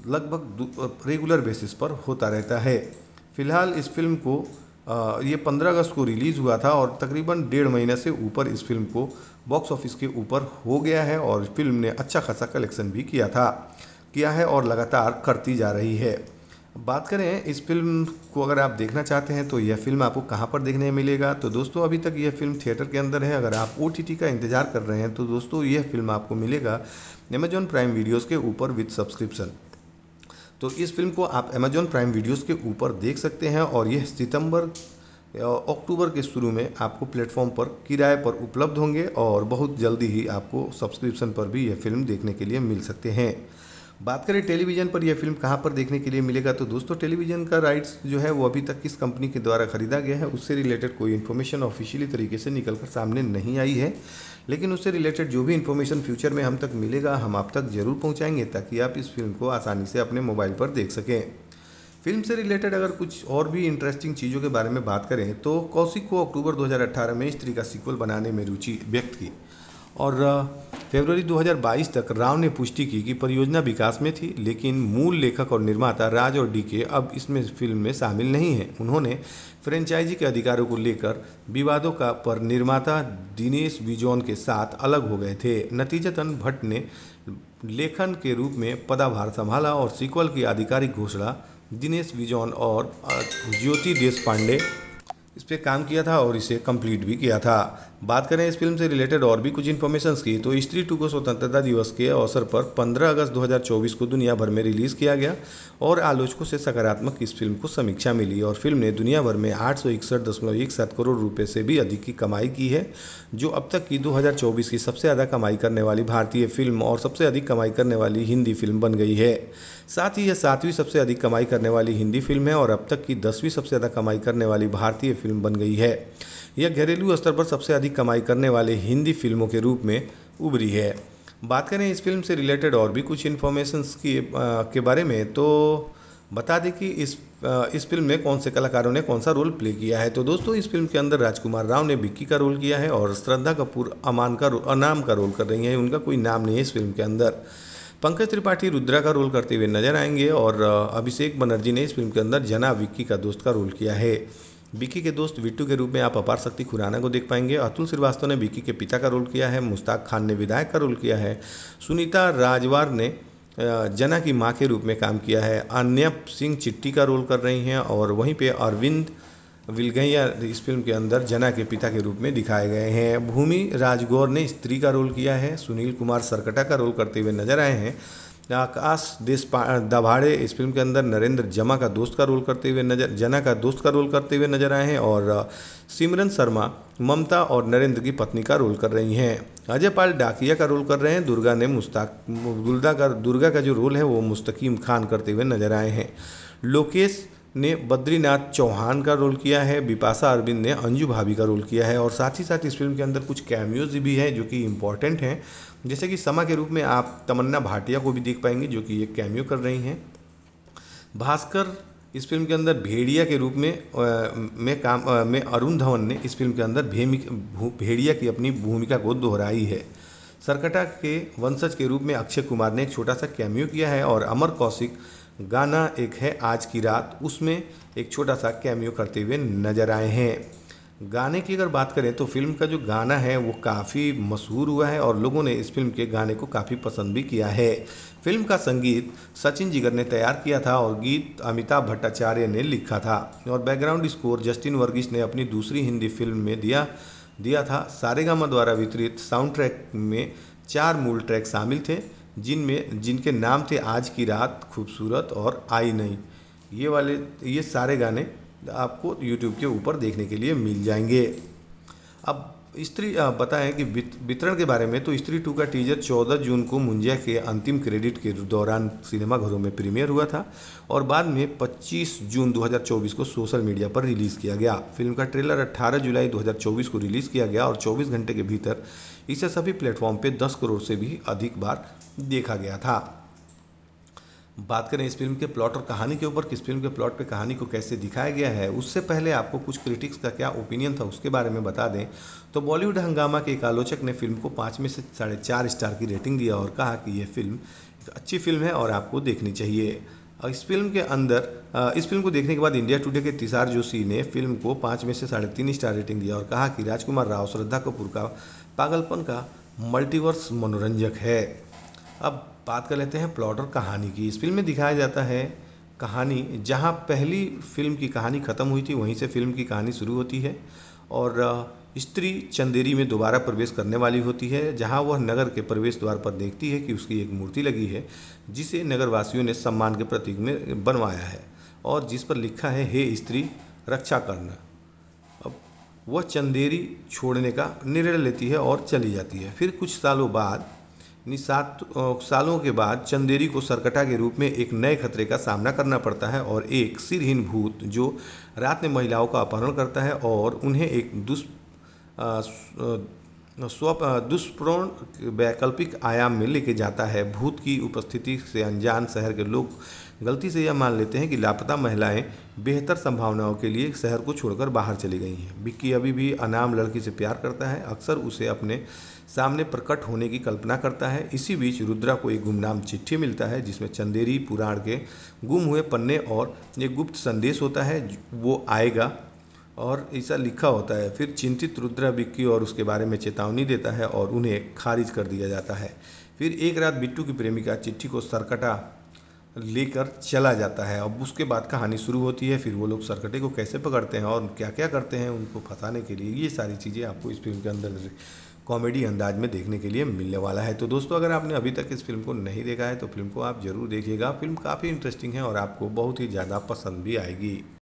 लगभग रेगुलर बेसिस पर होता रहता है। फ़िलहाल इस फ़िल्म को ये पंद्रह अगस्त को रिलीज़ हुआ था और तकरीबन डेढ़ महीने से ऊपर इस फ़िल्म को बॉक्स ऑफ़िस के ऊपर हो गया है और फ़िल्म ने अच्छा खासा कलेक्शन भी किया था, किया है और लगातार करती जा रही है। बात करें, इस फ़िल्म को अगर आप देखना चाहते हैं तो यह फ़िल्म आपको कहाँ पर देखने मिलेगा? तो दोस्तों, अभी तक यह फ़िल्म थिएटर के अंदर है। अगर आप ओटीटी का इंतज़ार कर रहे हैं तो दोस्तों, यह फ़िल्म आपको मिलेगा अमेजॉन प्राइम वीडियोज़ के ऊपर विद सब्सक्रिप्शन तो इस फ़िल्म को आप अमेजॉन प्राइम वीडियोज़ के ऊपर देख सकते हैं और यह सितंबर अक्टूबर के शुरू में आपको प्लेटफॉर्म पर किराए पर उपलब्ध होंगे और बहुत जल्दी ही आपको सब्सक्रिप्शन पर भी यह फ़िल्म देखने के लिए मिल सकते हैं। बात करें टेलीविज़न पर यह फ़िल्म कहाँ पर देखने के लिए मिलेगा तो दोस्तों टेलीविज़न का राइट्स जो है वो अभी तक किस कंपनी के द्वारा खरीदा गया है, उससे रिलेटेड कोई इन्फॉर्मेशन ऑफिशियली तरीके से निकल कर सामने नहीं आई है। लेकिन उससे रिलेटेड जो भी इन्फॉर्मेशन फ्यूचर में हम तक मिलेगा, हम आप तक ज़रूर पहुँचाएँगे ताकि आप इस फ़िल्म को आसानी से अपने मोबाइल पर देख सकें। फ़िल्म से रिलेटेड अगर कुछ और भी इंटरेस्टिंग चीज़ों के बारे में बात करें तो कौशिक को अक्टूबर 2018 में स्त्री का सीक्वल बनाने में रुचि व्यक्त की। और फरवरी 2022 तक राव ने पुष्टि की कि परियोजना विकास में थी, लेकिन मूल लेखक और निर्माता राज और डीके अब इसमें फ़िल्म में शामिल नहीं हैं। उन्होंने फ्रेंचाइजी के अधिकारों को लेकर विवादों का पर निर्माता दिनेश बिजौन के साथ अलग हो गए थे। नतीजतन भट्ट ने लेखन के रूप में पदाभार संभाला और सीक्वल की आधिकारिक घोषणा दिनेश बिजौन और ज्योति देश पांडे इस पर काम किया था और इसे कंप्लीट भी किया था। बात करें इस फ़िल्म से रिलेटेड और भी कुछ इन्फॉर्मेशन की तो स्त्री टू को स्वतंत्रता दिवस के अवसर पर 15 अगस्त 2024 को दुनिया भर में रिलीज़ किया गया और आलोचकों से सकारात्मक इस फ़िल्म को समीक्षा मिली और फ़िल्म ने दुनिया भर में आठ करोड़ रुपये से भी अधिक की कमाई की है, जो अब तक की 2024 की सबसे ज़्यादा कमाई करने वाली भारतीय फ़िल्म और सबसे अधिक कमाई करने वाली हिंदी फ़िल्म बन गई है। साथ ही यह सातवीं सबसे अधिक कमाई करने वाली हिंदी फ़िल्म है और अब तक की दसवीं सबसे ज़्यादा कमाई करने वाली भारतीय फ़िल्म बन गई है। यह घरेलू स्तर पर सबसे अधिक कमाई करने वाले हिंदी फ़िल्मों के रूप में उभरी है। बात करें इस फ़िल्म से रिलेटेड और भी कुछ इन्फॉर्मेशन की के बारे में तो बता दें कि इस इस फ़िल्म में कौन से कलाकारों ने कौन सा रोल प्ले किया है। तो दोस्तों, इस फ़िल्म के अंदर राजकुमार राव ने बिक्की का रोल किया है और श्रद्धा कपूर, अमान का अनाम का रोल कर रही हैं। उनका कोई नाम नहीं है इस फ़िल्म के अंदर। पंकज त्रिपाठी रुद्रा का रोल करते हुए नज़र आएँगे और अभिषेक बनर्जी ने इस फ़िल्म के अंदर जना विक्की का दोस्त का रोल किया है। विक्की के दोस्त विट्टू के रूप में आप अपार शक्ति खुराना को देख पाएँगे। अतुल श्रीवास्तव ने विक्की के पिता का रोल किया है, मुश्ताक खान ने विधायक का रोल किया है। सुनीता राजवार ने जना की माँ के रूप में काम किया है। अन्यप सिंह चिट्टी का रोल कर रही हैं और वहीं पे अरविंद विलगैया इस फ़िल्म के अंदर जना के पिता के रूप में दिखाए गए हैं। भूमि राजगौर ने स्त्री का रोल किया है, सुनील कुमार सरकटा का रोल करते हुए नज़र आए हैं। आकाश देश दभाड़े इस फ़िल्म के अंदर नरेंद्र जमा का दोस्त का रोल करते हुए नज़र, जना का दोस्त का रोल करते हुए नज़र आए हैं और, सिमरन शर्मा, ममता और नरेंद्र की पत्नी का रोल कर रही हैं। अजय पाल डाकिया का रोल कर रहे हैं, दुर्गा ने मुस्ताक, दुर्गा का दुर्गा का जो रोल है वो मुस्तकीम खान करते हुए नज़र आए हैं। लोकेश ने बद्रीनाथ चौहान का रोल किया है बिपाशा अरविंद ने अंजू भाभी का रोल किया है और साथ ही साथ इस फ़िल्म के अंदर कुछ कैमियोज भी हैं जो कि इंपॉर्टेंट हैं। जैसे कि समा के रूप में आप तमन्ना भाटिया को भी देख पाएँगे जो कि एक कैमियो कर रही हैं। भास्कर इस फ़िल्म के अंदर भेड़िया के रूप में आ, में काम आ, में अरुण धवन ने इस फ़िल्म के अंदर भेड़िया की अपनी भूमिका को दोहराई है। सरकटा के वंशज के रूप में अक्षय कुमार ने एक छोटा सा कैमियो किया है और अमर कौशिक गाना एक है आज की रात, उसमें एक छोटा सा कैमियो करते हुए नज़र आए हैं। गाने की अगर बात करें तो फ़िल्म का जो गाना है, वो काफ़ी मशहूर हुआ है और लोगों ने इस फ़िल्म के गाने को काफ़ी पसंद भी किया है। फ़िल्म का संगीत सचिन जिगर ने तैयार किया था और गीत अमिताभ भट्टाचार्य ने लिखा था। और बैकग्राउंड स्कोर जस्टिन वर्गीस ने अपनी दूसरी हिंदी फ़िल्म में दिया दिया था। सारेगामा द्वारा वितरित साउंड ट्रैक में चार मूल ट्रैक शामिल थे। जिनमें, जिनके नाम थे आज की रात खूबसूरत और आई नहीं। ये वाले, ये सारे गाने आपको यूट्यूब के ऊपर देखने के लिए मिल जाएँगे। अब स्त्री बताएँ कि वितरण के बारे में तो स्त्री टू का टीजर 14 जून को मुंजिया के अंतिम क्रेडिट के दौरान सिनेमाघरों में प्रीमियर हुआ था और बाद में 25 जून 2024 को सोशल मीडिया पर रिलीज़ किया गया। फ़िल्म का ट्रेलर 18 जुलाई 2024 को रिलीज़ किया गया और 24 घंटे के भीतर इसे सभी प्लेटफॉर्म पर 10 करोड़ से भी अधिक बार देखा गया था। बात करें इस फ़िल्म के प्लॉट और कहानी के ऊपर, किस फ़िल्म के प्लॉट पे कहानी को कैसे दिखाया गया है, उससे पहले आपको कुछ क्रिटिक्स का क्या ओपिनियन था उसके बारे में बता दें। तो बॉलीवुड हंगामा के एक आलोचक ने फ़िल्म को पाँच में से साढ़े चार स्टार की रेटिंग दिया और कहा कि यह फ़िल्म एक अच्छी फ़िल्म है और आपको देखनी चाहिए। और इस फ़िल्म के अंदर इस फ़िल्म को देखने के बाद इंडिया टुडे के तिसार जोशी ने फ़िल्म को पाँच में से साढ़े तीन स्टार रेटिंग दिया और कहा कि राजकुमार राव, श्रद्धा कपूर का पागलपन का मल्टीवर्स मनोरंजक है। अब बात कर लेते हैं प्लॉट और कहानी की। इस फ़िल्म में दिखाया जाता है कहानी, जहाँ पहली फ़िल्म की कहानी ख़त्म हुई थी, वहीं से फ़िल्म की कहानी शुरू होती है और स्त्री चंदेरी में दोबारा प्रवेश करने वाली होती है, जहाँ वह नगर के प्रवेश द्वार पर देखती है कि उसकी एक मूर्ति लगी है, जिसे नगरवासियों ने सम्मान के प्रतीक में बनवाया है और जिस पर लिखा है, हे स्त्री, रक्षा करना। अब वह चंदेरी छोड़ने का निर्णय लेती है और चली जाती है। फिर कुछ सालों बाद सात सालों के बाद चंदेरी को सरकटा के रूप में एक नए खतरे का सामना करना पड़ता है और एक सिरहीन भूत जो रात में महिलाओं का अपहरण करता है और उन्हें एक दुष् स्व दुष्प्रोण वैकल्पिक आयाम में लेके जाता है। भूत की उपस्थिति से अनजान शहर के लोग गलती से यह मान लेते हैं कि लापता महिलाएँ बेहतर संभावनाओं के लिए शहर को छोड़कर बाहर चली गई हैं। विक्की अभी भी अनाम लड़की से प्यार करता है। अक्सर उसे अपने सामने प्रकट होने की कल्पना करता है। इसी बीच रुद्रा को एक गुमनाम चिट्ठी मिलता है, जिसमें चंदेरी पुराण के गुम हुए पन्ने और एक गुप्त संदेश होता है, वो आएगा और ऐसा लिखा होता है। फिर चिंतित रुद्रा बिक्की और उसके बारे में चेतावनी देता है और उन्हें खारिज कर दिया जाता है। फिर एक रात बिट्टू की प्रेमिका चिट्ठी को सरकटा लेकर चला जाता है। अब उसके बाद कहानी शुरू होती है, फिर वो लोग सरकटे को कैसे पकड़ते हैं और क्या क्या करते हैं, उनको फंसाने के लिए ये सारी चीज़ें आपको इस फ़िल्म के अंदर कॉमेडी अंदाज में देखने के लिए मिलने वाला है। तो दोस्तों, अगर आपने अभी तक इस फ़िल्म को नहीं देखा है तो फ़िल्म को आप ज़रूर देखिएगा। फ़िल्म काफ़ी इंटरेस्टिंग है और आपको बहुत ही ज़्यादा पसंद भी आएगी।